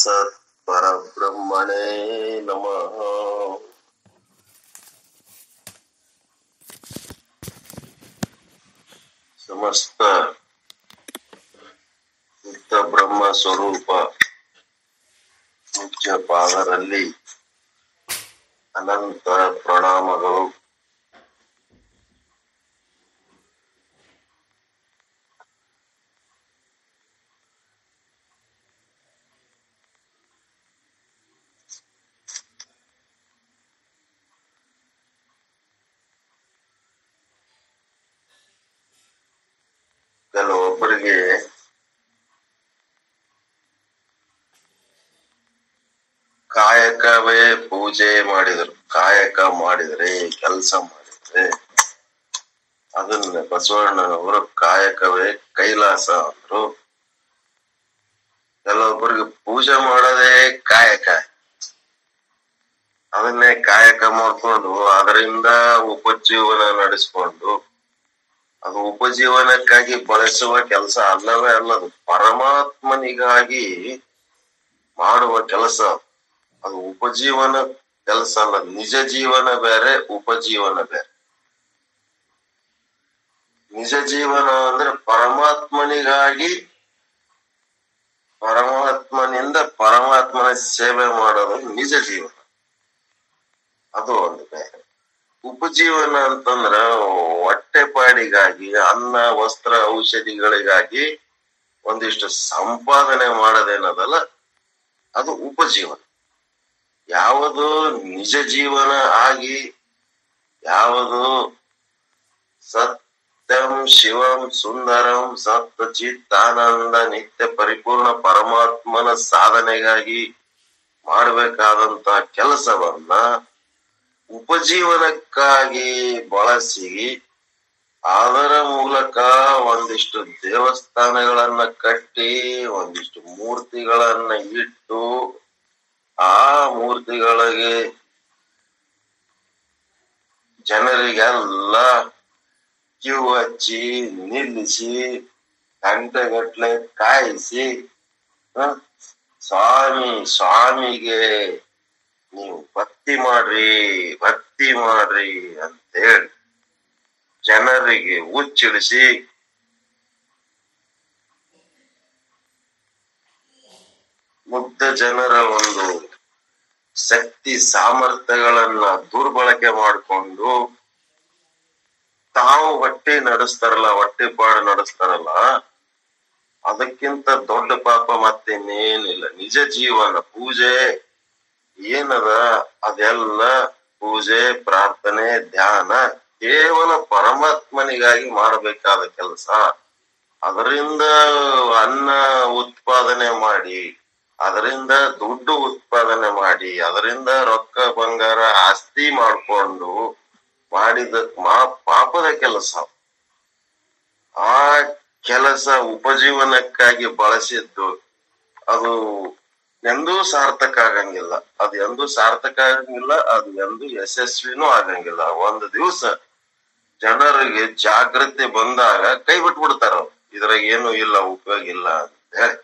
ಸತ್ ಪರಬ್ರಹ್ಮಣೇ ನಮಃ ಸಮಸ್ತ ಶುದ್ಧ ಬ್ರಹ್ಮ ಸ್ವರೂಪ ಪೂಜ್ಯ ಪಾದರಲ್ಲಿ ಅನಂತ ಪ್ರಣಾಮಗಳು ಕೆಲವೊಬ್ಬರಿಗೆ ಕಾಯಕವೇ ಪೂಜೆ ಮಾಡಿದ್ರು, ಕಾಯಕ ಮಾಡಿದರೆ, ಕೆಲಸ ಮಾಡಿದ್ರೆ. ಅದನ್ನ ಬಸವಣ್ಣನವರು ಕಾಯಕವೇ ಕೈಲಾಸ ಅಂದ್ರು. ಕೆಲವೊಬ್ಬರಿಗೆ ಪೂಜೆ ಮಾಡೋದೇ ಕಾಯಕ. ಅದನ್ನೇ ಕಾಯಕ ಮಾಡ್ಕೊಂಡು, ಅದರಿಂದ ಉಪಜೀವನ ನಡೆಸ್ಕೊಂಡು, ಅದು ಉಪಜೀವನಕ್ಕಾಗಿ ಬಳಸುವ ಕೆಲಸ ಅಲ್ಲವೇ ಅಲ್ಲದು, ಪರಮಾತ್ಮನಿಗಾಗಿ ಮಾಡುವ ಕೆಲಸ ಅದು. ಉಪಜೀವನ ಕೆಲಸ ಅಲ್ಲ ನಿಜ ಜೀವನ ಬೇರೆ ಉಪಜೀವನ ಬೇರೆ. ನಿಜ ಜೀವನ ಅಂದ್ರೆ ಪರಮಾತ್ಮನಿಗಾಗಿ, ಪರಮಾತ್ಮನಿಂದ ಪರಮಾತ್ಮನ ಸೇವೆ ಮಾಡೋದು ನಿಜ ಜೀವನ. ಅದು ಒಂದು ಬೇರೆ. ಉಪಜೀವನ ಅಂತಂದ್ರ ಹೊಟ್ಟೆಪಾಡಿಗಾಗಿ ಅನ್ನ, ವಸ್ತ್ರ, ಔಷಧಿಗಳಿಗಾಗಿ ಒಂದಿಷ್ಟು ಸಂಪಾದನೆ ಮಾಡೋದೇನದಲ್ಲ, ಅದು ಉಪಜೀವನ ಯಾವುದು ನಿಜ ಜೀವನ ಆಗಿ, ಯಾವುದು ಸತ್ಯಂ ಶಿವಂ ಸುಂದರಂ ಸತ್ ಚಿತ್ ಆನಂದ ನಿತ್ಯ ಪರಿಪೂರ್ಣ ಪರಮಾತ್ಮನ ಸಾಧನೆಗಾಗಿ ಮಾಡಬೇಕಾದಂತ ಕೆಲಸವನ್ನ ಉಪಜೀವನಕ್ಕಾಗಿ ಬಳಸಿ, ಅದರ ಮೂಲಕ ಒಂದಿಷ್ಟು ದೇವಸ್ಥಾನಗಳನ್ನ ಕಟ್ಟಿ, ಒಂದಿಷ್ಟು ಮೂರ್ತಿಗಳನ್ನ ಇಟ್ಟು ಆ ಮೂರ್ತಿಗಳಿಗೆ ಜನರಿಗೆಲ್ಲ ಕ್ಯೂ ಹಚ್ಚಿ, ನಿಲ್ಲಿಸಿ, ಗಂಟೆಗಟ್ಲೆ ಕಾಯಿಸಿ? ಸ್ವಾಮಿ, ಸ್ವಾಮಿಗೆ ನೀವು ಭಕ್ತಿ ಮಾಡ್ರಿ ಭಕ್ತಿ ಮಾಡ್ರಿ ಅಂತೇಳಿ ಜನರಿಗೆ ಹುಚ್ಚಿಡಿಸಿ ಮುಗ್ಧ ಜನರ ಒಂದು ಶಕ್ತಿ ಸಾಮರ್ಥ್ಯಗಳನ್ನ ದುರ್ಬಳಕೆ ಮಾಡಿಕೊಂಡು ತಾವು ಹೊಟ್ಟೆ ನಡೆಸ್ತಾರಲ್ಲ, ಹೊಟ್ಟೆ ಪಾಡು ನಡೆಸ್ತಾರಲ್ಲ, ಅದಕ್ಕಿಂತ ದೊಡ್ಡ ಪಾಪ ಮತ್ತಿನ್ನೇನಿಲ್ಲ ನಿಜ ಜೀವನ, ಪೂಜೆ ಏನದ? ಅದೆಲ್ಲ ಪೂಜೆ, ಪ್ರಾರ್ಥನೆ, ಧ್ಯಾನ ಕೇವಲ ಪರಮಾತ್ಮನಿಗಾಗಿ ಮಾಡಬೇಕಾದ ಕೆಲಸ. ಅದರಿಂದ ಅನ್ನ ಉತ್ಪಾದನೆ ಮಾಡಿ ಅದರಿಂದ ದುಡ್ಡು ಉತ್ಪಾದನೆ ಮಾಡಿ, ಅದರಿಂದ ರೊಕ್ಕ ಬಂಗಾರ ಆಸ್ತಿ ಮಾಡ್ಕೊಂಡು ಮಾಡಿದ ಮಾ, ಪಾಪದ ಕೆಲಸ. ಆ ಕೆಲಸ ಉಪಜೀವನಕ್ಕಾಗಿ ಬಳಸಿದ್ದು ಅದು ಎಂದೂ ಸಾರ್ಥಕ ಆಗಂಗಿಲ್ಲ. ಅದು ಎಂದೂ ಸಾರ್ಥಕ ಆಗಂಗಿಲ್ಲ, ಅದು ಎಂದೂ ಯಶಸ್ವಿನೂ ಆಗಂಗಿಲ್ಲ. ಒಂದು ದಿವಸ ಜನರಿಗೆ ಜಾಗೃತಿ ಬಂದಾಗ ಕೈ ಬಿಟ್ಬಿಡ್ತಾರ. ಇದ್ರಾಗ ಏನು ಇಲ್ಲ, ಉಪಯೋಗ ಇಲ್ಲ ಅಂತ ಹೇಳಿ.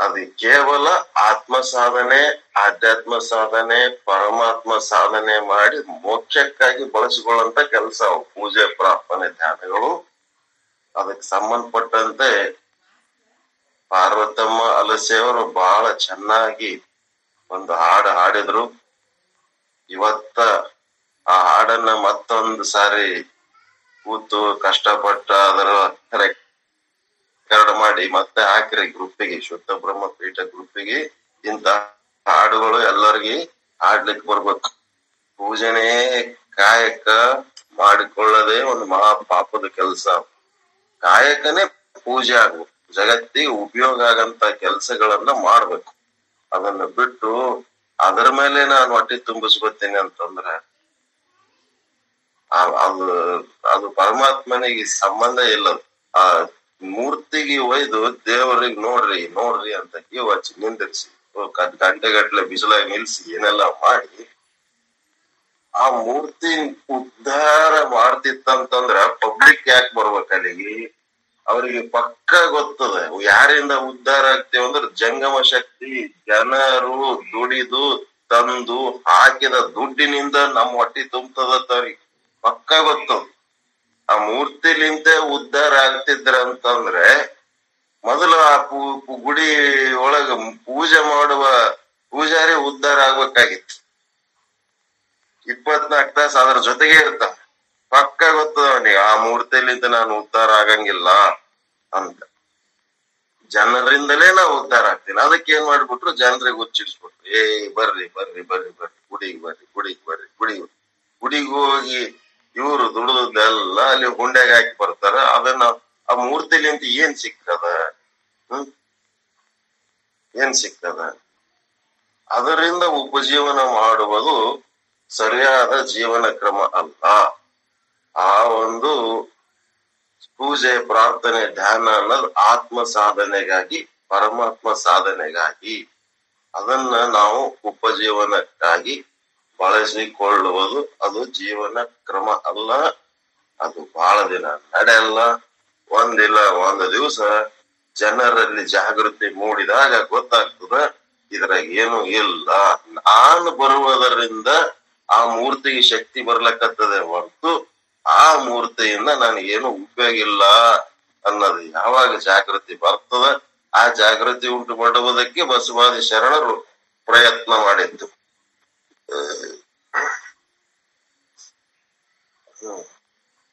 ಅದು ಕೇವಲ ಆತ್ಮ ಸಾಧನೆ, ಆಧ್ಯಾತ್ಮ ಸಾಧನೆ, ಪರಮಾತ್ಮ ಸಾಧನೆ ಮಾಡಿ ಮೋಕ್ಷಕ್ಕಾಗಿ ಬಳಸಿಕೊಳ್ಳುವಂತ ಕೆಲಸ. ಪೂಜೆ, ಪ್ರಾರ್ಥನೆ, ಧ್ಯಾನಗಳು ಅದಕ್ಕೆ ಸಂಬಂಧಪಟ್ಟಂತೆ ಪಾರ್ವತಮ್ಮ, ಅಲಸೆಯವರು ಬಹಳ ಚೆನ್ನಾಗಿ ಒಂದು ಹಾಡು ಹಾಡಿದ್ರು ಇವತ್ತ ಆ ಹಾಡನ್ನ ಮತ್ತೊಂದು ಸಾರಿ ಕೂತು ಕಷ್ಟಪಟ್ಟ ಅದರ ರೆಕಾರ್ಡ್ ಮಾಡಿ ಮತ್ತೆ ಹಾಕಿರಿ ಗ್ರೂಪಿಗೆ, ಶುದ್ಧ ಬ್ರಹ್ಮ ಪೀಠ ಗ್ರೂಪಿಗೆ ಇಂತ ಹಾಡುಗಳು ಎಲ್ಲರಿಗೆ ಹಾಡ್ಲಿಕ್ಕೆ ಬರ್ಬೇಕು. ಪೂಜನೆ ಕಾಯಕ ಮಾಡಿಕೊಳ್ಳದೆ ಒಂದು ಮಹಾ ಪಾಪದ ಕೆಲಸ. ಕಾಯಕನೇ ಪೂಜೆ ಆಗ್ಬೇಕು ಜಗತ್ತಿಗೆ ಉಪಯೋಗ ಆಗಂತ ಕೆಲಸಗಳನ್ನ ಮಾಡ್ಬೇಕು. ಅದನ್ನ ಬಿಟ್ಟು ಅದರ ಮೇಲೆ ನಾನು ಹೊಟ್ಟೆ ತುಂಬಿಸ್ಕೊತೀನಿ ಅಂತಂದ್ರ ಅದು ಅದು ಪರಮಾತ್ಮನಿಗೆ ಸಂಬಂಧ ಇಲ್ಲ. ಆ ಮೂರ್ತಿಗೆ ಒಯ್ದು ದೇವರಿಗೆ ನೋಡ್ರಿ ನೋಡ್ರಿ ಅಂತ ಕಿವ್ ಹಚ್ಚಿ ನಿಂದಿರ್ಸಿ ಗಂಟೆಗಟ್ಲೆ ಬಿಸಿಲಾಗಿ ನಿಲ್ಸಿ ಏನೆಲ್ಲ ಮಾಡಿ, ಆ ಮೂರ್ತಿ ಉದ್ಧಾರ ಮಾಡ್ತಿತ್ತಂತಂದ್ರ ಪಬ್ಲಿಕ್ ಯಾಕೆ ಬರ್ಬೇಕು ಅಲ್ಲಿಗೆ ಅವರಿಗೆ ಪಕ್ಕ ಗೊತ್ತದ, ಯಾರಿಂದ ಉದ್ಧಾರ ಆಗ್ತೇವೆ ಅಂದ್ರೆ ಜಂಗಮ ಶಕ್ತಿ, ಜನರು ದುಡಿದು ತಂದು ಹಾಕಿದ ದುಡ್ಡಿನಿಂದ ನಮ್ಮ ಹೊಟ್ಟಿ ತುಂಬ್ತದ ಅವ್ರಿಗೆ ಪಕ್ಕ ಗೊತ್ತದ. ಆ ಮೂರ್ತಿಲಿಂದ ಉದ್ಧಾರ ಆಗ್ತಿದ್ರ ಅಂತಂದ್ರೆ ಮೊದಲು ಆ ಪೂ- ಗುಡಿ ಒಳಗ ಪೂಜೆ ಮಾಡುವ ಪೂಜಾರಿ ಉದ್ಧಾರ ಆಗ್ಬೇಕಾಗಿತ್ತು. ಇಪ್ಪತ್ನಾಲ್ಕು ತಾಸು ಅದ್ರ ಜೊತೆಗೆ ಇರ್ತಾನ. ಪಕ್ಕ ಗೊತ್ತದ ಅವನಿಗೆ ಆ ಮೂರ್ತಿಲಿಂದ ನಾನು ಉದ್ಧಾರ ಆಗಂಗಿಲ್ಲ ಅಂತ. ಜನರಿಂದಲೇ ನಾವು ಉದ್ಧಾರ ಆಗ್ತೀನಿ ಅದಕ್ಕೆ ಏನ್ ಮಾಡ್ಬಿಟ್ರು, ಜನರಿಗೆ ಹುಚ್ಚಿಡ್ಸ್ಬಿಟ್ರು ಏ, ಬರ್ರಿ ಬರ್ರಿ ಬರ್ರಿ ಬರ್ರಿ, ಗುಡಿಗೆ ಬರ್ರಿ ಗುಡಿಗೆ ಬರ್ರಿ, ಗುಡಿಗೆ ಗುಡಿಗೆ ಹೋಗಿ ಇವ್ರು ದುಡಿದೆಲ್ಲ ಅಲ್ಲಿ ಹುಂಡೆಗೆ ಹಾಕಿ ಬರ್ತಾರ. ಅದನ್ನ ಆ ಮೂರ್ತಿಲಿಂತ ಏನ್ ಸಿಗ್ತದ? ಹ್ಮ್? ಏನ್ ಸಿಗ್ತದ? ಅದರಿಂದ ಉಪಜೀವನ ಮಾಡುವುದು ಸರಿಯಾದ ಜೀವನ ಕ್ರಮ ಅಲ್ಲ. ಆ ಒಂದು ಪೂಜೆ, ಪ್ರಾರ್ಥನೆ, ಧ್ಯಾನ ಅನ್ನೋದು ಆತ್ಮ ಸಾಧನೆಗಾಗಿ, ಪರಮಾತ್ಮ ಸಾಧನೆಗಾಗಿ. ಅದನ್ನ ನಾವು ಉಪಜೀವನಕ್ಕಾಗಿ ಬಳಸಿಕೊಳ್ಳುವುದು ಅದು ಜೀವನ ಕ್ರಮ ಅಲ್ಲ. ಅದು ಬಹಳ ದಿನ ನಡೆಯಲ್ಲ. ಒಂದಿಲ್ಲ, ಒಂದು ದಿವಸ ಜನರಲ್ಲಿ ಜಾಗೃತಿ ಮೂಡಿದಾಗ ಗೊತ್ತಾಗ್ತದ, ಇದ್ರಾಗ ಏನು ಇಲ್ಲ. ನಾನು ಬರುವುದರಿಂದ ಆ ಮೂರ್ತಿಗೆ ಶಕ್ತಿ ಬರ್ಲಕ್ಕತ್ತದೆ ಹೊರತು ಆ ಮೂರ್ತಿಯಿಂದ ನನಗೇನು ಉಪಯೋಗ ಇಲ್ಲ ಅನ್ನೋದು ಯಾವಾಗ ಜಾಗೃತಿ ಬರ್ತದ, ಆ ಜಾಗೃತಿ ಉಂಟು ಮಾಡುವುದಕ್ಕೆ ಬಸವಾದಿ ಶರಣರು ಪ್ರಯತ್ನ ಮಾಡಿದ್ದು.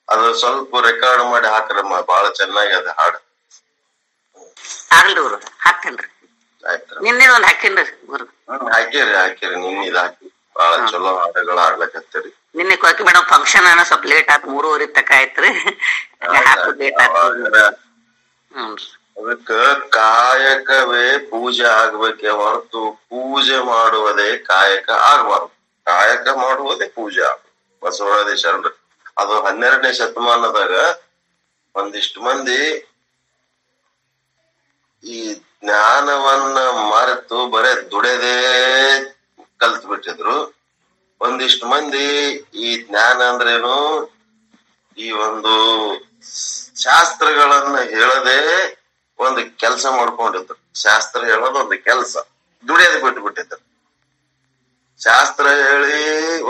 ಅದು ಸ್ವಲ್ಪ ರೆಕಾರ್ಡ್ ಮಾಡಿ ಹಾಕ್ರಮ್ಮ ಬಹಳ ಚೆನ್ನಾಗಿ ಅದ ಹಾಡು. ಆಗ್ಲಿ ಗುರು ಹಾಕ್ತೇನ್ರಿ. ನಿನ್ನೆ ಒಂದ್ ಹಾಕಿನ್ರಿ ಗುರು. ಹಾಕಿರಿ ಹಾಕಿರಿ ನಿನ್ನ ಇದ್ ಹಾಕಿ ಬಹಳ ಚಲೋ ಹಾಡುಗಳು ಹಾಡ್ಲಕತ್ತೀರಿ. ನಿನ್ನೆ ಕೊಕ್ಕಿ ಮೇಡಮ್ ಫಂಕ್ಷನ್ ಅನ್ನ ಸ್ವಲ್ಪ ಲೇಟ್ ಆತ್ ಮೂರುವರೆ ತಕ ಆಯ್ತ್ರಿ. ಹಾಕೋದ್ ಲೇಟ್ ಆತ್. ಹ್ಞೂನ್ರಿ ಅದಕ್ಕ ಕಾಯಕವೇ ಪೂಜೆ ಆಗ್ಬೇಕೆ ಹೊರತು ಪೂಜೆ ಮಾಡುವುದೇ ಕಾಯಕ ಆಗ್ಬಾರ್ದು. ಕಾಯಕ ಮಾಡುವುದೇ ಪೂಜಾ ಬಸವರಾಜ ಶರಣರು ಅದು ಹನ್ನೆರಡನೇ ಶತಮಾನದಾಗ ಒಂದಿಷ್ಟು ಮಂದಿ ಈ ಜ್ಞಾನವನ್ನ ಮರೆತು ಬರೇ ದುಡೆದೇ ಕಲ್ತ್ ಬಿಟ್ಟಿದ್ರು ಒಂದಿಷ್ಟು ಮಂದಿ ಈ ಜ್ಞಾನ ಅಂದ್ರೇನು? ಈ ಒಂದು ಶಾಸ್ತ್ರಗಳನ್ನ ಹೇಳದೆ ಒಂದು ಕೆಲಸ ಮಾಡ್ಕೊಂಡಿದ್ರು. ಶಾಸ್ತ್ರ ಹೇಳೋದು ಒಂದು ಕೆಲಸ. ದುಡಿಯೋದು ಬಿಟ್ಟು ಬಿಟ್ಟಿದ್ರು ಶಾಸ್ತ್ರ ಹೇಳಿ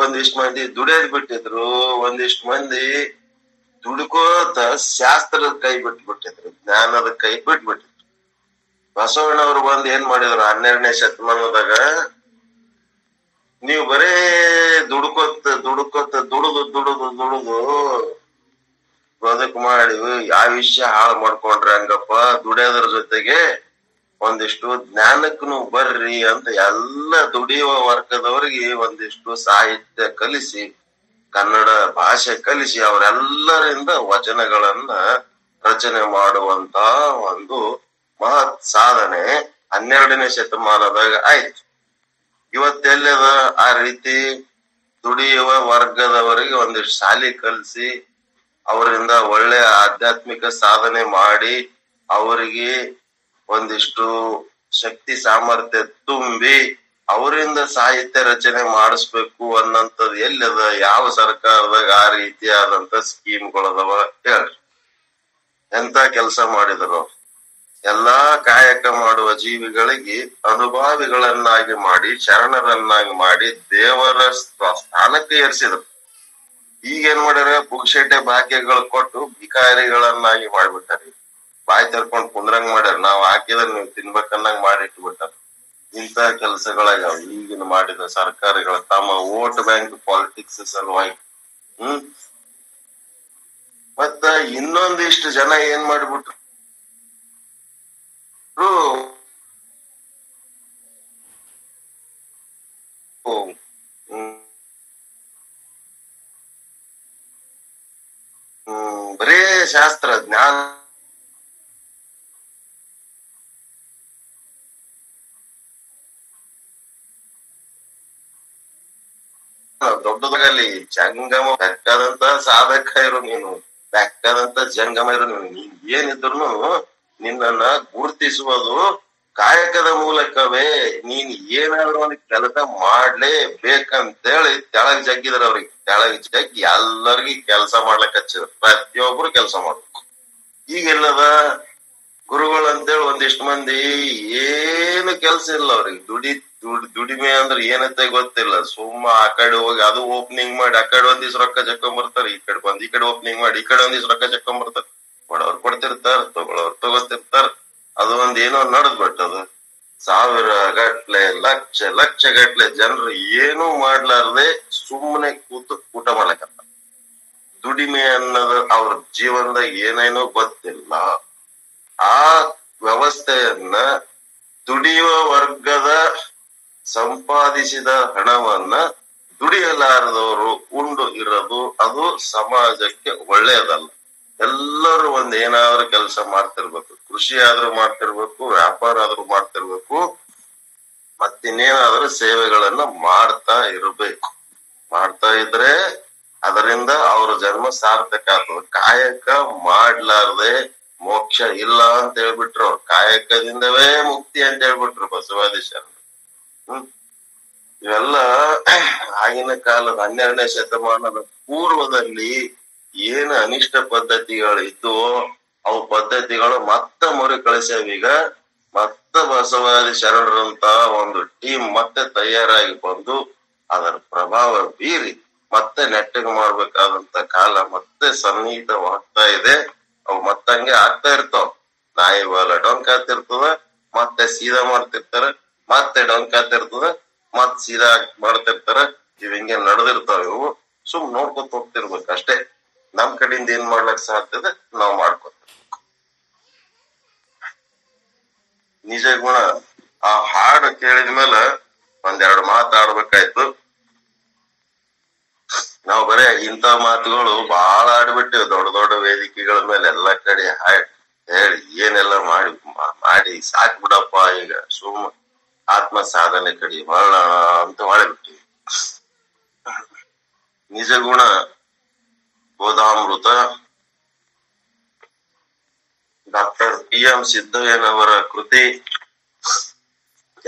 ಒಂದಿಷ್ಟು ಮಂದಿ ದುಡಿಯೋದು ಬಿಟ್ಟಿದ್ರು, ಒಂದಿಷ್ಟು ಮಂದಿ ದುಡ್ಕೋತ ಶಾಸ್ತ್ರದ ಕೈ ಬಿಟ್ಟು ಬಿಟ್ಟಿದ್ರು ಜ್ಞಾನದ ಕೈ ಬಿಟ್ಟು ಬಿಟ್ಟಿದ್ರು ಬಸವಣ್ಣವ್ರು ಬಂದು ಏನ್ ಮಾಡಿದ್ರು? ಹನ್ನೆರಡನೇ ಶತಮಾನದಾಗ ನೀವು ಬರೇ ದುಡ್ಕೋತ ದುಡ್ಕೋತ, ದುಡುದು ದುಡುದು ದುಡುದು ಬದುಕು ಮಾಡಿ ಆಯುಷ್ಯ ಹಾಳು ಮಾಡ್ಕೊಂಡ್ರೆ ಹಂಗಪ್ಪ? ದುಡಿಯೋದ್ರ ಜೊತೆಗೆ ಒಂದಿಷ್ಟು ಜ್ಞಾನಕ್ಕೂ ಬರ್ರಿ ಅಂತ ಎಲ್ಲ ದುಡಿಯುವ ವರ್ಗದವರಿಗೆ ಒಂದಿಷ್ಟು ಸಾಹಿತ್ಯ ಕಲಿಸಿ, ಕನ್ನಡ ಭಾಷೆ ಕಲಿಸಿ, ಅವರೆಲ್ಲರಿಂದ ವಚನಗಳನ್ನ ರಚನೆ ಮಾಡುವಂತ ಒಂದು ಮಹತ್ ಸಾಧನೆ ಹನ್ನೆರಡನೇ ಶತಮಾನದಾಗ ಆಯ್ತು. ಇವತ್ತೆಲ್ಲದ ಆ ರೀತಿ ದುಡಿಯುವ ವರ್ಗದವರಿಗೆ ಒಂದಿಷ್ಟು ಶಾಲೆ ಕಲಿಸಿ ಅವರಿಂದ ಒಳ್ಳೆ ಆಧ್ಯಾತ್ಮಿಕ ಸಾಧನೆ ಮಾಡಿ ಅವರಿಗೆ ಒಂದಿಷ್ಟು ಶಕ್ತಿ ಸಾಮರ್ಥ್ಯ ತುಂಬಿ ಅವರಿಂದ ಸಾಹಿತ್ಯ ರಚನೆ ಮಾಡಿಸ್ಬೇಕು ಅನ್ನಂಥದ್ದು ಎಲ್ಲದ? ಯಾವ ಸರ್ಕಾರದಾಗ ಆ ರೀತಿಯಾದಂತ ಸ್ಕೀಮ್ಗಳದವ ಹೇಳ್ರಿ. ಎಂತ ಕೆಲಸ ಮಾಡಿದ್ರು. ಎಲ್ಲಾ ಕಾಯಕ ಮಾಡುವ ಜೀವಿಗಳಿಗೆ ಅನುಭಾವಿಗಳನ್ನಾಗಿ ಮಾಡಿ, ಶರಣರನ್ನಾಗಿ ಮಾಡಿ ದೇವರ ಸ್ಥಾನಕ್ಕೆ ಏರಿಸಿದ್ರು. ಈಗೇನ್ ಮಾಡ್ಯಾರ? ಪುಕ್ಷೇಟೆ ಭಾಗ್ಯಗಳು ಕೊಟ್ಟು ಭಿಕಾರಿಗಳನ್ನಾಗಿ ಮಾಡ್ಬಿಟ್ಟಾರಿ. ಬಾಯಿ ತರ್ಕೊಂಡ್ ಕುಂದ್ರಂಗ್ ಮಾಡ್ಯಾರ. ನಾವ್ ಹಾಕಿದ್ರೆ ನೀವು ತಿನ್ಬೇಕನ್ನಂಗ್ ಮಾಡಿ ಇಟ್ಬಿಟ್ಟಾರ ಇಂತ ಕೆಲಸಗಳಾಗ್ಯಾವ. ಈಗಿನ ಮಾಡಿದ ಸರ್ಕಾರಗಳ ತಮ್ಮ ವೋಟ್ ಬ್ಯಾಂಕ್ ಪಾಲಿಟಿಕ್ಸ್ ಸಲುವಾಗಿ. ಹ್ಮ್? ಮತ್ತ ಇನ್ನೊಂದಿಷ್ಟು ಜನ ಏನ್ ಮಾಡ್ಬಿಟ್ರು? ಹ್ಮ್. ಬರೇ ಶಾಸ್ತ್ರ, ಜ್ಞಾನ. ದೊಡ್ಡದಲ್ಲಿ ಜಂಗಮ ಬೆಕ್ಕದಂತ ಸಾಧಕ ಇರು ನೀನು. ಬೆಕ್ಕದಂತ ಜಂಗಮ ಇರು ನೀನು. ಏನಿದ್ರು ನಿನ್ನನ್ನ ಗುರುತಿಸುವುದು ಕಾಯಕದ ಮೂಲಕವೇ ನೀನ್ ಏನಾದ್ರು ಒಂದು ಕೆಲಸ ಮಾಡ್ಲೇ ಬೇಕಂತೇಳಿ ತೆಳಗ್ ಜಗ್ಗಿದ್ರ ಅವ್ರಿಗೆ. ತೆಳಗ್ ಜಗ್ಗಿ ಎಲ್ಲರಿಗೂ ಕೆಲಸ ಮಾಡ್ಲಕ್ ಹಚ್ಚಿದ್ರು. ಪ್ರತಿಯೊಬ್ರು ಕೆಲಸ ಮಾಡ್ಬೇಕು. ಈಗೆಲ್ಲದ ಗುರುಗಳು ಅಂತೇಳಿ ಒಂದಿಷ್ಟು ಮಂದಿ ಏನು ಕೆಲ್ಸ ಇಲ್ಲ ಅವ್ರಿಗೆ. ದುಡಿ, ದುಡ್, ದುಡಿಮೆ ಅಂದ್ರೆ ಏನಂತ ಗೊತ್ತಿಲ್ಲ. ಸುಮ್ಮ ಆ ಕಡೆ ಹೋಗಿ ಅದು ಓಪನಿಂಗ್ ಮಾಡಿ, ಆ ಕಡೆ ಒಂದಿವ್ಸ ರೊಕ್ಕ ಜಕ್ಕೊಂಡ್ ಬರ್ತಾರೆ, ಈ ಕಡೆ ಬಂದ್, ಈ ಕಡೆ ಓಪನಿಂಗ್ ಮಾಡಿ, ಈ ಕಡೆ ಒಂದಿವ್ಸ ರೊಕ್ಕ ಜಕ್ಕೊಂಡ್ ಬರ್ತಾರೆ. ಕೊಡೋರ್ ಕೊಡ್ತಿರ್ತಾರ ತಗೊಳೋರ್ ತಗೋತಿರ್ತಾರ ಅದು ಒಂದ್ ಏನೋ ಅದು. ಸಾವಿರ ಗಟ್ಲೆ, ಲಕ್ಷ ಲಕ್ಷ ಗಟ್ಲೆ ಜನರು ಏನೂ ಮಾಡ್ಲಾರ್ದೆ ಸುಮ್ಮನೆ ಕೂತು ಊಟ ಮಾಡಕತ್ತ ದುಡಿಮೆ ಅನ್ನೋದು ಅವ್ರ ಜೀವನದಾಗ ಏನೇನೋ ಗೊತ್ತಿಲ್ಲ. ಆ ವ್ಯವಸ್ಥೆಯನ್ನ ದುಡಿಯುವ ವರ್ಗದ ಸಂಪಾದಿಸಿದ ಹಣವನ್ನ ದುಡಿಯಲಾರದವರು ಉಂಡು ಇರೋದು ಅದು ಸಮಾಜಕ್ಕೆ ಒಳ್ಳೆಯದಲ್ಲ ಎಲ್ಲರೂ ಒಂದ್ ಏನಾದ್ರೂ ಕೆಲಸ ಮಾಡ್ತಿರ್ಬೇಕು. ಕೃಷಿ ಆದ್ರೂ ಮಾಡ್ತಿರ್ಬೇಕು, ವ್ಯಾಪಾರ ಆದ್ರೂ ಮಾಡ್ತಿರ್ಬೇಕು ಮತ್ತಿನ್ನೇನಾದ್ರೂ ಸೇವೆಗಳನ್ನ ಮಾಡ್ತಾ ಇರಬೇಕು. ಮಾಡ್ತಾ ಇದ್ರೆ ಅದರಿಂದ ಅವ್ರ ಜನ್ಮ ಸಾರ್ಥಕ ಆಗ್ತದೆ. ಕಾಯಕ ಮಾಡ್ಲಾರ್ದೆ ಮೋಕ್ಷ ಇಲ್ಲ ಅಂತ ಹೇಳ್ಬಿಟ್ರು. ಕಾಯಕದಿಂದವೇ ಮುಕ್ತಿ ಅಂತ ಹೇಳ್ಬಿಟ್ರು ಬಸವಾದಿ ಹ್ಮ್. ಇವೆಲ್ಲ ಆಗಿನ ಕಾಲದ ಹನ್ನೆರಡನೇ ಶತಮಾನದ ಪೂರ್ವದಲ್ಲಿ ಏನು ಅನಿಷ್ಟ ಪದ್ಧತಿಗಳು ಇದ್ದುವೋ ಅವು ಪದ್ಧತಿಗಳು ಮತ್ತೆ ಈಗ. ಮತ್ತೆ ಬಸವಾದಿ ಶರಣರಂತ ಒಂದು ಟೀಮ್ ಮತ್ತೆ ತಯಾರಾಗಿ ಬಂದು ಅದರ ಪ್ರಭಾವ ಬೀರಿ ಮತ್ತೆ ನೆಟ್ಟಗೆ ಮಾಡ್ಬೇಕಾದಂತ ಕಾಲ ಮತ್ತೆ ಸನ್ನಿಹಿತವಾಗ್ತಾ ಇದೆ. ಅವು ಮತ್ತಂಗೆ ಆಗ್ತಾ ಇರ್ತಾವ. ನಾಯಿ ಬಾಲ ಡೊಂಕಾತಿರ್ತದ, ಮತ್ತೆ ಸೀದಾ ಮಾಡ್ತಿರ್ತಾರ, ಮತ್ತೆ ಡೊಂಕಾತಿರ್ತದ ಮತ್ ಸೀದಾ ಮಾಡ್ತಿರ್ತಾರ. ಇವ್ ಹಿಂಗೆ ನಡೆದಿರ್ತಾವ ಇವು. ಸುಮ್ ನೋಡ್ಕೊತ ಹೋಗ್ತಿರ್ಬೇಕು ಅಷ್ಟೇ ನಮ್ ಕಡೆಯಿಂದ ಏನ್ ಮಾಡ್ಲಕ್ ಸಾಧ್ಯದ ನಾವ್ ಮಾಡ್ಕೊತ ನಿಜ ಗುಣ ಆ ಹಾಡು ಕೇಳಿದ ಮೇಲೆ ಒಂದೆರಡು ಮಾತಾಡ್ಬೇಕಾಯ್ತು ನಾವು ಬರೇ ಇಂಥ ಮಾತುಗಳು ಬಹಳ ಆಡ್ಬಿಟ್ಟಿವಿ, ದೊಡ್ಡ ದೊಡ್ಡ ವೇದಿಕೆಗಳ ಮೇಲೆ ಎಲ್ಲಾ ಕಡೆ ಹೇಳಿ, ಏನೆಲ್ಲ ಮಾಡಿ ಮಾಡಿ ಸಾಕ್ ಬಿಡಪ್ಪ ಈಗ. ಸುಮ್ಮ ಆತ್ಮ ಸಾಧನೆ ಕಡಿ ಹೊಳ ಅಂತ ಹೊಳೆಬಿಟ್ಟಿವಿ ನಿಜ ಗುಣ ಬೋಧಾಮೃತ ಡಾಕ್ಟರ್ ಪಿ ಎಂ ಸಿದ್ದಯ್ಯನವರ ಕೃತಿ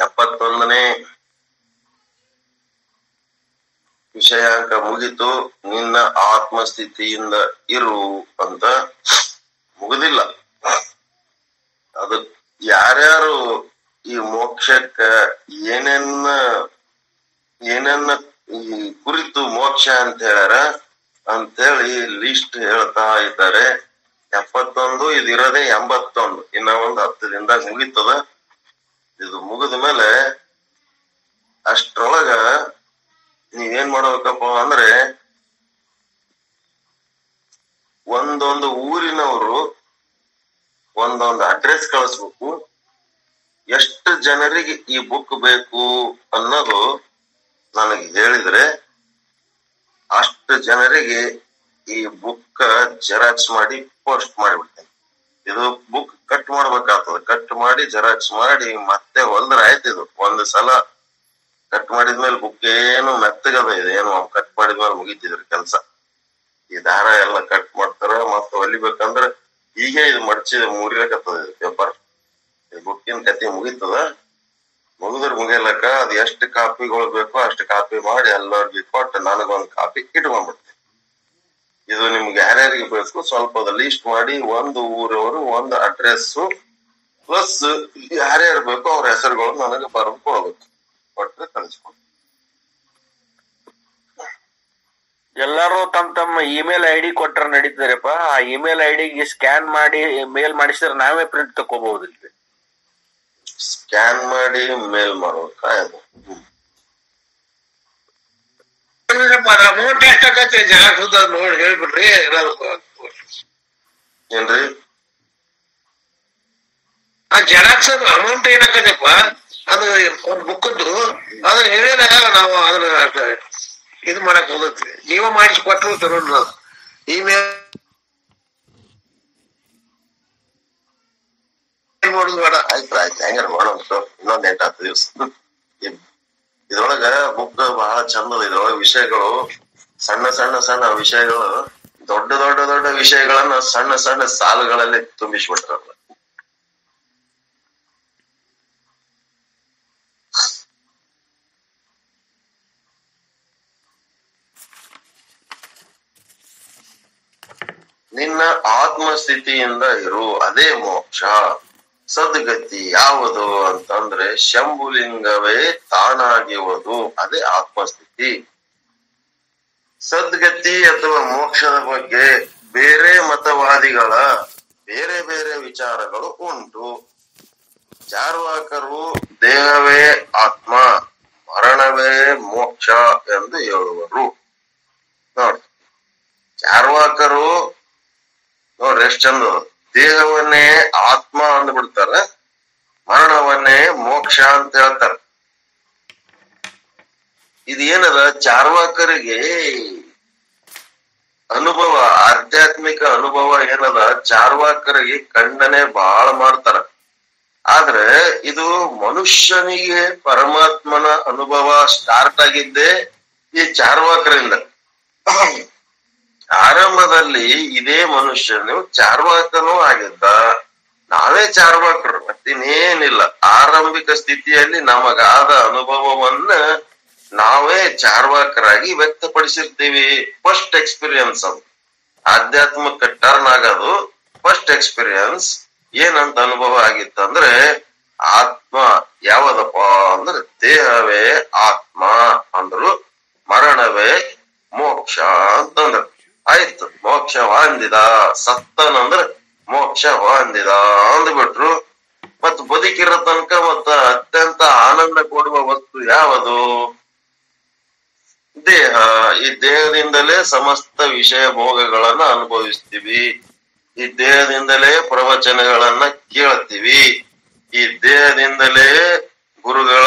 ಎಪ್ಪತ್ತೊಂದನೇ ವಿಷಯಾಂಕ ಮುಗಿತು, ನಿನ್ನ ಆತ್ಮಸ್ಥಿತಿಯಿಂದ ಇರು ಅಂತ ಮುಗುದಿಲ್ಲ. ಅದು ಯಾರ್ಯಾರು ಈ ಮೋಕ್ಷಕ್ಕ ಏನೇನ್ನ ಏನೇನ್ನ ಈ ಕುರಿತು ಮೋಕ್ಷ ಅಂತ ಹೇಳ್ಯಾರ, ಅಂತೇಳಿ ಲಿಸ್ಟ್ ಹೇಳ್ತಾ ಇದ್ದಾರೆ. ಎಪ್ಪತ್ತೊಂದು, ಇದು ಇರೋದೇ ಎಂಬತ್ತೊಂದು. ಇನ್ನ ಒಂದು ಹತ್ತು ದಿನದಾಗ ಮುಗೀತದ. ಇದು ಮುಗಿದ ಮೇಲೆ ಅಷ್ಟ್ರೊಳಗ ನೀವೇನ್ ಮಾಡ್ಬೇಕಪ್ಪ ಅಂದ್ರೆ ಒಂದೊಂದು ಊರಿನವರು ಒಂದೊಂದು ಅಡ್ರೆಸ್ ಕಳಿಸ್ಬೇಕು. ಎಷ್ಟು ಜನರಿಗೆ ಈ ಬುಕ್ ಬೇಕು ಅನ್ನೋದು ನನಗೆ ಹೇಳಿದ್ರೆ ಅಷ್ಟು ಜನರಿಗೆ ಈ ಬುಕ್ ಜೆರಾಕ್ಸ್ ಮಾಡಿ ಪೋಸ್ಟ್ ಮಾಡಿಬಿಡ್ತೇನೆ ಇದು ಬುಕ್ ಕಟ್ ಮಾಡ್ಬೇಕಾಗ್ತದೆ. ಕಟ್ ಮಾಡಿ ಜೆರಾಕ್ಸ್ ಮಾಡಿ ಮತ್ತೆ ಹೊಲ್ದ್ರ ಆಯ್ತು ಇದು. ಒಂದು ಸಲ ಕಟ್ ಮಾಡಿದ್ಮೇಲೆ ಬುಕ್ ಏನು ಮೆತ್ತಗದ ಇದೆ. ಏನು ಕಟ್ ಮಾಡಿದ್ಮೇಲೆ ಮುಗಿತಿದ್ರ ಕೆಲಸ. ಈ ದಾರ ಎಲ್ಲ ಕಟ್ ಮಾಡ್ತಾರ. ಮತ್ತೆ ಹೊಲಿಬೇಕಂದ್ರ ಈಗ ಇದು ಮಡ್ಚಿ ಮುರಿಲಕತ್ತದ ಇದು ಪೇಪರ್ ಬುಕ್ಕಿನ ಕತೆ ಮುಗಿತದ. ಮುಗಿದ್ರ ಮುಗಿಯಲಕ್ಕ ಅದ್ ಎಷ್ಟು ಕಾಪಿಗಳು ಬೇಕೋ ಅಷ್ಟು ಕಾಪಿ ಮಾಡಿ ಎಲ್ಲರಿಗೂ ಕೊಟ್ಟು ನನಗೊಂದು ಕಾಪಿ ಇಟ್ಕೊಂಡ್ಬಿಡ್ತೀನಿ ಇದು ನಿಮ್ಗೆ ಯಾರ್ಯಾರಿಗೆ ಬೇಕು ಸ್ವಲ್ಪ ಲೀಸ್ಟ್ ಮಾಡಿ ಒಂದು ಊರವರು ಒಂದು ಅಡ್ರೆಸ್ ಪ್ಲಸ್ ಯಾರ್ಯಾರು ಬೇಕೋ ಅವ್ರ ಹೆಸರುಗಳು ನನಗೆ ಬರೆದು ಕೊಡ್ಬೇಕು. ಕೊಟ್ರೆ ಕಳಿಸ್ಕೊಡ್ತೀನಿ ಎಲ್ಲಾರು ತಮ್ಮ ತಮ್ಮ ಇಮೇಲ್ ಐ ಡಿ ಕೊಟ್ರ ನಡೀತಾರಪ್ಪ ಆ ಇಮೇಲ್ ಐ ಡಿಗೆ ಸ್ಕ್ಯಾನ್ ಮಾಡಿ ಮೇಲ್ ಮಾಡಿಸಿದ್ರೆ ನಾವೇ ಪ್ರಿಂಟ್ ತಕೋಬಹುದಿಲ್ರಿ ಸ್ಕ್ಯಾನ್ ಮಾಡಿ ಮೇಲ್ ಮಾಡ್ಬೇಕಾ ಅದು ಎಷ್ಟ ಅಮೌಂಟ್ ಎಷ್ಟಾಗತ್ತೆ ಜಾಗ ನೋಡಿ ಹೇಳ್ಬಿಡ್ರಿ ಏನ್ರಿ? ಆ ಜೆರಾಕ್ಸ್ ಅಮೌಂಟ್ ಏನಾಗತ್ತಪ್ಪ ಅದು ಒಂದು ಬುಕ್ಕದ್ದು ಅದನ್ನ ಹೇಳಿದಾಗ ನಾವು ಅದನ್ನ ಇದು ಮಾಡಕ್ ಹೋಗುತ್ತೆ ಜೀವ ಮಾಡಿಸಿ ಕೊಟ್ಟರು ತರೋಣ ಇಮೇಲ್ ಮಾಡೋದು ಬೇಡ. ಆಯ್ತು ಆಯ್ತು. ಹೆಂಗಾರ ಮಾಡೋಣ ಇನ್ನೊಂದು ಇನ್ನೊಂದ್ ಎಂಟ್ ಹತ್ತು ದಿವ್ಸ. ಇದ್ರೊಳಗ ಬುಕ್ ಬಹಳ ಚಂದ ಇದ್ರೊಳಗ ವಿಷಯಗಳು, ಸಣ್ಣ ಸಣ್ಣ ಸಣ್ಣ ವಿಷಯಗಳು, ದೊಡ್ಡ ದೊಡ್ಡ ದೊಡ್ಡ ವಿಷಯಗಳನ್ನ ಸಣ್ಣ ಸಣ್ಣ ಸಾಲುಗಳಲ್ಲಿ ತುಂಬಿಸ್ಬಿಟ್ರಲ್ಲ ನಿನ್ನ ಆತ್ಮಸ್ಥಿತಿಯಿಂದ ಇರು, ಅದೇ ಮೋಕ್ಷ. ಸದ್ಗತಿ ಯಾವುದು ಅಂತಂದ್ರೆ ಶಂಭುಲಿಂಗವೇ ತಾನಾಗಿರುವುದು ಅದೇ ಆತ್ಮಸ್ಥಿತಿ. ಸದ್ಗತಿ ಅಥವಾ ಮೋಕ್ಷದ ಬಗ್ಗೆ ಬೇರೆ ಮತವಾದಿಗಳ ಬೇರೆ ಬೇರೆ ವಿಚಾರಗಳು ಉಂಟು. ಚಾರ್ವಾಕರು ದೇಹವೇ ಆತ್ಮ, ಮರಣವೇ ಮೋಕ್ಷ ಎಂದು ಹೇಳುವರು. ನೋಡಿ ಚಾರ್ವಾಕರು ನೋಡ್ರಿ ಎಷ್ಟು ಚಂದ. ದೇಹವನ್ನೇ ಆತ್ಮ ಅಂದ್ಬಿಡ್ತಾರ ಮರಣವನ್ನೇ ಮೋಕ್ಷ ಅಂತ ಹೇಳ್ತಾರ. ಇದೇನದ? ಚಾರ್ವಾಕರಿಗೆ ಅನುಭವ, ಆಧ್ಯಾತ್ಮಿಕ ಅನುಭವ ಏನದ? ಚಾರ್ವಾಕರಿಗೆ ಖಂಡನೆ ಬಹಳ ಮಾಡ್ತಾರ. ಆದ್ರೆ ಇದು ಮನುಷ್ಯನಿಗೆ ಪರಮಾತ್ಮನ ಅನುಭವ ಸ್ಟಾರ್ಟ್ ಆಗಿದ್ದೇ ಈ ಚಾರ್ವಾಕರಿಂದ. ಆರಂಭದಲ್ಲಿ ಇದೇ ಮನುಷ್ಯನು ಚಾರ್ವಾಕನೂ ಆಗಿದ್ದ. ನಾವೇ ಚಾರ್ವಾಕರು, ಮತ್ತಿನ್ನೇನಿಲ್ಲ. ಆರಂಭಿಕ ಸ್ಥಿತಿಯಲ್ಲಿ ನಮಗಾದ ಅನುಭವವನ್ನ ನಾವೇ ಚಾರ್ವಾಕರಾಗಿ ವ್ಯಕ್ತಪಡಿಸಿರ್ತೀವಿ. ಫಸ್ಟ್ ಎಕ್ಸ್ಪೀರಿಯನ್ಸ್ ಅದು. ಆಧ್ಯಾತ್ಮಕ್ಕೆ ಟರ್ನ್ ಆಗೋದು ಫಸ್ಟ್ ಎಕ್ಸ್ಪೀರಿಯನ್ಸ್ ಏನಂತ ಅನುಭವ ಆಗಿತ್ತಂದ್ರೆ ಆತ್ಮ ಯಾವದಪ್ಪ ಅಂದ್ರೆ ದೇಹವೇ ಆತ್ಮ ಅಂದ್ರು ಮರಣವೇ ಮೋಕ್ಷ ಅಂತಂದ್ರ. ಆಯ್ತು, ಮೋಕ್ಷ ಹೊಂದಿದ. ಸತ್ತನಂದ್ರ ಮೋಕ್ಷ ಹೊಂದಿದ ಅಂದ್ಬಿಟ್ರು. ಮತ್ ಬದುಕಿರೋ ತನಕ ಮತ್ತ ಅತ್ಯಂತ ಆನಂದ ಕೊಡುವ ವಸ್ತು ಯಾವುದು? ದೇಹ. ಈ ದೇಹದಿಂದಲೇ ಸಮಸ್ತ ವಿಷಯ ಭೋಗಗಳನ್ನ ಅನುಭವಿಸ್ತೀವಿ. ಈ ದೇಹದಿಂದಲೇ ಪ್ರವಚನಗಳನ್ನ ಕೇಳ್ತೀವಿ. ಈ ದೇಹದಿಂದಲೇ ಗುರುಗಳ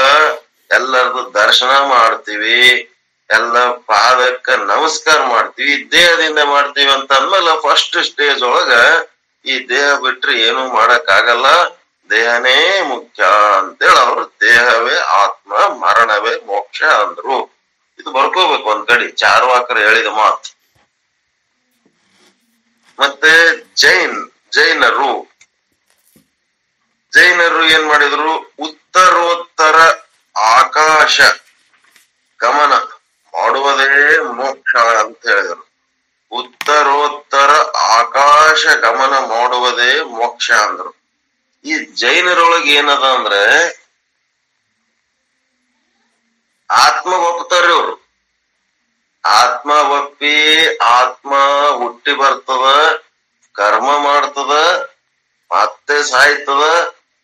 ಎಲ್ಲರದು ದರ್ಶನ ಮಾಡ್ತೀವಿ. ಎಲ್ಲ ಪಾದಕ್ಕ ನಮಸ್ಕಾರ ಮಾಡ್ತೀವಿ, ದೇಹದಿಂದ ಮಾಡ್ತೀವಿ ಅಂತ ಅಂದ್ಮೇಲೆ ಫಸ್ಟ್ ಸ್ಟೇಜ್ ಒಳಗ ಈ ದೇಹ ಬಿಟ್ರೆ ಏನು ಮಾಡಕ್ ಆಗಲ್ಲ ದೇಹನೇ ಮುಖ್ಯ ಅಂತೇಳಿ ಅವ್ರು ದೇಹವೇ ಆತ್ಮ, ಮರಣವೇ ಮೋಕ್ಷ ಅಂದ್ರು. ಇದು ಬರ್ಕೋಬೇಕು ಒಂದ್ ಕಡೆ, ಚಾರ್ವಾಕರು ಹೇಳಿದ ಮಾತು. ಮತ್ತೆ ಜೈನ್, ಜೈನರು. ಜೈನರು ಏನ್ ಮಾಡಿದ್ರು? ಉತ್ತರೋತ್ತರ ಆಕಾಶ, ಗಮನ. ಮಾಡುವುದೇ ಮೋಕ್ಷ ಅಂತ ಹೇಳಿದರು. ಉತ್ತರೋತ್ತರ ಆಕಾಶ ಗಮನ ಮಾಡುವುದೇ ಮೋಕ್ಷ ಅಂದ್ರು. ಈ ಜೈನರೊಳಗೆ ಏನದ ಅಂದ್ರೆ ಆತ್ಮ ಒಪ್ತಾರ್ರಿ ಅವ್ರು ಆತ್ಮ ಒಪ್ಪಿ ಆತ್ಮ ಹುಟ್ಟಿ ಬರ್ತದ, ಕರ್ಮ ಮಾಡ್ತದ, ಮತ್ತೆ ಸಾಯ್ತದ,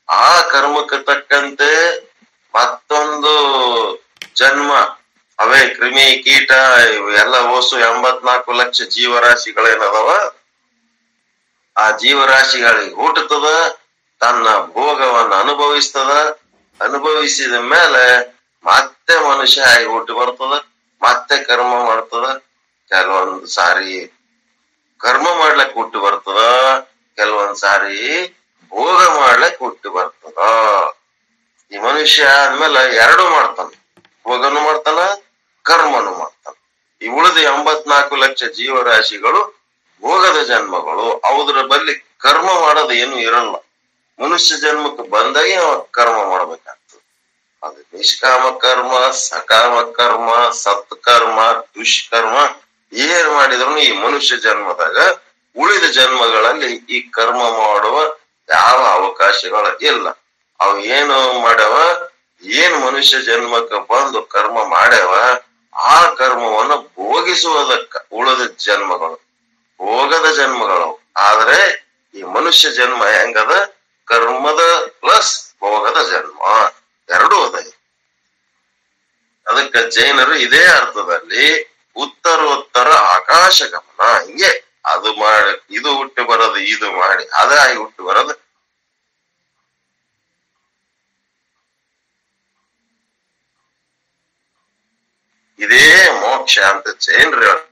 ಆ ಕರ್ಮಕ್ಕೆ ತಕ್ಕಂತೆ ಮತ್ತೊಂದು ಜನ್ಮ. ಅವೇ ಕ್ರಿಮಿ ಕೀಟ ಎಲ್ಲ ಓಸು ಎಂಬತ್ನಾಲ್ಕು ಲಕ್ಷ ಜೀವರಾಶಿಗಳೇನದವ? ಆ ಜೀವರಾಶಿಗಳಿಗೆ ಹುಟ್ಟುತ್ತದ ತನ್ನ ಭೋಗವನ್ನು ಅನುಭವಿಸ್ತದ, ಅನುಭವಿಸಿದ ಮೇಲೆ ಮತ್ತೆ ಮನುಷ್ಯ ಆಗಿ ಹುಟ್ಟಿ ಬರ್ತದ, ಮತ್ತೆ ಕರ್ಮ ಮಾಡ್ತದ. ಕೆಲವೊಂದ್ ಸಾರಿ ಕರ್ಮ ಮಾಡ್ಲಕ್ ಹುಟ್ಟಿ ಬರ್ತದ, ಕೆಲವೊಂದ್ ಸಾರಿ ಭೋಗ ಮಾಡ್ಲಕ್ ಹುಟ್ಟಿ ಬರ್ತದ. ಈ ಮನುಷ್ಯ ಆದ್ಮೇಲೆ ಎರಡು ಮಾಡ್ತಾನ. ಭೋಗನು ಮಾಡ್ತಾನ ಕರ್ಮನು ಮಾಡ್ತಾನೆ. ಈ ಉಳಿದ ಎಂಬತ್ನಾಲ್ಕು ಲಕ್ಷ ಜೀವರಾಶಿಗಳು ಭೋಗದ ಜನ್ಮಗಳು. ಅವುದ್ರ ಬಲ್ಲಿ ಕರ್ಮ ಮಾಡೋದು ಏನು ಇರಲ್ಲ. ಮನುಷ್ಯ ಜನ್ಮಕ್ಕೆ ಬಂದಾಗೆ ಅವ ಕರ್ಮ ಮಾಡ್ಬೇಕಾಗ್ತದೆ. ಅದು ನಿಷ್ಕಾಮ ಕರ್ಮ, ಸಕಾಮ ಕರ್ಮ, ಸತ್ಕರ್ಮ, ದುಷ್ಕರ್ಮ, ಏನ್ ಮಾಡಿದ್ರು ಈ ಮನುಷ್ಯ ಜನ್ಮದಾಗ ಉಳಿದ ಜನ್ಮಗಳಲ್ಲಿ ಈ ಕರ್ಮ ಮಾಡುವ ಯಾವ ಅವಕಾಶಗಳ ಇಲ್ಲ. ಅವು ಏನು ಮಾಡವ? ಏನ್ ಮನುಷ್ಯ ಜನ್ಮಕ್ಕೆ ಬಂದು ಕರ್ಮ ಮಾಡ್ಯಾವ? ಆ ಕರ್ಮವನ್ನು ಭೋಗಿಸುವುದಕ್ಕ ಉಳದ ಜನ್ಮಗಳು, ಭೋಗದ ಜನ್ಮಗಳು. ಆದ್ರೆ ಈ ಮನುಷ್ಯ ಜನ್ಮ ಹೆಂಗದ? ಕರ್ಮದ ಪ್ಲಸ್ ಭೋಗದ ಜನ್ಮ. ಎರಡು ಅದ. ಅದಕ್ಕೆ ಜೈನರು ಇದೇ ಅರ್ಥದಲ್ಲಿ ಉತ್ತರೋತ್ತರ ಆಕಾಶ ಗಮನ. ಹಿಂಗೆ ಅದು ಮಾಡಿ, ಇದು ಹುಟ್ಟಿ ಬರೋದು, ಇದು ಮಾಡಿ, ಅದಾಗಿ ಹುಟ್ಟಿ ಬರೋದು ಇದೇ ಮೋಕ್ಷ ಅಂತ ಜೈನರು ಹೇಳ್ತಾರೆ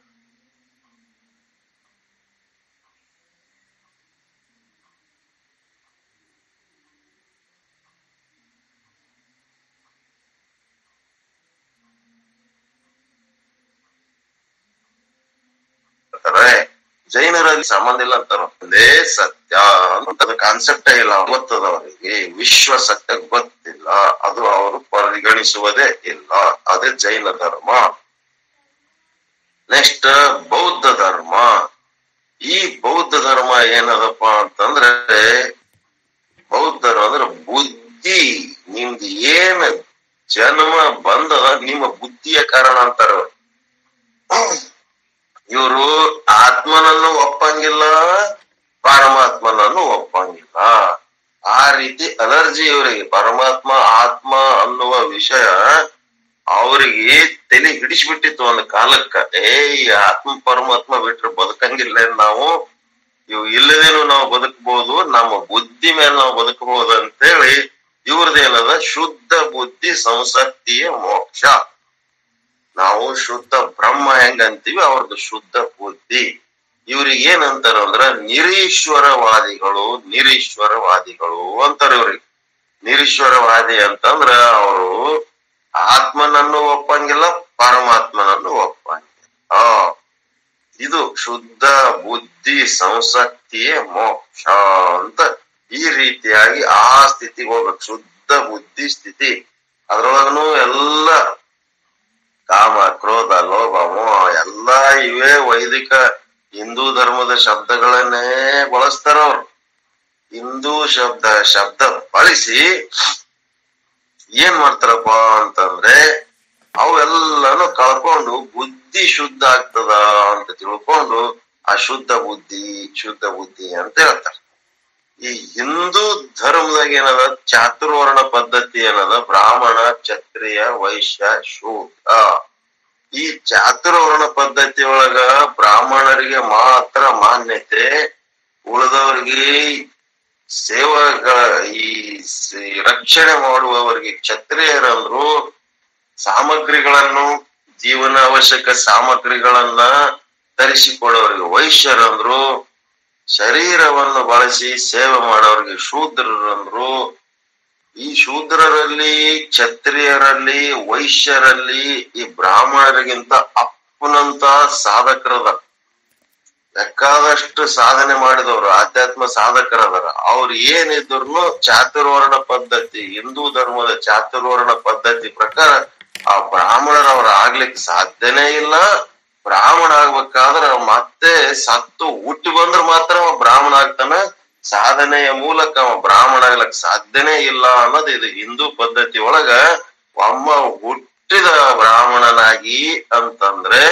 ಹೇಳ್ತಾರೆ ಜೈನರಲ್ಲಿ ಸಂಬಂಧ ಇಲ್ಲ ಅಂತಾರ? ಒಂದೇ ಸತ್ಯ ಅಂತ ಕಾನ್ಸೆಪ್ಟ್ ಇಲ್ಲ ಗೊತ್ತದ ಅವರಿಗೆ ವಿಶ್ವ ಸತ್ಯ ಗೊತ್ತಿಲ್ಲ, ಅದು ಅವರು ಪರಿಗಣಿಸುವುದೇ ಇಲ್ಲ, ಅದೇ ಜೈನ ಧರ್ಮ. ನೆಕ್ಸ್ಟ್ ಬೌದ್ಧ ಧರ್ಮ. ಈ ಬೌದ್ಧ ಧರ್ಮ ಏನದಪ್ಪ ಅಂತಂದ್ರೆ, ಬೌದ್ಧರು ಅಂದ್ರೆ ಬುದ್ಧಿ, ನಿಮ್ದು ಏನ್ ಜನ್ಮ ಬಂದದ, ನಿಮ್ಮ ಬುದ್ಧಿಯ ಕಾರಣ ಅಂತಾರ ಇವರು ಆತ್ಮನನ್ನು ಒಪ್ಪಂಗಿಲ್ಲ, ಪರಮಾತ್ಮನನ್ನು ಒಪ್ಪಂಗಿಲ್ಲ. ಆ ರೀತಿ ಅಲರ್ಜಿ ಇವರಿಗೆ, ಪರಮಾತ್ಮ, ಆತ್ಮ ಅನ್ನುವ ವಿಷಯ ಅವರಿಗೆ ತಲೆ ಹಿಡಿಸ್ಬಿಟ್ಟಿತ್ತು ಒಂದು ಕಾಲಕ್ಕ. ಏ, ಈ ಆತ್ಮ, ಪರಮಾತ್ಮ ಬಿಟ್ರೆ ಬದುಕಂಗಿಲ್ಲ ನಾವು? ಇವು ಇಲ್ಲದೇನು ನಾವು ಬದುಕಬಹುದು ನಮ್ಮ ಬುದ್ಧಿ ಮೇಲೆ ನಾವು ಬದುಕಬಹುದು ಅಂತೇಳಿ ಇವ್ರದ್ದೇನದ ಶುದ್ಧ ಬುದ್ಧಿ, ಸಂಸಕ್ತಿಯ ಮೋಕ್ಷ. ನಾವು ಶುದ್ಧ ಬ್ರಹ್ಮ ಹೆಂಗಂತೀವಿ, ಅವ್ರದ್ದು ಶುದ್ಧ ಬುದ್ಧಿ. ಇವ್ರಿಗೆ ಏನಂತಾರ ಅಂದ್ರ, ನಿರೀಶ್ವರವಾದಿಗಳು ನಿರೀಶ್ವರವಾದಿಗಳು ಅಂತಾರ ಇವ್ರಿಗೆ. ನಿರೀಶ್ವರವಾದಿ ಅಂತಂದ್ರ ಅವರು ಆತ್ಮನನ್ನು ಒಪ್ಪಂಗಿಲ್ಲ, ಪರಮಾತ್ಮನನ್ನು ಒಪ್ಪಂಗಿಲ್ಲ. ಆ, ಇದು ಶುದ್ಧ ಬುದ್ಧಿ ಸಂಸಕ್ತಿಯೇ ಮೋಕ್ಷ ಅಂತ ಈ ರೀತಿಯಾಗಿ ಆ ಸ್ಥಿತಿಗೆ ಹೋಗ್ಬೇಕು. ಶುದ್ಧ ಬುದ್ಧಿ ಸ್ಥಿತಿ. ಅದ್ರೊಳಗನು ಎಲ್ಲ ಕಾಮ, ಕ್ರೋಧ, ಲೋಭ, ಮೋಹ, ಎಲ್ಲಾ ಇವೇ ವೈದಿಕ ಹಿಂದೂ ಧರ್ಮದ ಶಬ್ದಗಳನ್ನೇ ಬಳಸ್ತಾರ ಅವ್ರು. ಹಿಂದೂ ಶಬ್ದ ಶಬ್ದ ಬಳಸಿ ಏನ್ ಮಾಡ್ತಾರಪ್ಪ ಅಂತಂದ್ರೆ ಅವೆಲ್ಲನು ಕಳ್ಕೊಂಡು ಬುದ್ಧಿ ಶುದ್ಧ ಆಗ್ತದ ಅಂತ ತಿಳ್ಕೊಂಡು ಅಶುದ್ಧ ಬುದ್ಧಿ, ಶುದ್ಧ ಬುದ್ಧಿ ಅಂತ ಹೇಳ್ತಾರೆ. ಈ ಹಿಂದೂ ಧರ್ಮದಾಗ ಏನದ? ಚಾತುರ್ವರ್ಣ ಪದ್ಧತಿ ಏನದ? ಬ್ರಾಹ್ಮಣ, ಕ್ಷತ್ರಿಯ, ವೈಶ್ಯ, ಶೂದ್ರ. ಈ ಚಾತುರ್ವರ್ಣ ಪದ್ಧತಿ ಒಳಗ ಬ್ರಾಹ್ಮಣರಿಗೆ ಮಾತ್ರ ಮಾನ್ಯತೆ, ಉಳಿದವರಿಗೆ ಸೇವಗಳ ಈ ರಕ್ಷಣೆ ಮಾಡುವವರಿಗೆ ಕ್ಷತ್ರಿಯರಂದ್ರು ಸಾಮಗ್ರಿಗಳನ್ನು ಜೀವನ ಅವಶ್ಯಕ ಸಾಮಗ್ರಿಗಳನ್ನ ತರಿಸಿಕೊಡೋರಿಗೆ ವೈಶ್ಯರಂದ್ರು ಶರೀರವನ್ನು ಬಳಸಿ ಸೇವೆ ಮಾಡೋರಿಗೆ ಶೂದ್ರರಂದ್ರು ಈ ಶೂದ್ರರಲ್ಲಿ, ಕ್ಷತ್ರಿಯರಲ್ಲಿ, ವೈಶ್ಯರಲ್ಲಿ, ಈ ಬ್ರಾಹ್ಮಣರಿಗಿಂತ ಅಪ್ಪನಂತ ಸಾಧಕರದ ಬೇಕಾದಷ್ಟು ಸಾಧನೆ ಮಾಡಿದವರು, ಆಧ್ಯಾತ್ಮ ಸಾಧಕರದಾರ. ಅವ್ರು ಏನಿದ್ರು ಚಾತುರ್ವರ್ಣ ಪದ್ಧತಿ, ಹಿಂದೂ ಧರ್ಮದ ಚಾತುರ್ವರ್ಣ ಪದ್ಧತಿ ಪ್ರಕಾರ ಆ ಬ್ರಾಹ್ಮಣರವ್ರ ಆಗ್ಲಿಕ್ಕೆ ಸಾಧ್ಯನೇ ಇಲ್ಲ. ಬ್ರಾಹ್ಮಣ ಆಗ್ಬೇಕಾದ್ರ ಮತ್ತೆ ಸತ್ತು ಹುಟ್ಟಿ ಬಂದ್ರ ಮಾತ್ರ ಅವ ಬ್ರಾಹ್ಮಣ ಆಗ್ತಾನ ಸಾಧನೆಯ ಮೂಲಕ ಅವ ಬ್ರಾಹ್ಮಣ ಆಗ್ಲಕ್ ಸಾಧ್ಯನೇ ಇಲ್ಲ ಅನ್ನೋದು ಇದು ಹಿಂದೂ ಪದ್ಧತಿ ಒಳಗ ಒಮ್ಮ ಹುಟ್ಟಿದ ಬ್ರಾಹ್ಮಣನಾಗಿ ಅಂತಂದ್ರೆ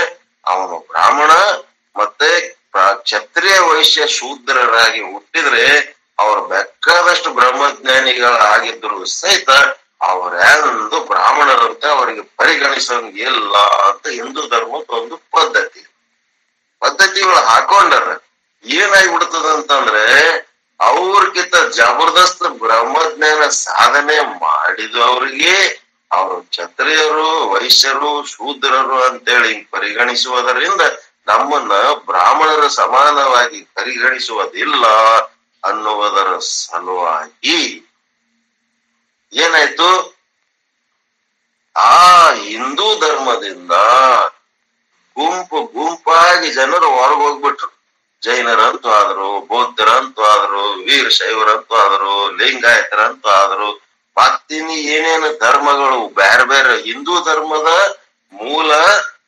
ಅವನು ಬ್ರಾಹ್ಮಣ ಮತ್ತೆ ಕ್ಷತ್ರಿಯ ವೈಶ್ಯ ಶೂದ್ರರಾಗಿ ಹುಟ್ಟಿದ್ರೆ ಅವ್ರು ಬೇಕಾದಷ್ಟು ಬ್ರಹ್ಮಜ್ಞಾನಿಗಳಾಗಿದ್ರು ಸಹಿತ ಅವರೆಂದು ಬ್ರಾಹ್ಮಣರಂತೆ ಅವರಿಗೆ ಪರಿಗಣಿಸಂಗಿಲ್ಲ ಅಂತ ಹಿಂದೂ ಧರ್ಮದ ಒಂದು ಪದ್ಧತಿ. ಪದ್ಧತಿಗಳು ಹಾಕೊಂಡಾರ. ಏನಾಗ್ಬಿಡ್ತದ ಅಂತಂದ್ರೆ ಅವ್ರಕ್ಕಿಂತ ಜಬರ್ದಸ್ತ್ ಬ್ರಹ್ಮಜ್ಞಾನ ಸಾಧನೆ ಮಾಡಿದವರಿಗೆ ಅವರು ಕ್ಷತ್ರಿಯರು, ವೈಶ್ಯರು, ಶೂದ್ರರು ಅಂತೇಳಿ ಪರಿಗಣಿಸುವುದರಿಂದ ನಮ್ಮನ್ನ ಬ್ರಾಹ್ಮಣರ ಸಮಾನವಾಗಿ ಪರಿಗಣಿಸುವುದಿಲ್ಲ ಅನ್ನುವುದರ ಸಲುವಾಗಿ ಏನಾಯ್ತು? ಆ ಹಿಂದೂ ಧರ್ಮದಿಂದ ಗುಂಪು ಗುಂಪಾಗಿ ಜನರು ಹೊರಗೆ ಹೋಗ್ಬಿಟ್ರು. ಜೈನರಂತೂ ಆದ್ರು, ಬೌದ್ಧರಂತೂ ಆದ್ರು, ವೀರ ಶೈವರಂತೂ ಆದ್ರು, ಲಿಂಗಾಯತರಂತೂ ಆದ್ರು ಮತ್ತಿನಿ ಏನೇನು ಧರ್ಮಗಳು ಬೇರೆ ಬೇರೆ ಹಿಂದೂ ಧರ್ಮದ ಮೂಲ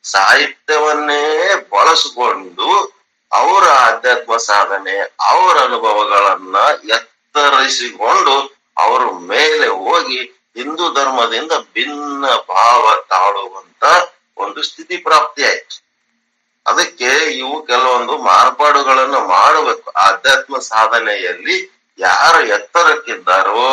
ಸಾಹಿತ್ಯವನ್ನೇ ಬಳಸಿಕೊಂಡು ಅವರ ಆಧ್ಯಾತ್ಮ ಸಾಧನೆ, ಅವರ ಅನುಭವಗಳನ್ನ ಎತ್ತರಿಸಿಕೊಂಡು ಅವರು ಮೇಲೆ ಹೋಗಿ ಹಿಂದೂ ಧರ್ಮದಿಂದ ಭಿನ್ನ ಭಾವ ತಾಳುವಂತ ಒಂದು ಸ್ಥಿತಿ ಪ್ರಾಪ್ತಿ ಆಯ್ತು ಅದಕ್ಕೆ ಇವು ಕೆಲವೊಂದು ಮಾರ್ಪಾಡುಗಳನ್ನು ಮಾಡಬೇಕು. ಆಧ್ಯಾತ್ಮ ಸಾಧನೆಯಲ್ಲಿ ಯಾರು ಎತ್ತರಕ್ಕಿದ್ದಾರೋ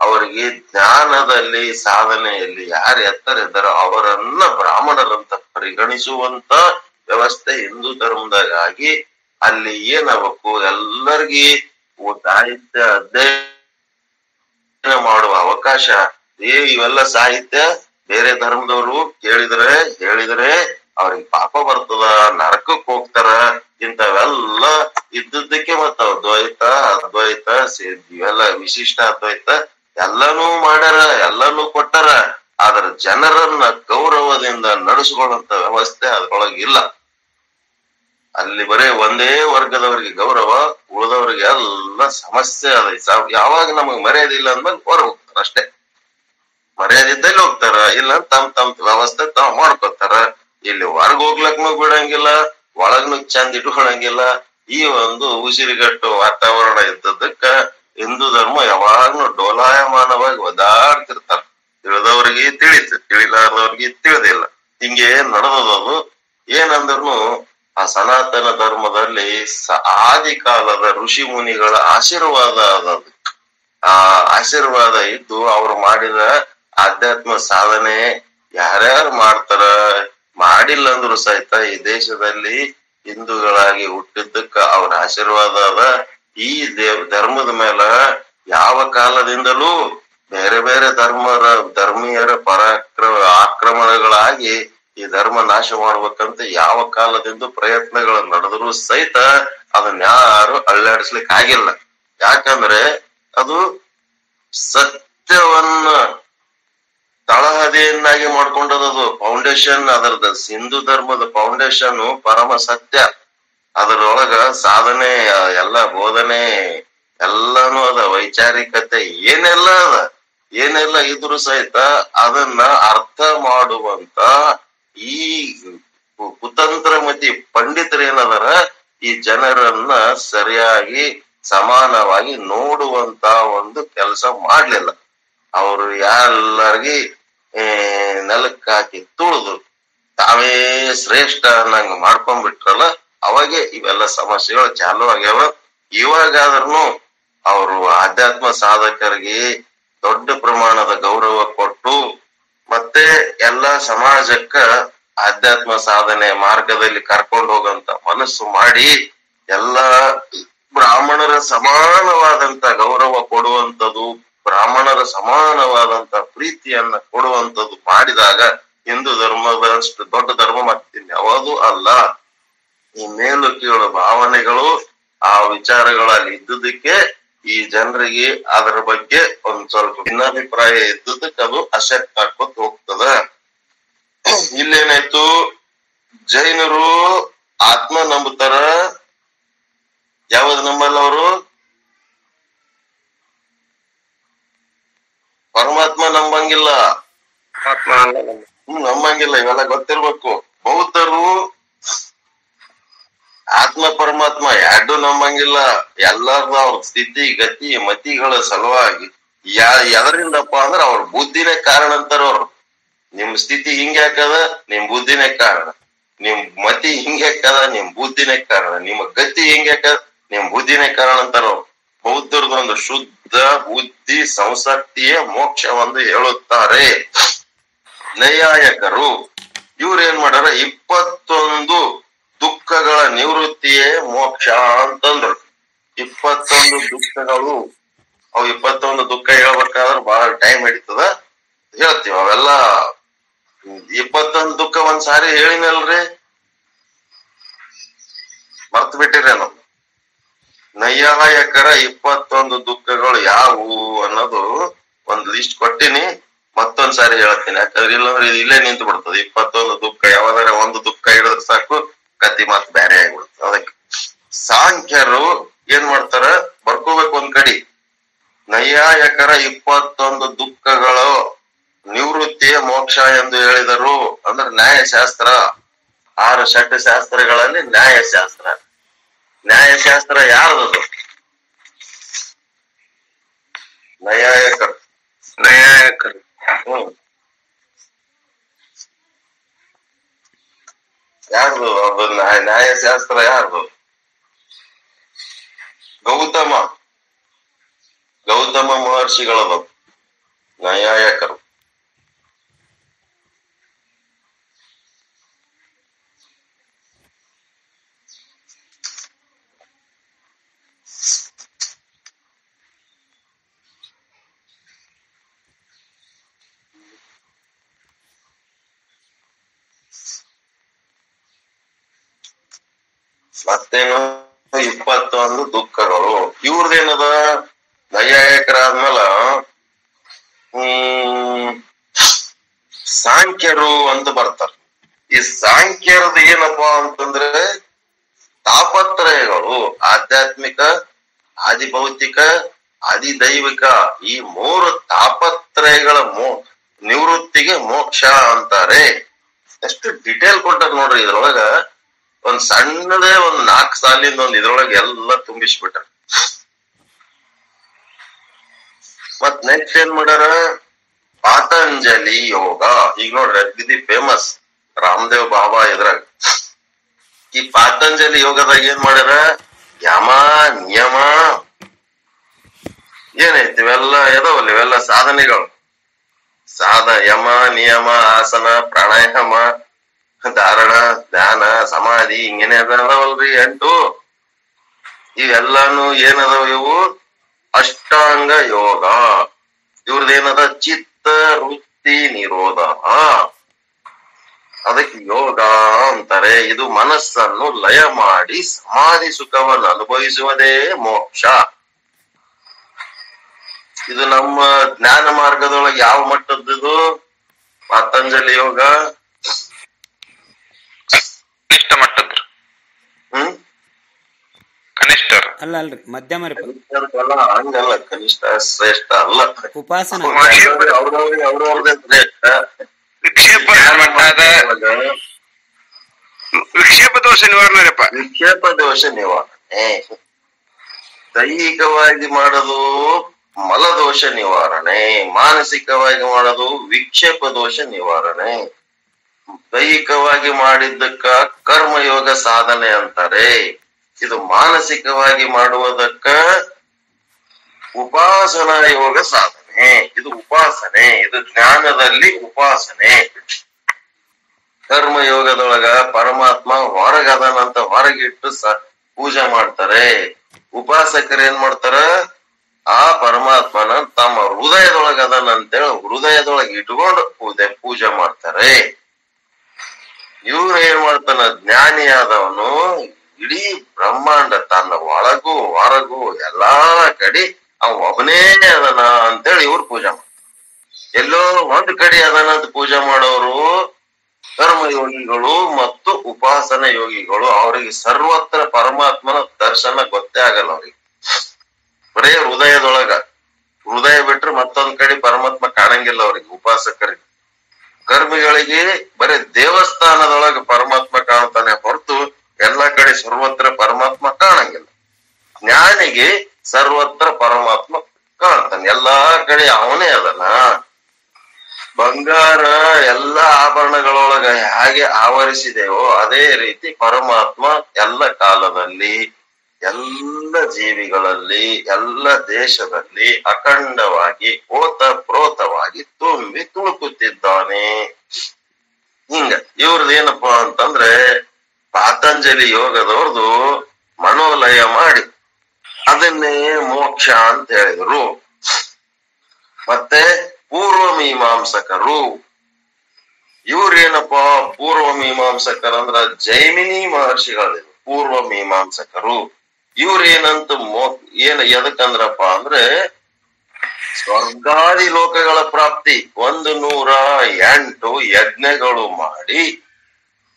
ಅವರಿಗೆ ಜ್ಞಾನದಲ್ಲಿ ಸಾಧನೆಯಲ್ಲಿ ಯಾರು ಎತ್ತರ ಇದ್ದಾರೋ ಅವರನ್ನ ಬ್ರಾಹ್ಮಣರಂತ ಪರಿಗಣಿಸುವಂತ ವ್ಯವಸ್ಥೆ ಹಿಂದೂ ಧರ್ಮದಾಗಿ ಅಲ್ಲಿ ಏನಾಗಬೇಕು ಎಲ್ಲರಿಗೆ ಸಾಹಿತ್ಯ ಅಧ್ಯಯನ ಮಾಡುವ ಅವಕಾಶ. ಏ, ಇವೆಲ್ಲ ಸಾಹಿತ್ಯ? ಬೇರೆ ಧರ್ಮದವರು ಕೇಳಿದ್ರೆ ಹೇಳಿದ್ರೆ ಅವ್ರಿಗೆ ಪಾಪ ಬರ್ತದ, ನರಕಕ್ಕೆ ಹೋಗ್ತಾರ, ಇಂಥವೆಲ್ಲ ಇದ್ದದ್ದಕ್ಕೆ ಮತ್ತ ದ್ವೈತ ಅದ್ವೈತ ಸೇ- ಇವೆಲ್ಲ ವಿಶಿಷ್ಟ ಅದ್ವೈತ ಎಲ್ಲಾನು ಮಾಡ್ಯಾರ, ಎಲ್ಲಾನು ಕೊಟ್ಟಾರ. ಆದ್ರ ಜನರನ್ನ ಗೌರವದಿಂದ ನಡೆಸ್ಕೊಳ್ಳುವಂತ ವ್ಯವಸ್ಥೆ ಅದ್ರೊಳಗೆ ಇಲ್ಲ ಅಲ್ಲಿ ಬರೇ ಒಂದೇ ವರ್ಗದವರಿಗೆ ಗೌರವ, ಉಳಿದವರಿಗೆ ಎಲ್ಲ ಸಮಸ್ಯೆ ಅದ. ಯಾವಾಗ ನಮಗ್ ಮರ್ಯಾದೆ ಇಲ್ಲ ಅಂದ್ಮೇಲೆ ಹೊರ ಹೋಗ್ತಾರ ಅಷ್ಟೇ. ಮರ್ಯಾದೆ ಇದ್ದಲ್ಲಿ ಹೋಗ್ತಾರ, ಇಲ್ಲ ತಮ್ ತಮ್ ವ್ಯವಸ್ಥೆ ತಾವ್ ಮಾಡ್ಕೊತಾರ. ಇಲ್ಲಿ ಹೊರಗ್ ಹೋಗ್ಲಕ್ನು ಬಿಡಂಗಿಲ್ಲ, ಒಳಗ್ನು ಚಂದ ಇಟ್ಕೊಳಂಗಿಲ್ಲ. ಈ ಒಂದು ಉಸಿರುಗಟ್ಟು ವಾತಾವರಣ ಇದ್ದದಕ್ಕ ಹಿಂದೂ ಧರ್ಮ ಯಾವಾಗ್ಲೂ ಡೋಲಾಯಮಾನವಾಗಿ ಒದಾಡ್ತಿರ್ತಾರ ತಿಳಿದವ್ರಿಗೆ ತಿಳಿತು, ತಿಳಿಲಾರದವ್ರಿಗೆ ತಿಳಿದಿಲ್ಲ. ಹಿಂಗೆ ನಡೆದದದು. ಏನಂದ್ರೂ ಆ ಸನಾತನ ಧರ್ಮದಲ್ಲಿ ಆದಿ ಕಾಲದ ಋಷಿ ಮುನಿಗಳ ಆಶೀರ್ವಾದ ಅದದು ಆ ಆಶೀರ್ವಾದ ಇದ್ದು ಅವ್ರು ಮಾಡಿದ ಆಧ್ಯಾತ್ಮ ಸಾಧನೆ ಯಾರ್ಯಾರು ಮಾಡ್ತಾರ ಮಾಡಿಲ್ಲ ಅಂದ್ರು ಸಹಿತ ಈ ದೇಶದಲ್ಲಿ ಹಿಂದೂಗಳಾಗಿ ಹುಟ್ಟಿದ್ದಕ್ಕ ಅವ್ರ ಆಶೀರ್ವಾದ ಅದ. ಈ ದೇವ್, ಧರ್ಮದ ಮೇಲ ಯಾವ ಕಾಲದಿಂದಲೂ ಬೇರೆ ಬೇರೆ ಧರ್ಮರ, ಧರ್ಮೀಯರ ಪರಾಕ್ರಮ ಆಕ್ರಮಣಗಳಾಗಿ ಈ ಧರ್ಮ ನಾಶ ಮಾಡ್ಬೇಕಂತ ಯಾವ ಕಾಲದಿಂದ ಪ್ರಯತ್ನಗಳು ನಡೆದ್ರು ಸಹಿತ ಅದನ್ನ ಯಾರು ಅಳ್ಳಾಡಿಸ್ಲಿಕ್ಕೆ ಆಗಿಲ್ಲ. ಯಾಕಂದ್ರೆ ಅದು ಸತ್ಯವನ್ನ ತಳಹದಿಯನ್ನಾಗಿ ಮಾಡ್ಕೊಂಡದದು ಫೌಂಡೇಶನ್ ಅದರದ ಹಿಂದೂ ಧರ್ಮದ ಫೌಂಡೇಶನ್ ಪರಮ ಸತ್ಯ. ಅದರೊಳಗ ಸಾಧನೆ, ಎಲ್ಲ ಬೋಧನೆ, ಎಲ್ಲಾನು ಅದ, ವೈಚಾರಿಕತೆ ಏನೆಲ್ಲ ಅದ, ಏನೆಲ್ಲ ಇದ್ರು ಸಹಿತ ಅದನ್ನ ಅರ್ಥ ಮಾಡುವಂತ ಈ ಕುತಂತ್ರ ಮತ್ತೆ ಪಂಡಿತರು ಏನದಾರ, ಈ ಜನರನ್ನ ಸರಿಯಾಗಿ ಸಮಾನವಾಗಿ ನೋಡುವಂತ ಒಂದು ಕೆಲಸ ಮಾಡ್ಲಿಲ್ಲ. ಅವರು ಎಲ್ಲರಿಗೆ ನೆಲಕ್ಕೆ ಹಾಕಿ ತುಳಿದು ತಾವೇ ಶ್ರೇಷ್ಠ ಅನ್ನಂಗ ಮಾಡ್ಕೊಂಡ್ಬಿಟ್ರಲ್ಲ, ಅವಾಗೆ ಇವೆಲ್ಲ ಸಮಸ್ಯೆಗಳು ಚಾಲು ಆಗ್ಯಾವ. ಇವಾಗಾದ್ರೂ ಅವರು ಆಧ್ಯಾತ್ಮ ಸಾಧಕರಿಗೆ ದೊಡ್ಡ ಪ್ರಮಾಣದ ಗೌರವ ಕೊಟ್ಟು ಮತ್ತೆ ಎಲ್ಲ ಸಮಾಜಕ್ಕ ಆಧ್ಯಾತ್ಮ ಸಾಧನೆ ಮಾರ್ಗದಲ್ಲಿ ಕರ್ಕೊಂಡು ಹೋಗಂತ ಮನಸ್ಸು ಮಾಡಿ ಎಲ್ಲ ಬ್ರಾಹ್ಮಣರ ಸಮಾನವಾದಂತ ಗೌರವ ಕೊಡುವಂತದ್ದು ಬ್ರಾಹ್ಮಣರ ಸಮಾನವಾದಂತ ಪ್ರೀತಿಯನ್ನ ಕೊಡುವಂತದ್ದು ಮಾಡಿದಾಗ ಹಿಂದೂ ಧರ್ಮದಷ್ಟು ದೊಡ್ಡ ಧರ್ಮ ಮತ್ತಿನ್ ಯಾವುದು ಅಲ್ಲ. ಈ ಮೇಲು ಕೀಳು ಭಾವನೆಗಳು ಆ ವಿಚಾರಗಳಲ್ಲಿ ಇದ್ದುದಕ್ಕೆ ಈ ಜನರಿಗೆ ಅದರ ಬಗ್ಗೆ ಒಂದ್ ಸ್ವಲ್ಪ ಭಿನ್ನಾಭಿಪ್ರಾಯ ಇದ್ದದಕ್ಕೆ ಅದು ಅಸೆಪ್ಟ್ ಆಗ್ಕೊತ ಹೋಗ್ತದ. ಇಲ್ಲೇನಾಯ್ತು? ಜೈನರು ಆತ್ಮ ನಂಬುತ್ತಾರ? ಯಾವ್ದು ನಂಬಲ್ಲ ಅವರು? ಪರಮಾತ್ಮ ನಂಬಂಗಿಲ್ಲ. ನಂಬಂಗಿಲ್ಲ ಇವೆಲ್ಲ ಗೊತ್ತಿರ್ಬೇಕು. ಬೌದ್ಧರು ಆತ್ಮ ಪರಮಾತ್ಮ ಎರಡು ನಂಬಂಗಿಲ್ಲ. ಎಲ್ಲಾರ್ದು ಅವ್ರ ಸ್ಥಿತಿ, ಗತಿ, ಮತಿಗಳ ಸಲುವಾಗಿ ಯಾ ಎದರಿಂದಪ್ಪ ಅಂದ್ರ ಅವ್ರ ಬುದ್ಧಿನೇ ಕಾರಣ ಅಂತಾರ ಅವ್ರು. ನಿಮ್ ಸ್ಥಿತಿ ಹಿಂಗೆ ಹಾಕದ ನಿಮ್ ಬುದ್ಧಿನೇ ಕಾರಣ. ನಿಮ್ ಮತಿ ಹಿಂಗೆ ಹಾಕದ ನಿಮ್ ಬುದ್ಧಿನೇ ಕಾರಣ. ನಿಮ್ಮ ಗತಿ ಹಿಂಗೆ ಹಾಕದ ನಿಮ್ ಬುದ್ಧಿನೇ ಕಾರಣ ಅಂತಾರ ಅವ್ರು. ಬೌದ್ಧರದೊಂದು ಶುದ್ಧ ಬುದ್ಧಿ ಸಂಸಕ್ತಿಯೇ ಮೋಕ್ಷವೆಂದು ಹೇಳುತ್ತಾರೆ. ನೈಯಾಯಕರು ಇವ್ರು ಏನ್ ಮಾಡ್ಯಾರ? ಇಪ್ಪತ್ತೊಂದು ದುಃಖಗಳ ನಿವೃತ್ತಿಯೇ ಮೋಕ್ಷ ಅಂತಂದ್ರು. ಇಪ್ಪತ್ತೊಂದು ದುಃಖಗಳು, ಅವು ಇಪ್ಪತ್ತೊಂದು ದುಃಖ ಹೇಳ್ಬೇಕಾದ್ರೆ ಬಹಳ ಟೈಮ್ ಹಿಡಿತದ. ಹೇಳ್ತೀವಿ ಅವೆಲ್ಲ, ಇಪ್ಪತ್ತೊಂದು ದುಃಖ ಒಂದ್ ಸಾರಿ ಹೇಳಿನಲ್ರಿ? ಮರ್ತ್ ಬಿಟ್ಟಿರೇನು ನೈಯಾಯಕರ ಇಪ್ಪತ್ತೊಂದು ದುಃಖಗಳು ಯಾವುವು ಅನ್ನೋದು ಒಂದ್ ಲಿಸ್ಟ್ ಕೊಟ್ಟಿನಿ, ಮತ್ತೊಂದ್ ಸಾರಿ ಹೇಳ್ತೀನಿ. ಯಾಕಂದ್ರೆ ಇಲ್ಲಾಂದ್ರೆ ಇಲ್ಲೇ ನಿಂತು ಬಿಡ್ತದೆ ಇಪ್ಪತ್ತೊಂದು ದುಃಖ ಯಾವ್ದಾರ ಒಂದು ದುಃಖ ಹಿಡಿದ್ರೆ ಸಾಕು ಕತ್ತಿ ಮಾತು ಬೇರೆ ಆಗ್ಬಿಡುತ್ತೆ. ಅದಕ್ಕೆ ಸಾಂಖ್ಯರು ಏನ್ ಮಾಡ್ತಾರ? ಬರ್ಕೋಬೇಕು ಒಂದ್ ಕಡಿ. ನೈಯಾಯಕರ ಇಪ್ಪತ್ತೊಂದು ದುಃಖಗಳು ನಿವೃತ್ತಿಯ ಮೋಕ್ಷ ಎಂದು ಹೇಳಿದರು ಅಂದ್ರೆ ನ್ಯಾಯಶಾಸ್ತ್ರ. ಆರು ಷಟ್ ಶಾಸ್ತ್ರಗಳಲ್ಲಿ ನ್ಯಾಯಶಾಸ್ತ್ರ. ನ್ಯಾಯಶಾಸ್ತ್ರ ಯಾರದದು? ನಯಾಯಕರು ನಯಾಯಕರು ಹ್ಮ್. ಯಾರ್ದು ನ್ಯಾಯಶಾಸ್ತ್ರ ಯಾರ್ದು? ಗೌತಮ. ಗೌತಮ ಮಹರ್ಷಿಗಳದು. ನ್ಯಾಯಕರು. ಮತ್ತೇನು ಇಪ್ಪತ್ತೊಂದು ದುಃಖಗಳು. ಇವ್ರದೇನದ? ನೈಯಾಯಕರಾದ್ಮೇಲ ಹ್ಮ್, ಸಾಂಖ್ಯರು ಅಂತ ಬರ್ತಾರ. ಈ ಸಾಂಖ್ಯರದ ಏನಪ್ಪಾ ಅಂತಂದ್ರೆ ತಾಪತ್ರಯಗಳು, ಆಧ್ಯಾತ್ಮಿಕ, ಆದಿಭೌತಿಕ, ಆದಿದೈವಿಕ, ಈ ಮೂರು ತಾಪತ್ರಯಗಳ ಮೋ, ನಿವೃತ್ತಿಗೆ ಮೋಕ್ಷ ಅಂತಾರೆ. ಎಷ್ಟು ಡಿಟೇಲ್ ಕೊಟ್ಟಾರ ನೋಡ್ರಿ ಇದ್ರೊಳಗ. ಒಂದ್ ಸಣ್ಣದೇ ಒಂದ್ ನಾಲ್ಕ್ ಸಾಲಿಂದ ಒಂದ್ ಇದ್ರೊಳಗೆ ಎಲ್ಲ ತುಂಬಿಸ್ಬಿಟ್ರ. ಮತ್ ನೆಕ್ಸ್ಟ್ ಏನ್ ಮಾಡ್ಯಾರ? ಪಾತಂಜಲಿ ಯೋಗ. ಈಗ ನೋಡ್ರಿ ಅಗ್ದಿ ಫೇಮಸ್ ರಾಮದೇವ್ ಬಾಬಾ ಇದ್ರಾಗ. ಈ ಪಾತಂಜಲಿ ಯೋಗದಾಗ ಏನ್ ಮಾಡ್ಯಾರ? ಯಮ, ನಿಯಮ. ಏನೈತಿ ಇವೆಲ್ಲ ಯದವಲ್ಲ ಇವೆಲ್ಲ ಸಾಧನೆಗಳು. ಸಾಧ, ಯಮ, ನಿಯಮ, ಆಸನ, ಪ್ರಾಣಾಯಾಮ. ಧಾರಣ, ಧ್ಯಾನ, ಸಮಾಧಿ, ಹಿಂಗೇನೆ ಅದಾವಲ್ರಿ ಎಂಟು. ಇವೆಲ್ಲಾನು ಏನದಾವ ಇವು? ಅಷ್ಟಾಂಗ ಯೋಗ. ಇವ್ರದೇನದ? ಚಿತ್ತ, ವೃತ್ತಿ, ನಿರೋಧ. ಅದಕ್ಕೆ ಯೋಗ ಅಂತಾರೆ. ಇದು ಮನಸ್ಸನ್ನು ಲಯ ಮಾಡಿ ಸಮಾಧಿ ಸುಖವನ್ನು ಅನುಭವಿಸುವುದೇ ಮೋಕ್ಷ. ಇದು ನಮ್ಮ ಜ್ಞಾನ ಮಾರ್ಗದೊಳಗೆ ಯಾವ ಮಟ್ಟದ್ದು ಪತಂಜಲಿ ಯೋಗ ಕನಿಷ್ಠ ಮಟ್ಟದ್ರಿ ಹ್ಮ್ ಕನಿಷ್ಠ ರೀ. ಅಲ್ಲ ಅಲ್ರಿ ಮಧ್ಯಮ ರೀ ಹಂಗಲ್ಲ ಕನಿಷ್ಠ ಶ್ರೇಷ್ಠ ಅಲ್ಲ. ಉಪಾಸನ. ಅವ್ರವ್ರಿಗೆ ಅವ್ರವ್ರದೇ ಶ್ರೇಷ್ಠ. ವಿಕ್ಷೇಪ ವಿಕ್ಷೇಪ ದೋಷ ನಿವಾರಣೆ ವಿಕ್ಷೇಪ ದೋಷ ನಿವಾರಣೆ. ದೈಹಿಕವಾಗಿ ಮಾಡೋದು ಮಲದೋಷ ನಿವಾರಣೆ. ಮಾನಸಿಕವಾಗಿ ಮಾಡೋದು ವಿಕ್ಷೇಪ ದೋಷ ನಿವಾರಣೆ. ದೈಹಿಕವಾಗಿ ಮಾಡಿದ್ದಕ್ಕ ಕರ್ಮಯೋಗ ಸಾಧನೆ ಅಂತಾರೆ. ಇದು ಮಾನಸಿಕವಾಗಿ ಮಾಡುವುದಕ್ಕ ಉಪಾಸನಾ ಯೋಗ ಸಾಧನೆ. ಇದು ಉಪಾಸನೆ. ಇದು ಜ್ಞಾನದಲ್ಲಿ ಉಪಾಸನೆ. ಕರ್ಮಯೋಗದೊಳಗ ಪರಮಾತ್ಮ ಹೊರಗದನಂತ ಹೊರಗಿಟ್ಟು ಸ ಪೂಜೆ ಮಾಡ್ತಾರೆ. ಉಪಾಸಕರು ಏನ್ ಮಾಡ್ತಾರ? ಆ ಪರಮಾತ್ಮನ ತಮ್ಮ ಹೃದಯದೊಳಗ ಅದನಂತೇಳಿ ಹೃದಯದೊಳಗೆ ಇಟ್ಕೊಂಡು ಪೂಜೆ ಪೂಜೆ ಮಾಡ್ತಾರೆ. ಇವ್ರು ಏನ್ ಮಾಡ್ತಾನ? ಜ್ಞಾನಿಯಾದವನು ಇಡೀ ಬ್ರಹ್ಮಾಂಡ ತನ್ನ ಒಳಗೂ ಹೊರಗೂ ಎಲ್ಲಾ ಕಡೆ ಅವ ಒಬ್ಬನೇ ಅದನ ಅಂತೇಳಿ ಇವ್ರು ಪೂಜಾ ಮಾಡ್ತಾರೆ. ಎಲ್ಲೋ ಒಂದ್ ಕಡೆ ಅಂತ ಪೂಜಾ ಮಾಡೋರು ಕರ್ಮಯೋಗಿಗಳು ಮತ್ತು ಉಪಾಸನ ಯೋಗಿಗಳು ಅವರಿಗೆ ಸರ್ವತ್ರ ಪರಮಾತ್ಮನ ದರ್ಶನ ಗೊತ್ತೇ ಆಗಲ್ಲ ಅವ್ರಿಗೆ. ಬರೇ ಹೃದಯದೊಳಗ. ಹೃದಯ ಬಿಟ್ರೆ ಮತ್ತೊಂದ್ ಕಡೆ ಪರಮಾತ್ಮ ಕಾಣಂಗಿಲ್ಲ ಅವ್ರಿಗೆ ಉಪಾಸಕರಿಗೆ. ಕರ್ಮಿಗಳಿಗೆ ಬರೇ ದೇವಸ್ಥಾನದೊಳಗ ಪರಮಾತ್ಮ ಕಾಣ್ತಾನೆ ಹೊರತು ಎಲ್ಲಾ ಕಡೆ ಸರ್ವತ್ರ ಪರಮಾತ್ಮ ಕಾಣಂಗಿಲ್ಲ. ಜ್ಞಾನಿಗೆ ಸರ್ವತ್ರ ಪರಮಾತ್ಮ ಕಾಣ್ತಾನೆ. ಎಲ್ಲಾ ಕಡೆ ಅವನೇ ಅದನ. ಬಂಗಾರ ಎಲ್ಲ ಆಭರಣಗಳೊಳಗ ಹೇಗೆ ಆವರಿಸಿದೆವೋ ಅದೇ ರೀತಿ ಪರಮಾತ್ಮ ಎಲ್ಲ ಕಾಲದಲ್ಲಿ, ಎಲ್ಲ ಜೀವಿಗಳಲ್ಲಿ, ಎಲ್ಲ ದೇಶದಲ್ಲಿ ಅಖಂಡವಾಗಿ ಓತ ಪ್ರೋತವಾಗಿ ತುಂಬಿ ತುಳುಕುತ್ತಿದ್ದಾನೆ. ಹಿಂಗ ಇವ್ರದ್ದು ಏನಪ್ಪಾ ಅಂತಂದ್ರೆ ಪಾತಂಜಲಿ ಯೋಗದವ್ರದು ಮನೋಲಯ ಮಾಡಿ. ಅದನ್ನೇ ಮೋಕ್ಷ ಅಂತ ಹೇಳಿದ್ರು. ಮತ್ತೆ ಪೂರ್ವ ಮೀಮಾಂಸಕರು ಇವ್ರೇನಪ್ಪ ಪೂರ್ವ ಮೀಮಾಂಸಕರಂದ್ರ ಜೈಮಿನಿ ಮಹರ್ಷಿಗಳಿದ್ರು ಪೂರ್ವ ಮೀಮಾಂಸಕರು ಇವ್ರೇನಂತ ಮೋ, ಏನ್ ಎದಕ್ಕಂದ್ರಪ್ಪ ಅಂದ್ರೆ ಸ್ವರ್ಗಾದಿ ಲೋಕಗಳ ಪ್ರಾಪ್ತಿ. ಒಂದು ನೂರ ಎಂಟು ಯಜ್ಞಗಳು ಮಾಡಿ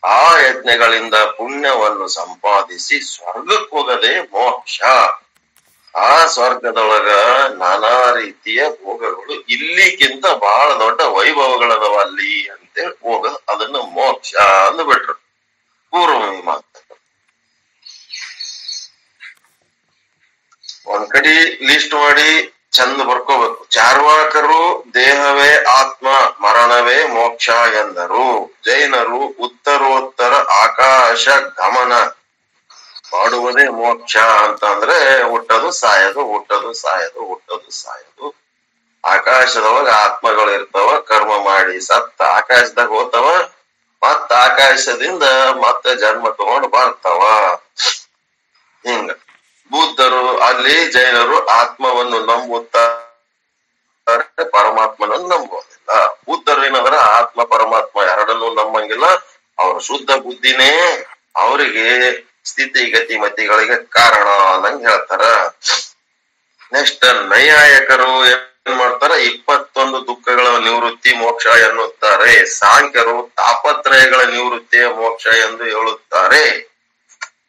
ಆ ಯಜ್ಞಗಳಿಂದ ಪುಣ್ಯವನ್ನು ಸಂಪಾದಿಸಿ ಸ್ವರ್ಗಕ್ಕೆ ಹೋಗದೆ ಮೋಕ್ಷ. ಆ ಸ್ವರ್ಗದೊಳಗ ನಾನಾ ರೀತಿಯ ಭೋಗಗಳು ಇಲ್ಲಿಗಿಂತ ಬಹಳ ದೊಡ್ಡ ವೈಭವಗಳದವ ಅಲ್ಲಿ ಅಂತೇಳಿ ಹೋಗ ಅದನ್ನ ಮೋಕ್ಷ ಅಂದು ಬಿಟ್ರು. ಪೂರ್ವ ಮಾತು ಒಂದ್ ಕಡೆ ಲಿಸ್ಟ್ ಮಾಡಿ ಚಂದ ಬರ್ಕೋಬೇಕು ಚಾರ್ವಾಕರು ದೇಹವೇ ಆತ್ಮ, ಮರಣವೇ ಮೋಕ್ಷ ಎಂದರು. ಜೈನರು ಉತ್ತರೋತ್ತರ ಆಕಾಶ ಗಮನ. ಮಾಡುವುದೇ ಮೋಕ್ಷ ಅಂತಂದ್ರೆ ಹುಟ್ಟದು ಸಾಯದು ಹುಟ್ಟದು ಸಾಯದು ಹುಟ್ಟದು ಸಾಯದು. ಆಕಾಶದೊಳಗ ಆತ್ಮಗಳು ಇರ್ತಾವ, ಕರ್ಮ ಮಾಡಿ ಸತ್ತ ಆಕಾಶದಾಗ ಹೋತವ, ಮತ್ತ ಆಕಾಶದಿಂದ ಮತ್ತೆ ಜನ್ಮ ತಗೊಂಡು ಬರ್ತಾವ. ಹಿಂಗ. ಬುದ್ಧರು ಅಲ್ಲಿ ಜೈನರು ಆತ್ಮವನ್ನು ನಂಬುತ್ತಾರೆ ಪರಮಾತ್ಮನನ್ನು ನಂಬುವುದಿಲ್ಲ. ಬುದ್ಧರು ಏನಂದ್ರ ಆತ್ಮ ಪರಮಾತ್ಮ ಎರಡನ್ನೂ ನಂಬಂಗಿಲ್ಲ. ಅವ್ರ ಶುದ್ಧ ಬುದ್ಧಿನೇ ಅವರಿಗೆ ಸ್ಥಿತಿ, ಗತಿ, ಮತಿಗಳಿಗೆ ಕಾರಣ ಅನ್ನಂಗ್ ಹೇಳ್ತಾರ. ನೆಕ್ಸ್ಟ್ ನೈಯಾಯಕರು ಏನ್ ಮಾಡ್ತಾರ? ಇಪ್ಪತ್ತೊಂದು ದುಃಖಗಳ ನಿವೃತ್ತಿ ಮೋಕ್ಷ ಎನ್ನುತ್ತಾರೆ. ಸಾಂಖ್ಯರು ತಾಪತ್ರಯಗಳ ನಿವೃತ್ತಿಯ ಮೋಕ್ಷ ಎಂದು ಹೇಳುತ್ತಾರೆ.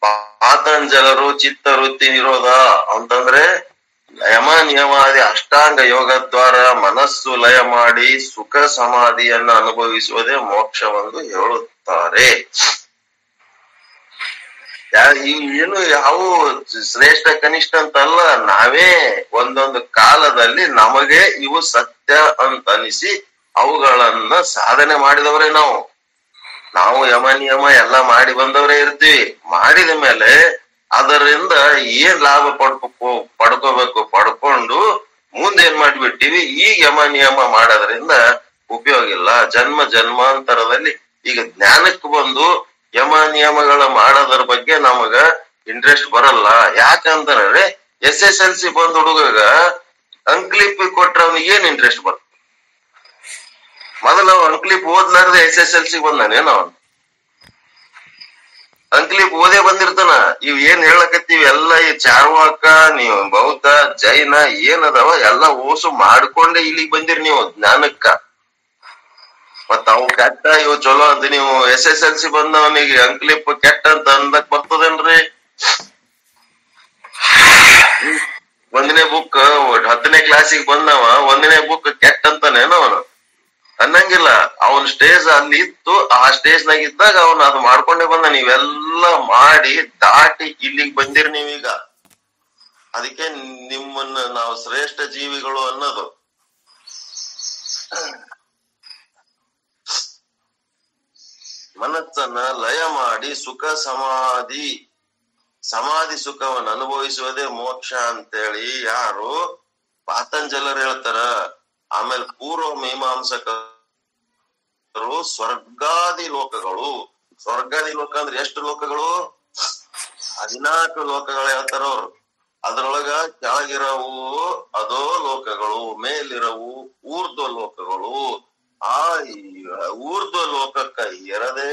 ಪಾತಂಜಲರು ಚಿತ್ತ ವೃತ್ತಿ ನಿರೋಧ ಅಂತಂದ್ರೆ ಯಮ ನಿಯಮಾದಿ ಅಷ್ಟಾಂಗ ಯೋಗ ದ್ವಾರ ಮನಸ್ಸು ಲಯ ಮಾಡಿ ಸುಖ ಸಮಾಧಿಯನ್ನ ಅನುಭವಿಸುವುದೇ ಮೋಕ್ಷವೆಂದು ಹೇಳುತ್ತಾರೆ. ಏನು ಯಾವ ಶ್ರೇಷ್ಠ ಕನಿಷ್ಠ ಅಂತಲ್ಲ, ನಾವೇ ಒಂದೊಂದು ಕಾಲದಲ್ಲಿ ನಮಗೆ ಇವು ಸತ್ಯ ಅಂತ ಅನಿಸಿ ಅವುಗಳನ್ನ ಸಾಧನೆ ಮಾಡಿದವರೇ ನಾವು. ನಾವು ಯಮ ನಿಯಮ ಎಲ್ಲ ಮಾಡಿ ಬಂದವರೇ ಇರ್ತೀವಿ. ಮಾಡಿದ ಮೇಲೆ ಅದರಿಂದ ಏನ್ ಲಾಭ ಪಡ್ಕೋ, ಪಡ್ಕೋಬೇಕು, ಪಡ್ಕೊಂಡು ಮುಂದೆ ಏನ್ ಮಾಡ್ಬಿಟ್ಟಿವಿ? ಈ ಯಮ ನಿಯಮ ಮಾಡೋದ್ರಿಂದ ಉಪಯೋಗ ಇಲ್ಲ. ಜನ್ಮ ಜನ್ಮಾಂತರದಲ್ಲಿ ಈಗ ಜ್ಞಾನಕ್ಕೆ ಬಂದು ಯಮ ನಿಯಮಗಳ ಮಾಡೋದ್ರ ಬಗ್ಗೆ ನಮಗ ಇಂಟ್ರೆಸ್ಟ್ ಬರಲ್ಲ. ಯಾಕಂದ್ರೆ ಎಸ್ ಎಸ್ ಎಲ್ ಸಿ ಬಂದ್ ಹುಡುಗ ಅಂಕ್ಲಿಪಿ ಕೊಟ್ರೆ ಅವ್ನಿಗೆ ಏನ್ ಇಂಟ್ರೆಸ್ಟ್ ಬರ್ತದೆ ಮೊದಲ ಅಂಕ್ಲಿಪ್ ಓದ್ಲಾರ್ದೆ ಎಸ್ ಎಸ್ ಎಲ್ ಸಿ ಬಂದಾನೇನೋ ಅಂಕ್ಲಿಪ್ ಓದೇ ಬಂದಿರ್ತಾನ, ಇವ್ ಏನ್ ಹೇಳಕತ್ತೀವಿ ಎಲ್ಲ ಈ ಚಾರ್ವಾಕ, ನೀವು ಬೌದ್ಧ, ಜೈನ, ಏನದಾವ, ಎಲ್ಲ ಓಸು ಮಾಡ್ಕೊಂಡೆ ಇಲ್ಲಿಗೆ ಬಂದಿರ್ ನೀವು ಜ್ಞಾನಕ್ಕ. ಮತ್ತ ಅವು ಕೆಟ್ಟ, ಇವ್ ಚಲೋ ಅಂತ ನೀವು ಎಸ್ ಎಸ್ ಎಲ್ ಸಿ ಬಂದವನಿಗೆ ಅಂಕ್ಲಿಪ್ ಕೆಟ್ಟ ಅಂತ ಅಂದಕ್ ಬರ್ತದೇನ್ರಿ. ಒಂದನೇ ಬುಕ್ ಹತ್ತನೇ ಕ್ಲಾಸಿಗೆ ಬಂದವ, ಒಂದನೇ ಬುಕ್ ಕೆಟ್ಟ ಅಂತಾನೇನ ಅವನು. ಅನ್ನಂಗಿಲ್ಲ. ಅವನ್ ಸ್ಟೇಜ್ ಅಲ್ಲಿ ಇತ್ತು, ಆ ಸ್ಟೇಜ್ ನಾಗ ಇದ್ದಾಗ ಅವನ್ ಅದು ಮಾಡ್ಕೊಂಡೆ ಬಂದ. ನೀವೆಲ್ಲ ಮಾಡಿ, ದಾಟಿ ಇಲ್ಲಿಗೆ ಬಂದಿರಿ ನೀವೀಗ. ಅದಕ್ಕೆ ನಿಮ್ಮನ್ನ ನಾವು ಶ್ರೇಷ್ಠ ಜೀವಿಗಳು ಅನ್ನೋದು. ಮನಸ್ಸನ್ನ ಲಯ ಮಾಡಿ, ಸುಖ ಸಮಾಧಿ ಸಮಾಧಿ ಸುಖವನ್ನು ಅನುಭವಿಸುವುದೇ ಮೋಕ್ಷ ಅಂತೇಳಿ ಯಾರು? ಪಾತಂಜಲರು ಹೇಳ್ತಾರ, ಆಮೇಲೆ ಪೂರ್ವ ಮೀಮಾಂಸಕರು. ಸ್ವರ್ಗಾದಿ ಲೋಕಗಳು ಸ್ವರ್ಗಾದಿ ಲೋಕ ಅಂದ್ರೆ ಎಷ್ಟು ಲೋಕಗಳು ಹದಿನಾಲ್ಕು ಲೋಕಗಳು ಹೇಳ್ತಾರ ಅವ್ರು ಅದ್ರೊಳಗ ಕೆಳಗಿರವು ಅದೋ ಲೋಕಗಳು ಮೇಲಿರವು ಊರ್ಧ್ವ ಲೋಕಗಳು ಆ ಊರ್ಧ್ವ ಲೋಕಕ್ಕ ಎರದೇ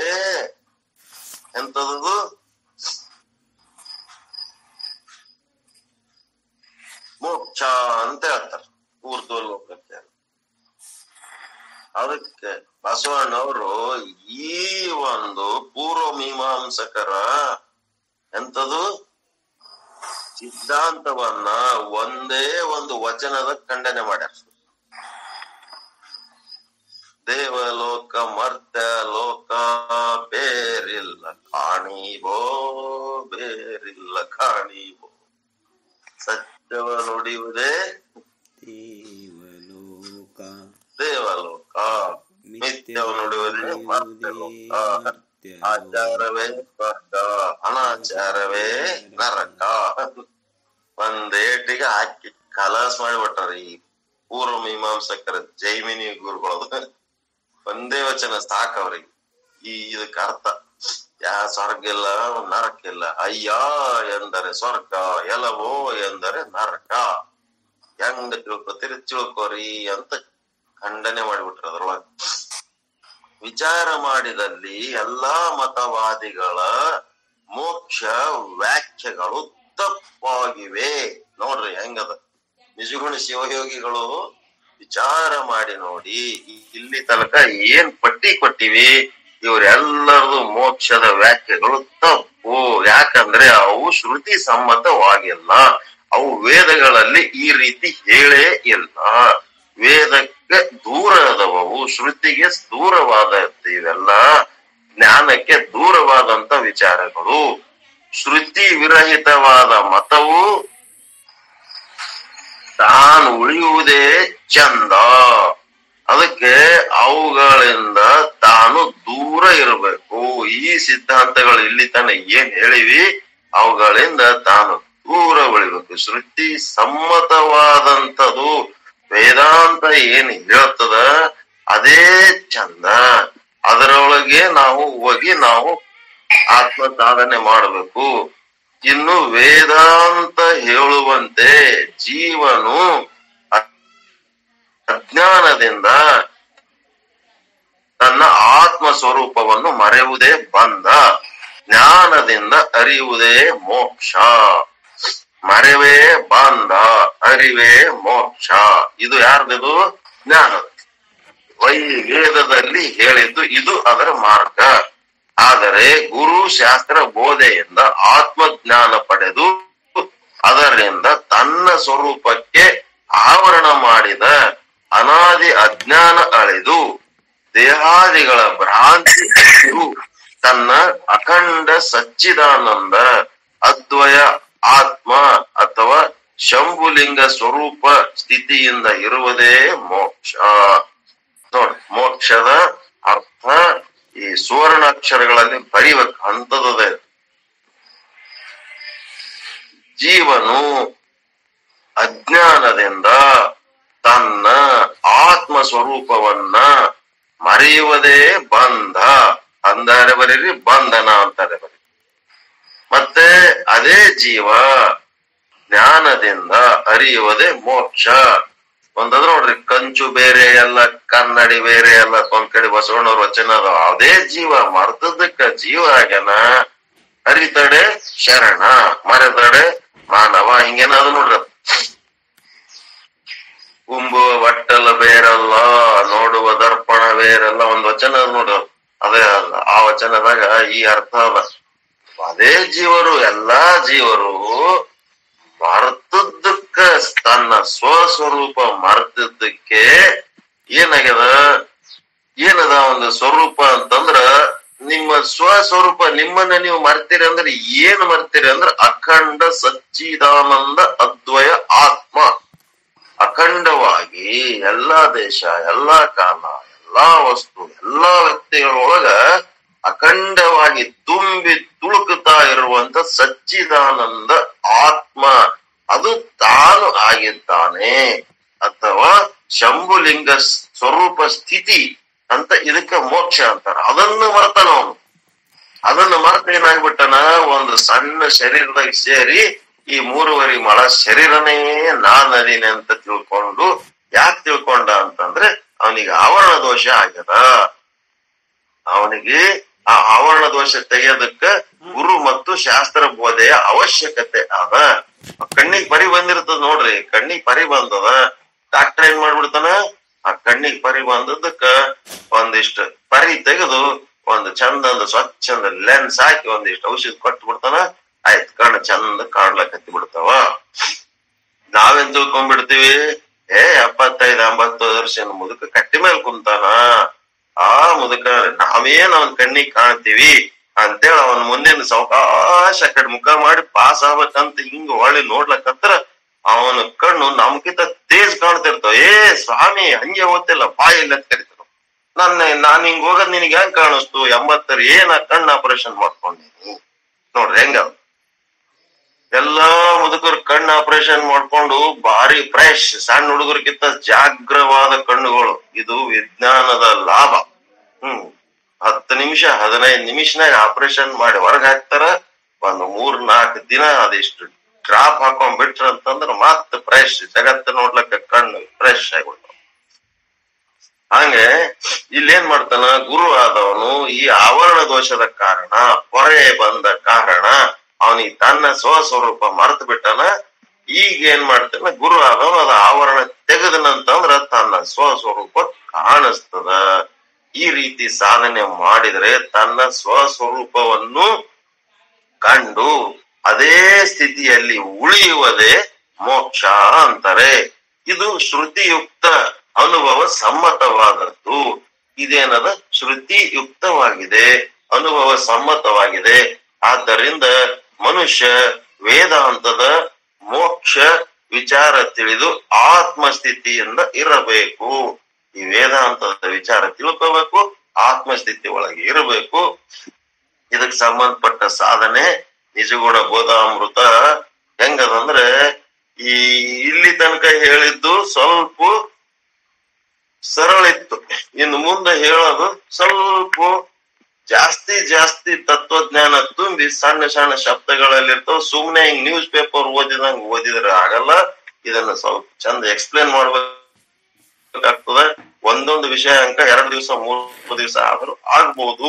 ಎಂತದದು ಮೋಕ್ಷ ಅಂತ ಹೇಳ್ತಾರೆ ಊರ್ಧ್ವ ಲೋಕಕ್ಕೆ ಅದಕ್ಕೆ ಬಸವಣ್ಣವರು ಈ ಒಂದು ಪೂರ್ವ ಮೀಮಾಂಸಕರ ಎಂತದು ಸಿದ್ಧಾಂತವನ್ನ ಒಂದೇ ಒಂದು ವಚನದ ಖಂಡನೆ ಮಾಡ್ಯಾರ. ದೇವಲೋಕ ಮರ್ತ್ಯ ಲೋಕ ಬೇರಿಲ್ಲ ಕಾಣಿಬೋ ಬೇರಿಲ್ಲ ಕಾಣಿಬೋ ಸತ್ಯವ ನುಡಿಯುವುದೇ ದೇವಲೋಕ. ದೇವಲೋಕ ಮಿಥ್ಯವ ನುಡಿಯುವುದೇ ಮರ್ತ್ಯಲೋಕ ಆಚಾರವೇ ಸ್ವರ್ಗ ಅನಾಚಾರವೇ ನರಕ. ಒಂದೇಟಿಗೆ ಹಾಕಿ ಕಲಾಸ್ ಮಾಡಿಬಿಟ್ಟಾರ ಈ ಪೂರ್ವ ಮೀಮಾಂಸಕರ ಜೈಮಿನಿ ಗುರುಗಳು. ಒಂದೇ ವಚನ ಸಾಕ ಅವ್ರಿಗೆ. ಈ ಇದಕ್ಕೆ ಅರ್ಥ. ಯಾ ಸ್ವರ್ಗ ಇಲ್ಲ ನರಕ ಇಲ್ಲ. ಅಯ್ಯ ಎಂದರೆ ಸ್ವರ್ಗ ಎಲವೋ ಎಂದರೆ ನರಕ. ಹೆಂಗ ತಿಳ್ಕೊತೀರಿ? ತಿಳ್ಕೊರಿ ಅಂತ ಖಂಡನೆ ಮಾಡಿಬಿಟ್ರ ಅದ್ರೊಳಗ. ವಿಚಾರ ಮಾಡಿದಲ್ಲಿ ಎಲ್ಲಾ ಮತವಾದಿಗಳ ಮೋಕ್ಷ ವ್ಯಾಖ್ಯೆಗಳು ತಪ್ಪಾಗಿವೆ. ನೋಡ್ರಿ ಹೆಂಗದ. ನಿಜಗುಣ ಶಿವಯೋಗಿಗಳು ವಿಚಾರ ಮಾಡಿ ನೋಡಿ, ಇಲ್ಲಿ ತನಕ ಏನ್ ಪಟ್ಟಿ ಕೊಟ್ಟಿವಿ, ಇವರೆಲ್ಲರದು ಮೋಕ್ಷದ ವ್ಯಾಖ್ಯೆಗಳು ತಪ್ಪು. ಯಾಕಂದ್ರೆ ಅವು ಶ್ರುತಿ ಸಮ್ಮತವಾಗಿಲ್ಲ ಅವು ವೇದಗಳಲ್ಲಿ ಈ ರೀತಿ ಹೇಳೇ ಇಲ್ಲ. ವೇದಕ್ಕೆ ದೂರ ಅದವವು ಶ್ರುತಿಗೆ ದೂರವಾದ ಇವೆಲ್ಲ ಜ್ಞಾನಕ್ಕೆ ದೂರವಾದಂತ ವಿಚಾರಗಳು. ಶ್ರುತಿ ವಿರಹಿತವಾದ ಮತವು ತಾನು ಉಳಿಯುವುದೇ ಚಂದ. ಅದಕ್ಕೆ ಅವುಗಳಿಂದ ತಾನು ದೂರ ಇರಬೇಕು. ಈ ಸಿದ್ಧಾಂತಗಳು ಇಲ್ಲಿ ತನ ಏನ್ ಹೇಳಿವಿ? ಅವುಗಳಿಂದ ತಾನು ದೂರ ಉಳಿಬೇಕು. ಶ್ರುತಿ ಸಮ್ಮತವಾದಂಥದು ವೇದಾಂತ ಏನ್ ಹೇಳ್ತದ, ಅದೇ ಚಂದ. ಅದರೊಳಗೆ ನಾವು ಹೋಗಿ ನಾವು ಆತ್ಮ ಸಾಧನೆ ಮಾಡಬೇಕು. ಇನ್ನು ವೇದಾಂತ ಹೇಳುವಂತೆ ಜೀವನು ಅಜ್ಞಾನದಿಂದ ತನ್ನ ಆತ್ಮ ಸ್ವರೂಪವನ್ನು ಮರೆಯುವುದೇ ಬಂದ. ಜ್ಞಾನದಿಂದ ಅರಿಯುವುದೇ ಮೋಕ್ಷ. ಮರೆವೇ ಬಾಂಧ ಅರಿವೇ ಮೋಕ್ಷ. ಇದು ಯಾರ್ದಿದು? ಜ್ಞಾನ ವೈವೇದದಲ್ಲಿ ಹೇಳಿದ್ದು ಇದು ಅದರ ಮಾರ್ಗ. ಆದರೆ ಗುರು ಶಾಸ್ತ್ರ ಬೋಧೆಯಿಂದ ಆತ್ಮಜ್ಞಾನ ಪಡೆದು ಅದರಿಂದ ತನ್ನ ಸ್ವರೂಪಕ್ಕೆ ಆವರಣ ಮಾಡಿದ ಅನಾದಿ ಅಜ್ಞಾನ ಅಳೆದು ದೇಹಾದಿಗಳ ಭ್ರಾಂತಿ ತನ್ನ ಅಖಂಡ ಸಚ್ಚಿದಾನಂದ ಅದ್ವಯ ಆತ್ಮ ಅಥವಾ ಶಂಭುಲಿಂಗ ಸ್ವರೂಪ ಸ್ಥಿತಿಯಿಂದ ಇರುವುದೇ ಮೋಕ್ಷ. ನೋಡಿ, ಮೋಕ್ಷದ ಅರ್ಥ ಈ ಸುವರ್ಣಾಕ್ಷರಗಳಲ್ಲಿ ಬರೀಬೇಕು ಅಂತದೇ ಜೀವನು ಅಜ್ಞಾನದಿಂದ ತನ್ನ ಆತ್ಮ ಸ್ವರೂಪವನ್ನ ಮರೆಯುವುದೇ ಬಂಧ. ಅಂದಾರೆ ಬರೀರಿ, ಬಂಧನ ಅಂತಾರೆ ಬರೀ ಮತ್ತೆ ಅದೇ ಜೀವ ಜ್ಞಾನದಿಂದ ಅರಿಯುವುದೇ ಮೋಕ್ಷ. ಒಂದದ ನೋಡ್ರಿ, ಕಂಚು ಬೇರೆ ಎಲ್ಲ ಕನ್ನಡಿ ಬೇರೆ ಎಲ್ಲ ಕೊಂಕಡಿ ಕಡೆ ಬಸವಣ್ಣವ್ರ ವಚನ ಅದ ಅದೇ ಜೀವ, ಮರ್ತದಕ್ಕ ಜೀವ ಆಗ್ಯನ, ಅರಿತಡೆ ಶರಣ, ಮರೆತಡೆ ಮಾನವ. ಹಿಂಗೇನಾದ್ರು ನೋಡ್ರಿ ಕುಂಬುವ ಬಟ್ಟಲ ಬೇರಲ್ಲ, ನೋಡುವ ದರ್ಪಣ ಬೇರೆಲ್ಲ ಒಂದ್ ವಚನ ಅದ ನೋಡ್ರಿ ಅದೇ. ಅದ. ಆ ವಚನದಾಗ ಈ ಅರ್ಥ ಅದ. ಅದೇ ಜೀವರು, ಎಲ್ಲಾ ಜೀವರು. ಮರ್ತದ್ದಕ್ಕ ತನ್ನ ಸ್ವಸ್ವರೂಪ ಮರ್ತಿದ್ದಕ್ಕೆ ಏನಾಗ್ಯದ? ಏನದ ಒಂದು ಸ್ವರೂಪ ಅಂತಂದ್ರ, ನಿಮ್ಮ ಸ್ವಸ್ವರೂಪ ನಿಮ್ಮನ್ನ ನೀವು ಮರ್ತೀರಿ ಅಂದ್ರೆ ಏನ್ ಮರ್ತೀರಿ ಅಂದ್ರೆ ಅಖಂಡ ಸಚ್ಚಿದಾನಂದ ಅದ್ವಯ ಆತ್ಮ. ಅಖಂಡವಾಗಿ ಎಲ್ಲಾ ದೇಶ, ಎಲ್ಲಾ ಕಾಲ, ಎಲ್ಲಾ ವಸ್ತು, ಎಲ್ಲಾ ವ್ಯಕ್ತಿಗಳೊಳಗ ಅಖಂಡವಾಗಿ ತುಂಬಿ ತುಳುಕುತ್ತಾ ಇರುವಂತ ಸಚ್ಚಿದಾನಂದ ಆತ್ಮ. ಅದು ತಾನು ಆಗಿದ್ದಾನೆ ಅಥವಾ ಶಂಭುಲಿಂಗ ಸ್ವರೂಪ ಸ್ಥಿತಿ ಅಂತ ಇದಕ್ಕ ಮೋಕ್ಷ ಅಂತಾರ. ಅದನ್ನು ಮರ್ತಾನ ಅವನು. ಅದನ್ನ ಮರ್ತ ಏನಾಗ್ಬಿಟ್ಟನ? ಒಂದು ಸಣ್ಣ ಶರೀರದಾಗ ಸೇರಿ ಈ ಮೂರುವರಿ ಮಳ ಶರೀರನೇ ನಾನದೀನಿ ಅಂತ ತಿಳ್ಕೊಂಡು ಯಾಕೆ ತಿಳ್ಕೊಂಡ ಅಂತಂದ್ರೆ ಅವನಿಗೆ ಆವರಣ ದೋಷ ಆಗ್ಯದ. ಅವನಿಗೆ ಆ ಆವರಣ ದೋಷ ತೆಗೆಯೋದಕ್ಕ ಗುರು ಮತ್ತು ಶಾಸ್ತ್ರ ಬೋಧೆಯ ಅವಶ್ಯಕತೆ ಅದ. ಕಣ್ಣಿಗೆ ಪರಿ ಬಂದಿರ್ತದ ನೋಡ್ರಿ, ಕಣ್ಣಿಗೆ ಪರಿ ಬಂದದ ಡಾಕ್ಟರ್ ಏನ್ ಮಾಡ್ಬಿಡ್ತಾನ? ಆ ಕಣ್ಣಿಗೆ ಪರಿ ಬಂದದಕ್ಕ ಒಂದಿಷ್ಟು ಪರಿ ತೆಗೆದು ಒಂದು ಚಂದ ಸ್ವಚ್ಛಂದ ಲೆನ್ಸ್ ಹಾಕಿ ಒಂದಿಷ್ಟು ಔಷಧ ಕೊಟ್ಟು ಬಿಡ್ತಾನ. ಆಯ್ತು ಚಂದ ಕಾಣ್ಲಕತ್ತಿ ಬಿಡ್ತಾವ. ನಾವೇನ್ ತಿಳ್ಕೊಂಡ್ಬಿಡ್ತೀವಿ ಏ, ಎಪ್ಪತ್ತೈದು ಎಂಬತ್ತು ವರ್ಷ ಮುದುಕ ಕಟ್ಟಿ ಮೇಲೆ ಕುಂತಾನ? ಆ ಮುದುಕ ನಾವೇನ್ ಅವನ್ ಕಣ್ಣಿಗೆ ಕಾಣ್ತೀವಿ ಅಂತೇಳಿ ಅವನ್ ಮುಂದಿನ ಸಾವಕಾಶ ಕಡೆ ಮುಖ ಮಾಡಿ ಪಾಸ್ ಆಗ್ಬೇಕಂತ ಹಿಂಗ ಒಳ್ಳೆ ನೋಡ್ಲಕತ್ರ ಅವನ ಕಣ್ಣು ನಮ್ಕಿಂತ ತೇಜ್ ಕಾಣ್ತಿರ್ತಾವ. ಏ ಸ್ವಾಮಿ, ಹಂಗೆ ಓದ್ತಿಲ್ಲ, ಬಾಯಲ್ಲಿ ಅಂತ ಕರಿತಾರ ನನ್ನ, ನಾನ್ ಹಿಂಗ್ ಹೋಗೋದ್ ನಿನಗೆ ಹೆಂಗ್ ಕಾಣಿಸ್ತು? ಎಂಬತ್ತರ ಏನ ಕಣ್ಣು ಆಪರೇಷನ್ ಮಾಡ್ಕೊಂಡಿನಿ ನೋಡ್ರಿ, ಹೆಂಗ ಎಲ್ಲಾ ಮುದುಕರು ಕಣ್ಣು ಆಪರೇಷನ್ ಮಾಡ್ಕೊಂಡು ಭಾರಿ ಫ್ರೆಶ್ ಸಣ್ಣ ಹುಡುಗರಿಗಿಂತ ಜಾಗ್ರವಾದ ಕಣ್ಣುಗಳು. ಇದು ವಿಜ್ಞಾನದ ಲಾಭ. ಹ್ಮ್. ಹತ್ತು ನಿಮಿಷ, ಹದಿನೈದು ನಿಮಿಷನಾಗ ಆಪರೇಷನ್ ಮಾಡಿ ಹೊರಗ್ ಹಾಕ್ತಾರ. ಒಂದು ಮೂರ್ ನಾಲ್ಕು ದಿನ ಅದಿಷ್ಟು ಡ್ರಾಪ್ ಹಾಕೊಂಡ್ ಬಿಟ್ರ ಅಂತಂದ್ರ ಮತ್ ಫ್ರೆಶ್ ಜಗತ್ತ ನೋಡ್ಲಕ್ಕ ಕಣ್ಣು ಫ್ರೆಶ್ ಆಗ್ಬಿಡ್ತಾವ. ಹಂಗೆ ಇಲ್ಲೇನ್ ಮಾಡ್ತಾನ? ಗುರು ಆದವನು ಈ ಆವರಣ ದೋಷದ ಕಾರಣ, ಪೊರೆ ಬಂದ ಕಾರಣ ಅವನಿಗೆ ತನ್ನ ಸ್ವಸ್ವರೂಪ ಮರೆತು ಬಿಟ್ಟನ, ಈಗ ಏನ್ ಮಾಡ್ತಾನ, ಗುರು ಆದವ ಅದ ಆವರಣ ತೆಗೆದನಂತಂದ್ರ ತನ್ನ ಸ್ವಸ್ವರೂಪ ಕಾಣಿಸ್ತದ. ಈ ರೀತಿ ಸಾಧನೆ ಮಾಡಿದ್ರೆ ತನ್ನ ಸ್ವಸ್ವರೂಪವನ್ನು ಕಂಡು ಅದೇ ಸ್ಥಿತಿಯಲ್ಲಿ ಉಳಿಯುವುದೇ ಮೋಕ್ಷ ಅಂತಾರೆ. ಇದು ಶ್ರುತಿಯುಕ್ತ ಅನುಭವ ಸಮ್ಮತವಾದದ್ದು. ಇದೇನದ? ಶ್ರುತಿಯುಕ್ತವಾಗಿದೆ. ಅನುಭವ ಸಮ್ಮತವಾಗಿದೆ. ಆದ್ದರಿಂದ ಮನುಷ್ಯ ವೇದಾಂತದ ಮೋಕ್ಷ ವಿಚಾರ ತಿಳಿದು ಆತ್ಮಸ್ಥಿತಿಯಿಂದ ಇರಬೇಕು. ಈ ವೇದಾಂತದ ವಿಚಾರ ತಿಳ್ಕೋಬೇಕು, ಆತ್ಮಸ್ಥಿತಿ ಒಳಗೆ ಇರಬೇಕು. ಇದಕ್ ಸಂಬಂಧಪಟ್ಟ ಸಾಧನೆ ನಿಜಗುಣ ಬೋಧಾಮೃತ ಹೆಂಗದಂದ್ರೆ, ಈ ಇಲ್ಲಿ ತನಕ ಹೇಳಿದ್ದು ಸ್ವಲ್ಪ ಸರಳ ಇತ್ತು. ಇನ್ನು ಮುಂದೆ ಹೇಳೋದು ಸ್ವಲ್ಪ ಜಾಸ್ತಿ ಜಾಸ್ತಿ ತತ್ವಜ್ಞಾನ ತುಂಬಿ ಸಣ್ಣ ಸಣ್ಣ ಶಬ್ದಗಳಲ್ಲಿರ್ತಾವ. ಸುಮ್ನೆ ಹಿಂಗ್ ನ್ಯೂಸ್ ಪೇಪರ್ ಓದಿದಂಗ್ ಓದಿದ್ರೆ ಆಗಲ್ಲ. ಇದನ್ನ ಸ್ವಲ್ಪ ಚಂದ ಎಕ್ಸ್ಪ್ಲೇನ್ ಮಾಡ್ಬೇಕಾಗ್ತದ. ಒಂದೊಂದು ವಿಷಯ ಅಂಕ ಎರಡು ದಿವಸ, ಮೂರು ದಿವಸ ಆದ್ರೂ ಆಗ್ಬಹುದು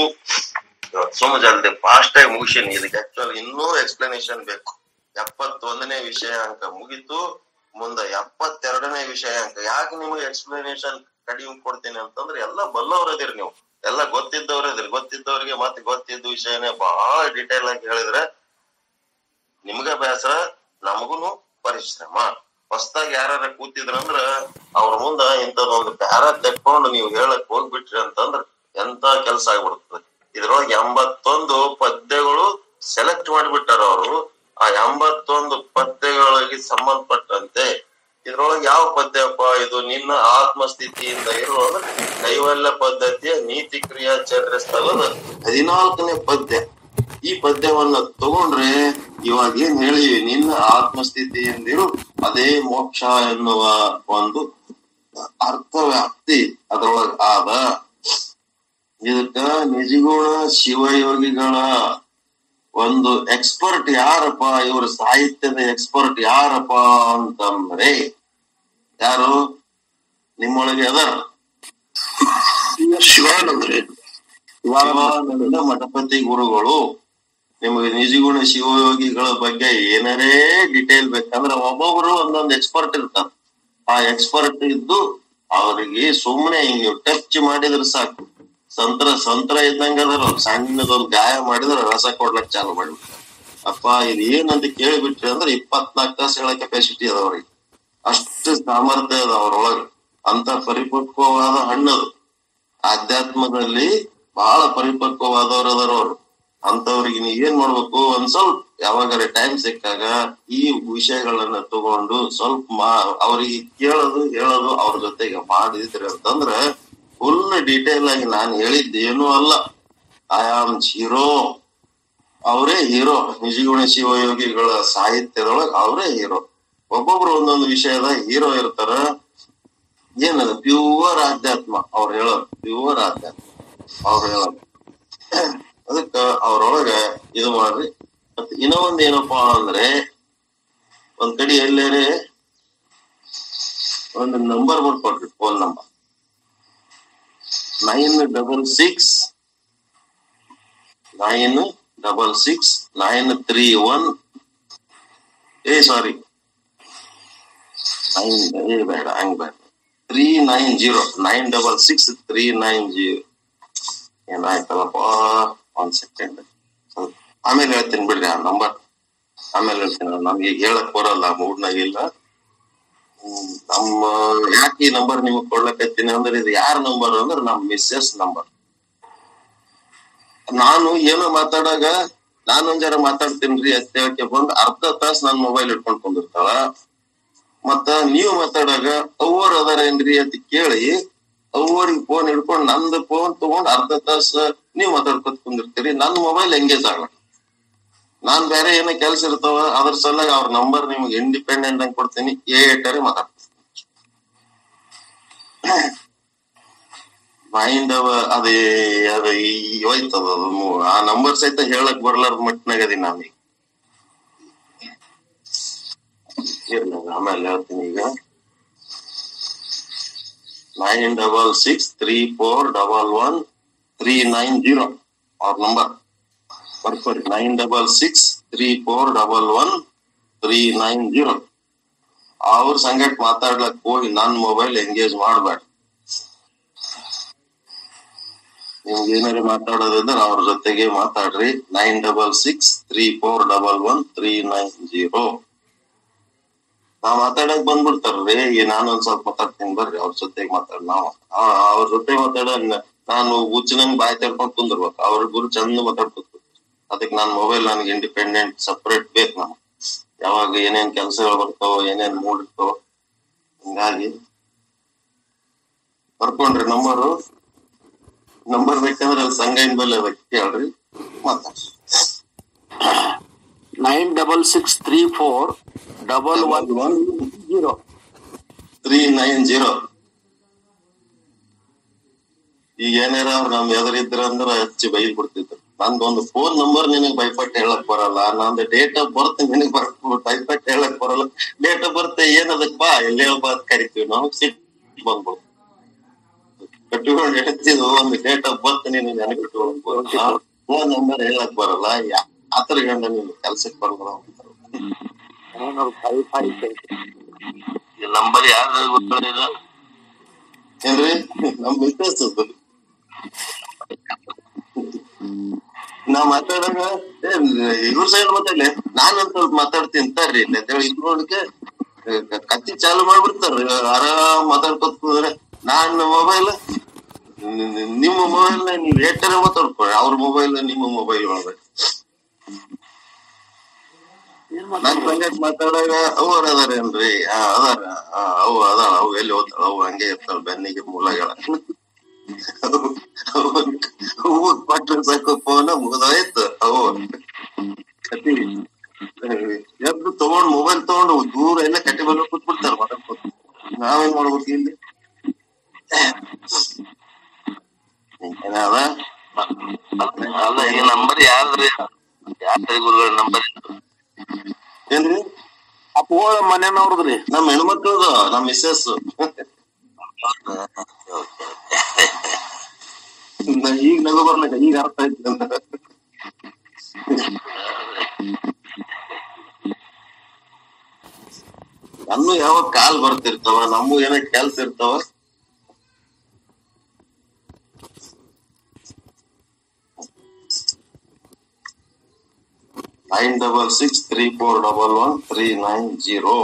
ಸುಮ್ಮ ಜಲ್ದಿ ಫಾಸ್ಟ್ ಆಗಿ ಮುಗಿಸಿನಿ ಇದಕ್ಕೆ ಆಕ್ಚುಲಿ ಇನ್ನೂ ಎಕ್ಸ್ಪ್ಲನೇಷನ್ ಬೇಕು. ಎಪ್ಪತ್ತೊಂದನೇ ವಿಷಯ ಅಂಕ ಮುಗಿತು. ಮುಂದ ಎಪ್ಪತ್ತೆರಡನೇ ವಿಷಯ ಅಂಕ ಯಾಕೆ ನಿಮಗೆ ಎಕ್ಸ್ಪ್ಲನೇಷನ್ ಕಡಿಮೆ ಕೊಡ್ತೀನಿ ಅಂತಂದ್ರೆ ಎಲ್ಲ ಬಲ್ಲವರದಿರಿ ನೀವು. ಎಲ್ಲ ಗೊತ್ತಿದ್ದವ್ರದಿರಿ ಗೊತ್ತಿದ್ದವ್ರಿಗೆ ಮತ್ತೆ ಗೊತ್ತಿದ್ದ ವಿಷಯನೇ ಬಹಳ ಡಿಟೇಲ್ ಆಗಿ ಹೇಳಿದ್ರೆ ನಿಮ್ಗ ಬೇಸರ, ನಮಗೂನು ಪರಿಶ್ರಮ. ಹೊಸದಾಗಿ ಯಾರ ಕೂತಿದ್ರಂದ್ರ ಅವ್ರ ಮುಂದ ಇಂಥದೊಂದು ಪ್ಯಾರ ತೆಕ್ಕೊಂಡು ನೀವು ಹೇಳಕ್ ಹೋಗ್ಬಿಟ್ರಿ ಅಂತಂದ್ರ ಎಂತ ಕೆಲ್ಸ ಆಗ್ಬಿಡ್ತದೆ. ಇದ್ರೊಳಗೆ ಎಂಬತ್ತೊಂದು ಪದ್ಯಗಳು ಸೆಲೆಕ್ಟ್ ಮಾಡಿಬಿಟ್ಟಾರ ಅವರು. ಆ ಎಂಬತ್ತೊಂದು ಪದ್ಯಗಳಿಗೆ ಸಂಬಂಧಪಟ್ಟಂತೆ ಇದ್ರೊಳಗೆ ಯಾವ ಪದ್ಯಪ್ಪ ಇದು ನಿನ್ನ ಆತ್ಮಸ್ಥಿತಿಯಿಂದ ಇರುವ ಕೈವಲ್ಯ ಪದ್ಧತಿಯ ನೀತಿ ಕ್ರಿಯಾಚರ್ಯ ಸ್ಥಳದ ಹದಿನಾಲ್ಕನೇ ಪದ್ಯ. ಈ ಪದ್ಯವನ್ನ ತಗೊಂಡ್ರೆ ಇವಾಗ ಏನ್ ಹೇಳಿವಿ ನಿನ್ನ ಆತ್ಮಸ್ಥಿತಿಯಿಂದಿರು ಅದೇ ಮೋಕ್ಷ ಎನ್ನುವ ಒಂದು ಅರ್ಥವ್ಯಾಪ್ತಿ ಅದ್ರೊಳಗ ಆದ. ಇದಕ್ಕ ನಿಜಗುಣ ಶಿವಯೋಗಿಗಳ ಒಂದು ಎಕ್ಸ್ಪರ್ಟ್ ಯಾರಪ್ಪ? ಇವರು ಸಾಹಿತ್ಯದ ಎಕ್ಸ್ಪರ್ಟ್ ಯಾರಪ್ಪ ಅಂತಂದ್ರೆ ಯಾರು? ನಿಮ್ಮೊಳಗೆ ಅದರ ಶಿವಾನಂದ್ರಿ ಶಿವಾನಂದ ಮಠಪತಿ ಗುರುಗಳು. ನಿಮಗೆ ನಿಜಗುಣ ಶಿವಯೋಗಿಗಳ ಬಗ್ಗೆ ಏನರೇ ಡಿಟೇಲ್ ಬೇಕಂದ್ರೆ ಒಬ್ಬೊಬ್ರು ಒಂದೊಂದು ಎಕ್ಸ್ಪರ್ಟ್ ಇರ್ತಾರೆ. ಆ ಎಕ್ಸ್ಪರ್ಟ್ ಇದ್ದು ಅವರಿಗೆ ಸುಮ್ಮನೆ ಹಿಂಗ್ ನೀವು ಟಚ್ ಮಾಡಿದ್ರೆ ಸಾಕು. ಸಂತ್ರ ಸಂತ್ರ ಇದ್ದಂಗ ಅದರ ಸಣ್ಣದೊಂದು ಗಾಯ ಮಾಡಿದ್ರೆ ರಸ ಕೊಡ್ಲಕ್ ಚಾಲು ಮಾಡ್ಬಿಡ್ತಾರೆ ಅಪ್ಪ, ಇದು ಏನಂತ ಕೇಳಿಬಿಟ್ರಿ ಅಂದ್ರೆ ಇಪ್ಪತ್ನಾಲ್ಕು ತಾಸು ಹೇಳ ಕೆಪಾಸಿಟಿ ಅದ ಅವ್ರಿಗೆ. ಅಷ್ಟು ಸಾಮರ್ಥ್ಯ ಅದ ಅವ್ರೊಳಗೆ ಅಂತ ಪರಿಪಕ್ವವಾದ ಹಣ್ಣದು. ಆಧ್ಯಾತ್ಮದಲ್ಲಿ ಬಹಳ ಪರಿಪಕ್ವವಾದವ್ರು ಅದಾರ ಅವ್ರು. ಅಂತವ್ರಿಗೆ ನೀವ್ ಏನ್ ಮಾಡ್ಬೇಕು? ಒಂದ್ ಸ್ವಲ್ಪ ಯಾವಾಗಾರ ಟೈಮ್ ಸಿಕ್ಕಾಗ ಈ ವಿಷಯಗಳನ್ನ ತಗೊಂಡು ಸ್ವಲ್ಪ ಮಾ, ಅವ್ರಿಗೆ ಕೇಳೋದು, ಹೇಳೋದು ಅವ್ರ ಜೊತೆಗೆ ಮಾಡಿದ್ರಿ ಅಂತಂದ್ರ ಫುಲ್ ಡೀಟೇಲ್ ಆಗಿ ನಾನು ಹೇಳಿದ್ದೇನು ಅಲ್ಲ. ಐ ಆಮ್ ಜೀರೋ ಅವರೇ ಹೀರೋ ನಿಜಗುಣ ಶಿವಯೋಗಿಗಳ ಸಾಹಿತ್ಯದೊಳಗೆ ಅವರೇ ಹೀರೋ ಒಬ್ಬೊಬ್ರು ಒಂದೊಂದು ವಿಷಯದ ಹೀರೋ ಇರ್ತಾರ. ಏನದು? ಪ್ಯೂವರ್ ಆಧ್ಯಾತ್ಮ. ಅವ್ರು ಹೇಳೋದು. ಪ್ಯೂವರ್ ಆಧ್ಯಾತ್ಮ. ಅವ್ರು ಹೇಳೋದು. ಅದಕ್ಕ ಅವ್ರೊಳಗ ಇದು ಮಾಡ್ರಿ. ಮತ್ತೆ ಇನ್ನೂ ಒಂದ್ ಏನಪ್ಪಾ ಅಂದ್ರೆ, ಒಂದ್ ಕಡೆ ಎಲ್ಲೇರೆ ಒಂದು number ಬರ್ಕೊಡ್ರಿ phone number nine double six nine double six nine three one ಏ ಸಾರಿ ನೈನ್ ಏ ಬೇಡ ಹಂಗ್ ಬೇಡ. Three nine zero nine double six three nine zero ಏನಾಯ್ತಲ್ಲಪ್ಪ? ಒಂದ್ ಸೆಕೆಂಡ್ ಆಮೇಲೆ ಹೇಳ್ತೀನಿ ಬಿಡ್ರಿ ಆ ನಂಬರ್ ಆಮೇಲೆ ಹೇಳ್ತೀನಿ ನಮ್ಗೆ ಹೇಳಕ್ ಬರಲ್ಲ ಮೂಡ್ನಾಗ ಇಲ್ಲ. ಹ್ಮ್, ನಮ್ಮ ಯಾಕೆ ಈ ನಂಬರ್ ನಿಮಗ್ ಕೊಡ್ಲಕತ್ತೀನಿ ಅಂದ್ರೆ ಇದು ಯಾರ ನಂಬರ್ ಅಂದ್ರೆ ನಮ್ ಮಿಸ್ಸಸ್ ನಂಬರ್ ನಾನು ಏನೋ ಮಾತಾಡಾಗ ನಾನೊಂದ್ ಮಾತಾಡ್ತೀನಿ ಮಾತಾಡ್ತೀನ್ರಿ ಅಂತ ಹೇಳಕ್ಕೆ ಬಂದ್ ಅರ್ಧ ತಾಸ್ ನನ್ ಮೊಬೈಲ್ ಇಟ್ಕೊಂಡ್ ಕುಂದಿರ್ತಾಳ. ಮತ್ತ ನೀವು ಮಾತಾಡಾಗ ಅವ್ವರ್ ಅದಾರೇನ್ರಿ ಅಂತ ಕೇಳಿ ಅವ್ರಿಗೆ ಫೋನ್ ಹಿಡ್ಕೊಂಡ್ ನಂದು ಫೋನ್ ತಗೊಂಡ್ ಅರ್ಧ ತಾಸ ನೀವ್ ಮಾತಾಡ್ಕೊತ ಕುಂದಿರ್ತೀರಿ. ನನ್ ಮೊಬೈಲ್ ಎಂಗೇಜ್ ಆಗಲ್ಲ ನಾನ್ ಬೇರೆ ಏನೋ ಕೆಲ್ಸ ಇರ್ತಾವ, ಅದ್ರ ಸಲುವಾಗಿ ಅವ್ರ ನಂಬರ್ ನಿಮ್ಗೆ ಇಂಡಿಪೆಂಡೆಂಟ್ ಆಗಿ ಕೊಡ್ತೀನಿ. ಏಟರೆ ಮಾತಾಡ್ತೀನಿ. ಮೈಂಡ್ ಅದೇ, ಅದ ಹೋಯ್ತದ ಅದು ಆ ನಂಬರ್ ಸಹಿತ ಹೇಳಕ್ ಬರ್ಲಾರ್ದ ಮಟ್ಟಿನಾಗ ಅದೀನಿ ನಾನೀಗ ಆಮೇಲೆ ಹೇಳ್ತೀನಿ ಈಗ. Nine double six three four double one three nine zero ಅವ್ರ number ಬರ್ಕೊರಿ nine double six three four double one three nine zero ಅವ್ರ ಸಂಗಟ್ ಮಾತಾಡ್ಲಕ್ ಹೋಗಿ ನನ್ ಮೊಬೈಲ್ ಎಂಗೇಜ್ ಮಾಡಬೇಡ. ನಿಮ್ಗೆ ಏನಾರ ಮಾತಾಡೋದಿದ್ರೆ ಅವ್ರ ಜೊತೆಗೆ ಮಾತಾಡ್ರಿ. Nine double six three four double one three nine zero ನಾವ್ ಮಾತಾಡಕ್ ಬಂದ್ಬಿಡ್ತಾರ್ರಿ. ಈ ನಾನು ಒಂದ್ ಸ್ವಲ್ಪ ಮಾತಾಡ್ತೀನಿ ಬರ್ರಿ, ಅವ್ರ ಜೊತೆಗೆ ಮಾತಾಡ್ ನಾವ್. ಅವ್ರ ಜೊತೆ ಮಾತಾಡ ನಾನು ಹುಚ್ಚನಂಗ್ ಬಾಯ್ ತೆರ್ಕೊಂಡ್ ಕುಂದಿರ್ಬೇಕು. ಅವ್ರ ಗುರು ಚಂದ ಮಾತಾಡ್ಬೇಕು ಅದಕ್ಕೆ ನಾನ್ ಮೊಬೈಲ್ ನನಗೆ ಇಂಡಿಪೆಂಡೆಂಟ್ ಸಪರೇಟ್ ಬೇಕು ನಾನು. ಯಾವಾಗ ಏನೇನ್ ಕೆಲಸಗಳು ಬರ್ತಾವ ಏನೇನ್ ಮೂಡ್ ಇರ್ತಾವ ಹಿಂಗಾಗಿ. ಬರ್ಕೊಂಡ್ರಿ ನಂಬರು ನಂಬರ್ ಬೇಕಂದ್ರೆ ಅಲ್ಲಿ ಸಂಘೈನ್ ಬೆಲೆ ಅದಕ್ಕೆ ಕೇಳ್ರಿ ಮಾತಾಡ್ರಿ. Nine double six three four double one one zero three nine zero ಈಗ ಏನಾರ ಅವ್ರು ನಮ್ ಎದುರಿದ್ರ ಅಂದ್ರ ಹಚ್ಚಿ ಬೈಲ್ ಬಿಡ್ತಿದ್ರು. ನಂದು ಒಂದು ಫೋನ್ ನಂಬರ್ ನಿನಗ್ ಬೈಪಟ್ ಹೇಳಕ್ ಬರಲ್ಲ ನಂದು ಡೇಟ್ ಆಫ್ ಬರ್ತ್ ನಿನಗ್ ಬೈಪಟ್ ಹೇಳಕ್ ಬರಲ್ಲ ಡೇಟ್ ಆಫ್ ಬರ್ತ್ ಏನದಕ್ ಬಾ ಎಲ್ಲಿ ಹೇಳ್ಬಾ ಅಂತ ಕರಿತೀವಿ ನಾವು ಸಿಟ್ ಬಂದ್ಬಿಡ್ತು ಕಟ್ಕೊಂಡು ಹೇಳ್ತಿದ್ವು ಒಂದು ಡೇಟ್ ಆಫ್ ಬರ್ತ್ ನೀನು ನೆನಪಿಟ್ಕೊಂಡು ಫೋನ್ ನಂಬರ್ ಹೇಳಕ್ ಬರಲ್ಲ ಯಾ- ಆತರ ಗಂಡ ನೀನು ಕೆಲ್ಸಕ್ ಬರಲ್ಲ ಅಂತಾರೆ ಫೈವ್ ಫೈವ್ ನಂಬರ್ ಯಾರು ಗೊತ್ತಿಲ್ಲ ಏನ್ರಿ ನಮ್ ಮಿಸ್ಸಸ್ ಅದು ನಾವ್ ಮಾತಾಡಂಗ ಏ, ಇವ್ರ ಸೈಡ್ ಮಾತಾಡ್ಲಿ. ನಾನ್ ಸ್ವಲ್ಪ ಮಾತಾಡ್ತೀನಿ ತರ್ರಿ ಇಲ್ಲಿ ಅಂತೇಳಿ ಕತ್ತಿ ಚಾಲು ಮಾಡ್ಬಿಡ್ತಾರ ಆರಾಮ್ ಮಾತಾಡ್ಕೊತ ನಾನು ನಾನ್ ಮೊಬೈಲ್ ನಿ- ನಿ- ನಿಮ್ಮ ಮೊಬೈಲ್ ನೀವ್ ಏಟರ ಮಾತಾಡ್ಕೊಳ್ಳಿ. ಅವ್ರ ಮೊಬೈಲ್ ನಿಮ್ಮ ಮೊಬೈಲ್ ಒಳಗೆ. ನನ್ ಸಂಗಟ್ ಮಾತಾಡಾಗ ಅವ್ರ ಅದಾರೇನ್ರಿ ಅದಾರ. ಅವ್ ಅವು ಅದಾಳ ಅವು ಎಲ್ಲಿ ಹೋಗ್ತಾಳ ಅವು ಹಂಗೆ ಇರ್ತಾಳ ಬೆನ್ನಿಗೆ ಮೂಲಗಳ ಹೂವು ಕೊಟ್ರ ಫೋನ ಮುಗ್ದಾಯ್ತು. ಅವು ಎದ್ದು ತಗೊಂಡ್ ಮೊಬೈಲ್ ತಗೊಂಡು ದೂರ ಎಲ್ಲ ಕಟ್ಟಿ ಬಲ್ಲ ಕೂತ್ಬಿಡ್ತಾರ ನಾವೇನ್ ಮಾಡ್ಬೇಕು ಇಲ್ಲಿ? ಏನಾದ ಅಲ್ಲ ಈ ನಂಬರ್ ಯಾರ್ದ್ರಿ? ಯಾರ್ದ್ರಿ ಗುರುಗಳ ನಂಬರ್? ಏನ್ರಿ? ಅಪ್ಪಗಳ ಮನೆನವ್ರದ್ರಿ ನಮ್ ಹೆಣ್ಮಕ್ಳದು ನಮ್ ಮಿಸ್ಸಸ್ ಈಗ ನಗು ಬರ್ಲಕ್ಕ ಈಗ ಅರ್ಥ ಆಯ್ತು ಅಂತ ನನ್ನು ಯಾವಾಗ ಕಾಲ್ ಬರ್ತಿರ್ತಾವ ನಮ್ಮು ಏನೋ ಕೆಲ್ಸ ಇರ್ತಾವ nine double six three four double one three nine zero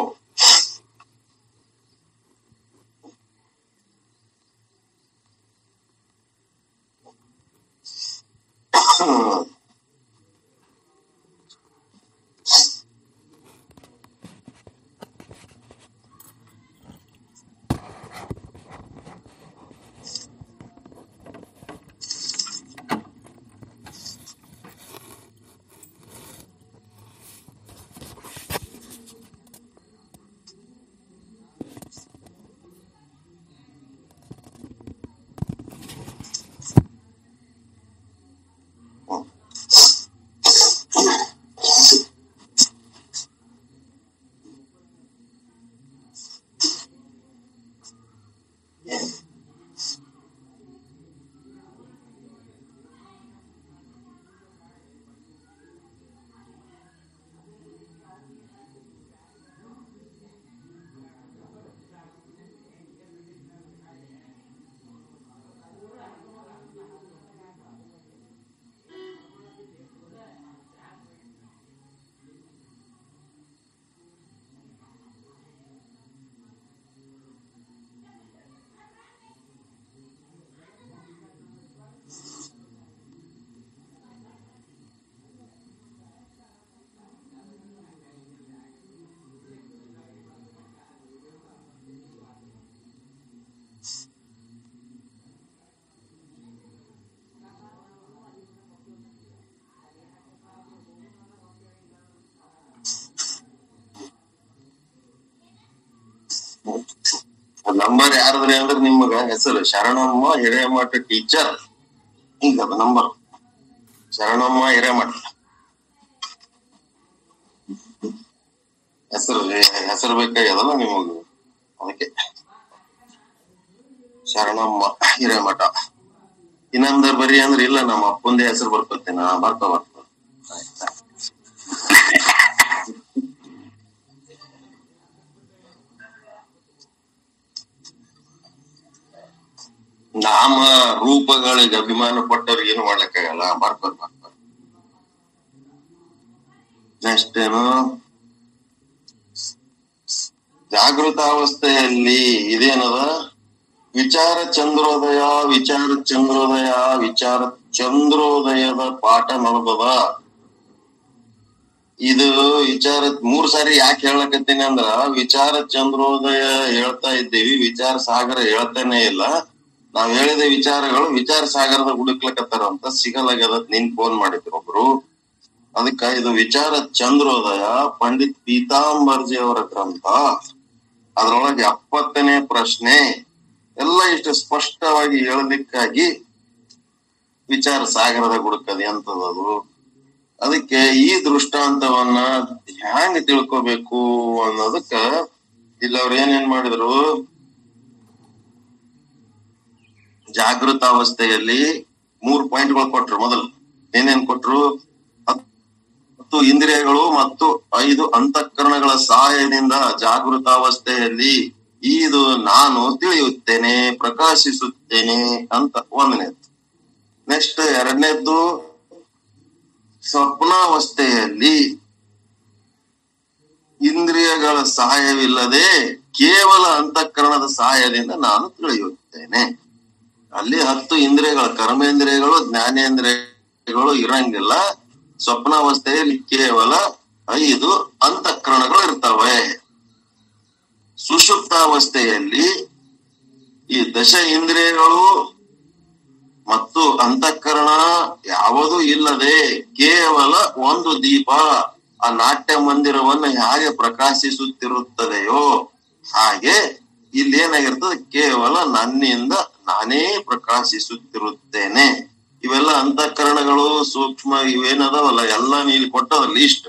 number ಯಾರದ್ರಿ ಅಂದ್ರೆ ನಿಮ್ಗ ಹೆಸರು ಶರಣಮ್ಮ ಹಿರೇಮಠ ಟೀಚರ್ ಅದ ನಂಬರ್ ಶರಣಮ್ಮ ಹಿರೇಮಠ. ಹೆಸರು ಹೆಸರು ಬೇಕಾಗ್ಯದಲ್ಲ ನಿಮಗ ಅದಕ್ಕೆ. ಶರಣಮ್ಮ ಹಿರೇಮಠ. ಇನ್ನೊಂದ್ ಬರೀ ಅಂದ್ರೆ ಇಲ್ಲ, ನಮ್ಮ ಅಪ್ಪಂದೇ ಹೆಸರು ಬರ್ಕೊತೀನಿ ನಾ ಬರ್ಕೊ ಬರ್ಕೊ ಆಯ್ತಾ. ನಾಮ ರೂಪಗಳಿಗೆ ಅಭಿಮಾನ ಪಟ್ಟವ್ರಿಗೆ ಏನು ಮಾಡ್ಲಿಕ್ಕಾಗಲ್ಲ? ಬರ್ಬರ್ ಬರ್ಬರ್ ನೆಕ್ಸ್ಟ್ ಏನು ಜಾಗೃತಾವಸ್ಥೆಯಲ್ಲಿ ಇದೇನದ? ವಿಚಾರ ಚಂದ್ರೋದಯ ವಿಚಾರ ಚಂದ್ರೋದಯ, ವಿಚಾರ ಚಂದ್ರೋದಯದ ಪಾಠ ನಡೆದದ ಇದು ವಿಚಾರ, ಮೂರ್ ಸಾರಿ ಯಾಕೆ ಹೇಳಕತ್ತೀನಿ ಅಂದ್ರ, ವಿಚಾರ ಚಂದ್ರೋದಯ ಹೇಳ್ತಾ ಇದ್ದೀವಿ, ವಿಚಾರ ಸಾಗರ ಹೇಳ್ತಾನೆ ಇಲ್ಲ. ನಾವ್ ಹೇಳಿದ ವಿಚಾರಗಳು ವಿಚಾರ ಸಾಗರದ ಹುಡುಕ್ಲಕತ್ತಾರ ಅಂತ ಸಿಗಲಾಗ್ಯದ ನಿನ್ ಫೋನ್ ಮಾಡಿದ್ರು ಒಬ್ರು. ಅದಕ್ಕ ಇದು ವಿಚಾರ ಚಂದ್ರೋದಯ, ಪಂಡಿತ್ ಪೀತಾಂಬರ್ಜಿ ಅವರ ಗ್ರಂಥ. ಅದ್ರೊಳಗೆ ಎಪ್ಪತ್ತನೇ ಪ್ರಶ್ನೆ. ಎಲ್ಲ ಇಷ್ಟು ಸ್ಪಷ್ಟವಾಗಿ ಹೇಳಲಿಕ್ಕಾಗಿ ವಿಚಾರ ಸಾಗರದ ಹುಡುಕದ ಅದು ಅದಕ್ಕೆ ಈ ದೃಷ್ಟಾಂತವನ್ನ ಹ್ಯಾಂಗ ತಿಳ್ಕೊಬೇಕು ಅನ್ನೋದಕ್ಕ ಇಲ್ಲಿ ಅವ್ರ ಏನೇನ್ ಮಾಡಿದ್ರು? ಜಾಗೃತಾವಸ್ಥೆಯಲ್ಲಿ ಮೂರ್ ಪಾಯಿಂಟ್ಗಳು ಕೊಟ್ರು ಮೊದಲು. ಏನೇನ್ ಕೊಟ್ರು? ಹತ್ತು ಇಂದ್ರಿಯಗಳು ಮತ್ತು ಐದು ಅಂತಃಕರಣಗಳ ಸಹಾಯದಿಂದ ಜಾಗೃತಾವಸ್ಥೆಯಲ್ಲಿ ಇದು ನಾನು ತಿಳಿಯುತ್ತೇನೆ, ಪ್ರಕಾಶಿಸುತ್ತೇನೆ ಅಂತ ಒಂದನೇದ್ದು ನೆಕ್ಸ್ಟ್ ಎರಡನೇದ್ದು ಸ್ವಪ್ನಾವಸ್ಥೆಯಲ್ಲಿ ಇಂದ್ರಿಯಗಳ ಸಹಾಯವಿಲ್ಲದೆ ಕೇವಲ ಅಂತಃಕರಣದ ಸಹಾಯದಿಂದ ನಾನು ತಿಳಿಯುತ್ತೇನೆ. ಅಲ್ಲಿ ಹತ್ತು ಇಂದ್ರಿಯಗಳು, ಕರ್ಮೇಂದ್ರಿಯಗಳು, ಜ್ಞಾನೇಂದ್ರಿಯಗಳು ಇರಂಗಿಲ್ಲ. ಸ್ವಪ್ನಾವಸ್ಥೆಯಲ್ಲಿ ಕೇವಲ ಐದು ಅಂತಃಕರಣಗಳು ಇರ್ತವೆ. ಸುಷುಪ್ತಾವಸ್ಥೆಯಲ್ಲಿ ಈ ದಶ ಇಂದ್ರಿಯಗಳು ಮತ್ತು ಅಂತಃಕರಣ ಯಾವುದೂ ಇಲ್ಲದೆ ಕೇವಲ ಒಂದು ದೀಪ, ಆ ನಾಟ್ಯ ಮಂದಿರವನ್ನು ಹೇಗೆ ಪ್ರಕಾಶಿಸುತ್ತಿರುತ್ತದೆಯೋ ಹಾಗೆ ಇಲ್ಲಿ ಏನಾಗಿರ್ತದೆ, ಕೇವಲ ನನ್ನಿಂದ ನಾನೇ ಪ್ರಕಾಶಿಸುತ್ತಿರುತ್ತೇನೆ. ಇವೆಲ್ಲ ಅಂತಃಕರಣಗಳು ಸೂಕ್ಷ್ಮ ಇವೇನದಾವಲ್ಲ, ಎಲ್ಲ ನೀಲಿ ಕೊಟ್ಟದ ಲೀಸ್ಟ್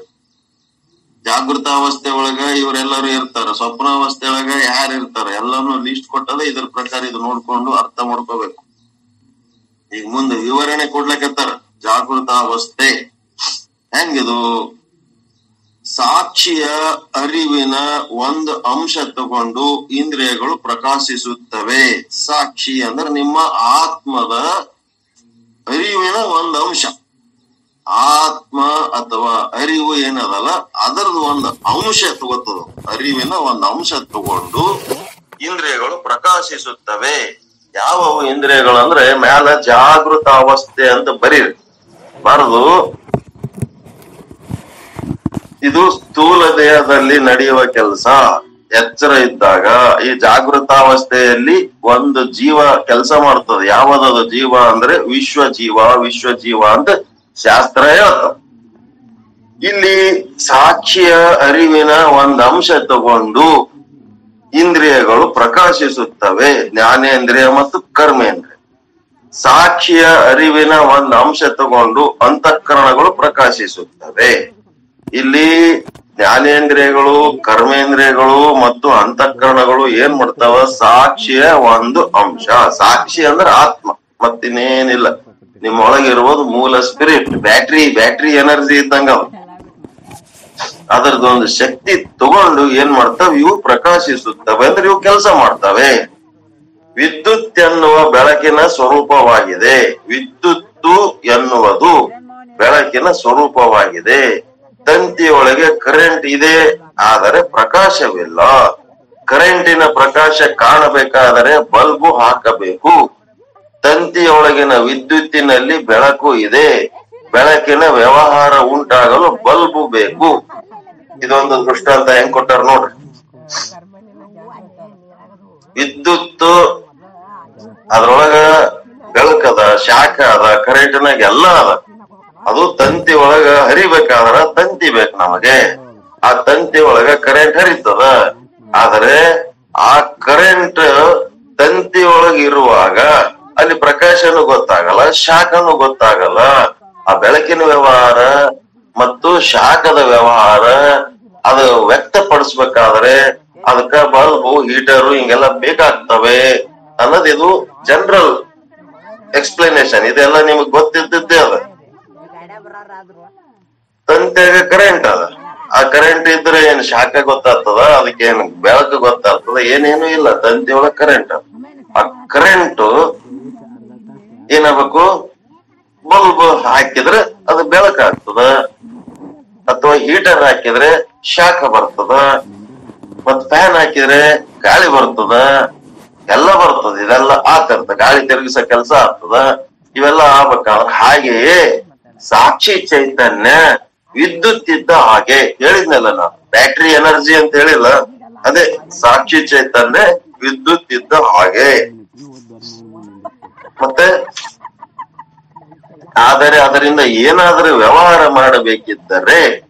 ಜಾಗೃತ ಅವಸ್ಥೆ ಒಳಗ ಇವರೆಲ್ಲರೂ ಇರ್ತಾರ ಸ್ವಪ್ನಾವಸ್ಥೆ ಒಳಗ ಯಾರು ಇರ್ತಾರ, ಎಲ್ಲಾನು ಲಿಸ್ಟ್ ಕೊಟ್ಟದ ಇದ್ರ ಪ್ರಕಾರ ಇದು ನೋಡ್ಕೊಂಡು ಅರ್ಥ ಮಾಡ್ಕೋಬೇಕು. ಈಗ ಮುಂದೆ ವಿವರಣೆ ಕೊಡ್ಲಕತ್ತಾರ ಜಾಗೃತಾವಸ್ಥೆ ಹೆಂಗಿದು? ಸಾಕ್ಷಿಯ ಅರಿವಿನ ಒಂದು ಅಂಶ ತಗೊಂಡು ಇಂದ್ರಿಯಗಳು ಪ್ರಕಾಶಿಸುತ್ತವೆ. ಸಾಕ್ಷಿ ಅಂದ್ರೆ ನಿಮ್ಮ ಆತ್ಮದ ಅರಿವಿನ ಒಂದು ಅಂಶ. ಆತ್ಮ ಅಥವಾ ಅರಿವು ಏನದಲ್ಲ, ಅದರದ್ದು ಒಂದು ಅಂಶ ತಗೋತದ. ಅರಿವಿನ ಒಂದು ಅಂಶ ತಗೊಂಡು ಇಂದ್ರಿಯಗಳು ಪ್ರಕಾಶಿಸುತ್ತವೆ. ಯಾವ ಇಂದ್ರಿಯಗಳು ಅಂದ್ರೆ ಮ್ಯಾಲ ಜಾಗೃತ ಅವಸ್ಥೆ ಅಂತ ಬರೀರಿ. ಬರೆದು ಇದು ಸ್ಥೂಲ ದೇಹದಲ್ಲಿ ನಡೆಯುವ ಕೆಲಸ. ಎಚ್ಚರ ಇದ್ದಾಗ ಈ ಜಾಗೃತಾವಸ್ಥೆಯಲ್ಲಿ ಒಂದು ಜೀವ ಕೆಲಸ ಮಾಡ್ತದೆ. ಯಾವದದು ಜೀವ ಅಂದ್ರೆ ವಿಶ್ವ ಜೀವ ವಿಶ್ವ ಜೀವ ಅಂತ ಶಾಸ್ತ್ರ ಹೇಳ್ತದೆ ಇಲ್ಲಿ ಸಾಕ್ಷಿಯ ಅರಿವಿನ ಒಂದು ಅಂಶ ತಗೊಂಡು ಇಂದ್ರಿಯಗಳು ಪ್ರಕಾಶಿಸುತ್ತವೆ, ಜ್ಞಾನೇಂದ್ರಿಯ ಮತ್ತು ಕರ್ಮೇಂದ್ರಿಯ. ಸಾಕ್ಷಿಯ ಅರಿವಿನ ಒಂದು ಅಂಶ ತಗೊಂಡು ಅಂತಃಕರಣಗಳು ಪ್ರಕಾಶಿಸುತ್ತವೆ. ಇಲ್ಲಿ ಜ್ಞಾನೇಂದ್ರಿಯಗಳು, ಕರ್ಮೇಂದ್ರಿಯಗಳು ಮತ್ತು ಅಂತಃಕರಣಗಳು ಏನ್ ಮಾಡ್ತಾವ? ಸಾಕ್ಷಿಯ ಒಂದು ಅಂಶ. ಸಾಕ್ಷಿ ಅಂದ್ರೆ ಆತ್ಮ. ಮತ್ತಿನ್ನೇನಿಲ್ಲ. ನಿಮ್ಮ ಒಳಗಿರುವುದು ಮೂಲ ಸ್ಪಿರಿಟ್ ಬ್ಯಾಟ್ರಿ ಬ್ಯಾಟ್ರಿ ಎನರ್ಜಿ ಇದ್ದಂಗ. ಅದರದೊಂದು ಶಕ್ತಿ ತಗೊಂಡು ಏನ್ ಮಾಡ್ತಾವ? ಇವು ಪ್ರಕಾಶಿಸುತ್ತವೆ ಅಂದ್ರೆ ಇವು ಕೆಲಸ ಮಾಡ್ತವೆ. ವಿದ್ಯುತ್ ಎನ್ನುವ ಬೆಳಕಿನ ಸ್ವರೂಪವಾಗಿದೆ. ವಿದ್ಯುತ್ತು ಎನ್ನುವುದು ಬೆಳಕಿನ ಸ್ವರೂಪವಾಗಿದೆ. ತಂತಿಯೊಳಗೆ ಕರೆಂಟ್ ಇದೆ. ಆದರೆ ಪ್ರಕಾಶವಿಲ್ಲ. ಕರೆಂಟಿನ ಪ್ರಕಾಶ ಕಾಣಬೇಕಾದರೆ ಬಲ್ಬು ಹಾಕಬೇಕು. ತಂತಿಯೊಳಗಿನ ವಿದ್ಯುತ್ತಿನಲ್ಲಿ ಬೆಳಕು ಇದೆ. ಬೆಳಕಿನ ವ್ಯವಹಾರ ಉಂಟಾಗಲು ಬಲ್ಬು ಬೇಕು. ಇದೊಂದು ದೃಷ್ಟಾಂತ ಹೆಂಗ್ ಕೊಟ್ಟಾರ ನೋಡ್ರಿ. ವಿದ್ಯುತ್ ಅದ್ರೊಳಗ ಬೆಳಕದ ಶಾಖ ಅದ ಕರೆಂಟ್ನಾಗ ಎಲ್ಲ ಅದ. ಅದು ತಂತಿ ಒಳಗ ಹರಿಬೇಕಾದ್ರ ತಂತಿ ಬೇಕು ನಮಗೆ. ಆ ತಂತಿ ಒಳಗ ಕರೆಂಟ್ ಹರಿತದ. ಆದರೆ ಆ ಕರೆಂಟ್ ತಂತಿ ಒಳಗ ಇರುವಾಗ ಅಲ್ಲಿ ಪ್ರಕಾಶನು ಗೊತ್ತಾಗಲ್ಲ, ಶಾಖನು ಗೊತ್ತಾಗಲ್ಲ. ಆ ಬೆಳಕಿನ ವ್ಯವಹಾರ ಮತ್ತು ಶಾಖದ ವ್ಯವಹಾರ ಅದು ವ್ಯಕ್ತಪಡಿಸ್ಬೇಕಾದ್ರೆ ಅದಕ್ಕ ಬಲ್ಬು, ಹೀಟರು ಹಿಂಗೆಲ್ಲ ಬೇಕಾಗ್ತವೆ ಅನ್ನೋದು ಇದು ಜನರಲ್ ಎಕ್ಸ್ಪ್ಲನೇಷನ್ ಇದೆಲ್ಲ ನಿಮಗ್ ಗೊತ್ತಿದ್ದೇ ಅದ. ತಂತಿಯಾಗ ಕರೆಂಟ್ ಅದ. ಆ ಕರೆಂಟ್ ಇದ್ರೆ ಏನ್ ಶಾಖ ಗೊತ್ತಾಗ್ತದ? ಅದಕ್ಕೆ ಏನ್ ಬೆಳಕು ಗೊತ್ತಾಗ್ತದ? ಏನೇನು ಇಲ್ಲ. ತಂತಿ ಒಳಗ ಕರೆಂಟ್ ಆ ಕರೆಂಟ್ ಏನಾಗಬೇಕು? ಬಲ್ಬ್ ಹಾಕಿದ್ರೆ ಅದು ಬೆಳಕಾಗ್ತದ ಅಥವಾ ಹೀಟರ್ ಹಾಕಿದ್ರೆ ಶಾಖ ಬರ್ತದ. ಮತ್ ಫ್ಯಾನ್ ಹಾಕಿದ್ರೆ ಗಾಳಿ ಬರ್ತದ. ಎಲ್ಲ ಬರ್ತದ. ಇದೆಲ್ಲ ಆತರ್ತ ಗಾಳಿ ತಿರುಗಿಸ ಕೆಲಸ ಆಗ್ತದ. ಇವೆಲ್ಲ ಆಗ್ಬೇಕಾದ್ರೆ ಹಾಗೆಯೇ ಸಾಕ್ಷಿ ಚೈತನ್ಯ ವಿದ್ಯುತ್ ಇದ್ದ ಹಾಗೆ ಹೇಳಿದ್ನಲ್ಲ ನಾನು. ಬ್ಯಾಟ್ರಿ ಎನರ್ಜಿ ಅಂತ ಹೇಳಿಲ್ಲ. ಅದೇ, ಸಾಕ್ಷಿ ಚೈತನ್ಯ ವಿದ್ಯುತ್ ಇದ್ದ ಹಾಗೆ. ಮತ್ತೆ, ಆದರೆ ಅದರಿಂದ ಏನಾದರೂ ವ್ಯವಹಾರ ಮಾಡಬೇಕಿದ್ದರೆ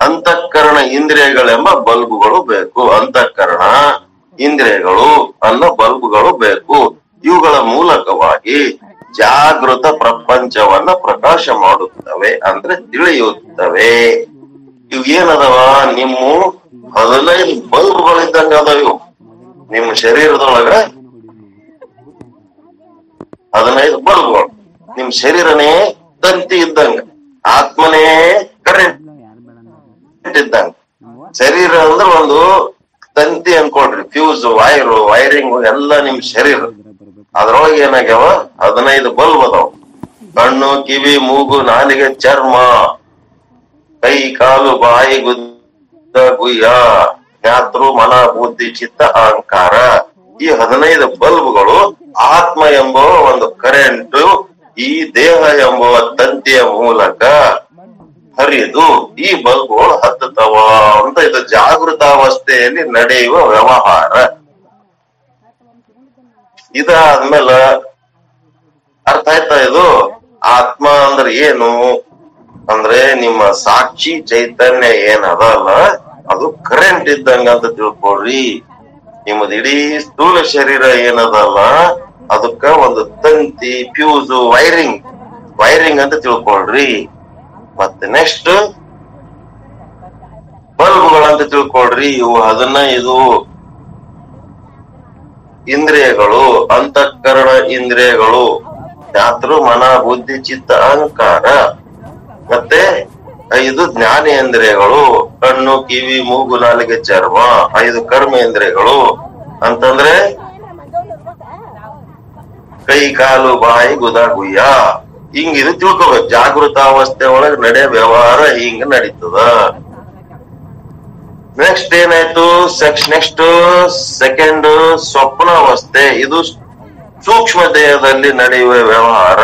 ಅಂತಃಕರಣ ಇಂದ್ರಿಯಗಳೆಂಬ ಬಲ್ಬುಗಳು ಬೇಕು. ಅಂತಃಕರಣ ಇಂದ್ರಿಯಗಳು ಅನ್ನೋ ಬಲ್ಬುಗಳು ಬೇಕು. ಇವುಗಳ ಮೂಲಕವಾಗಿ ಜಾಗೃತ ಪ್ರಪಂಚವನ್ನ ಪ್ರಕಾಶ ಮಾಡುತ್ತವೆ ಅಂದ್ರೆ ತಿಳಿಯುತ್ತವೆ. ಇವ್ ಏನದವ? ನಿಮ್ಮ ಹದಿನೈದು ಬಲ್ಬ್ಗಳಿದ್ದಂಗ ಅದಾವ ಇವು ನಿಮ್ಮ ಶರೀರದೊಳಗ ಹದಿನೈದು ಬಲ್ಬ್ಗಳು. ನಿಮ್ ಶರೀರನೇ ತಂತಿ ಇದ್ದಂಗ. ಆತ್ಮನೇ ಕರೆಂಟ್ ಇದ್ದಂಗ. ಶರೀರ ಅಂದ್ರೆ ಒಂದು ತಂತಿ ಅನ್ಕೊಳ್ರಿ. ಫ್ಯೂಸ್ ವೈರು ವೈರಿಂಗ್ ಎಲ್ಲ ನಿಮ್ ಶರೀರ. ಅದ್ರೊಳಗೆ ಏನಾಗ್ಯಾವ? ಹದಿನೈದು ಬಲ್ಬ್ ಅದಾವ. ಕಣ್ಣು, ಕಿವಿ, ಮೂಗು, ನಾಲಿಗೆ, ಚರ್ಮ, ಕೈ, ಕಾಲು, ಬಾಯಿ, ಗುದ್ದ, ಗುಯ್ಯ ಜ್ಞಾತೃ ಮನ ಬುದ್ಧಿ, ಚಿತ್ತ, ಅಹಂಕಾರ. ಈ ಹದಿನೈದು ಬಲ್ಬ್ಗಳು ಆತ್ಮ ಎಂಬ ಒಂದು ಕರೆಂಟ್ ಈ ದೇಹ ಎಂಬುವ ತಂತಿಯ ಮೂಲಕ ಹರಿದು ಈ ಬಲ್ಬ್ಗಳು ಹತ್ತುತ್ತವ ಅಂತ ಇದು ಜಾಗೃತಾವಸ್ಥೆಯಲ್ಲಿ ನಡೆಯುವ ವ್ಯವಹಾರ. ಇದಾದ್ಮೇಲೆ ಅರ್ಥ ಆಯ್ತಾ ಇದು? ಆತ್ಮ ಅಂದ್ರೆ ಏನು? ಅಂದ್ರೆ ನಿಮ್ಮ ಸಾಕ್ಷಿ ಚೈತನ್ಯ ಏನದಲ್ಲ ಅದು ಕರೆಂಟ್ ಇದ್ದಂಗ ಅಂತ ತಿಳ್ಕೊಳ್ರಿ. ನಿಮ್ಮದು ಇಡೀ ಸ್ಥೂಲ ಶರೀರ ಏನದಲ್ಲ ಅದಕ್ಕ ಒಂದು ತಂತಿ ಫ್ಯೂಸ್ ವೈರಿಂಗ್ ವೈರಿಂಗ್ ಅಂತ ತಿಳ್ಕೊಳ್ರಿ. ಮತ್ತೆ ನೆಕ್ಸ್ಟ್ ಬಲ್ಬ್ಗಳಂತ ತಿಳ್ಕೊಳ್ರಿ, ಇವು ಹದಿನೈದು ಇಂದ್ರಿಯಗಳು, ಅಂತಃಕರಣ ಇಂದ್ರಿಯಗಳು ಜ್ಞಾತೃ ಮನ, ಬುದ್ಧಿ, ಚಿತ್ತ, ಅಹಂಕಾರ. ಮತ್ತೆ ಐದು ಜ್ಞಾನೇಂದ್ರಿಯಗಳು ಕಣ್ಣು, ಕಿವಿ, ಮೂಗು, ನಾಲಿಗೆ, ಚರ್ಮ, ಐದು ಕರ್ಮೇಂದ್ರಿಯಗಳು ಅಂತಂದ್ರೆ ಕೈ, ಕಾಲು, ಬಾಯಿ, ಗುದಾ, ಗುಯ್ಯ. ಹಿಂಗ್ ಇದು ತಿಳ್ಕೊಬೇಕು ಜಾಗೃತಾವಸ್ಥೆ ಒಳಗೆ ನಡೆ, ವ್ಯವಹಾರ ಹಿಂಗ ನಡೀತದ. ನೆಕ್ಸ್ಟ್ ಏನಾಯ್ತು ಸೆಕ್ಸ್ ನೆಕ್ಸ್ಟ್ ಸೆಕೆಂಡ್ ಸ್ವಪ್ನಾವಸ್ಥೆ ಇದು ಸೂಕ್ಷ್ಮ ದೇಹದಲ್ಲಿ ನಡೆಯುವ ವ್ಯವಹಾರ.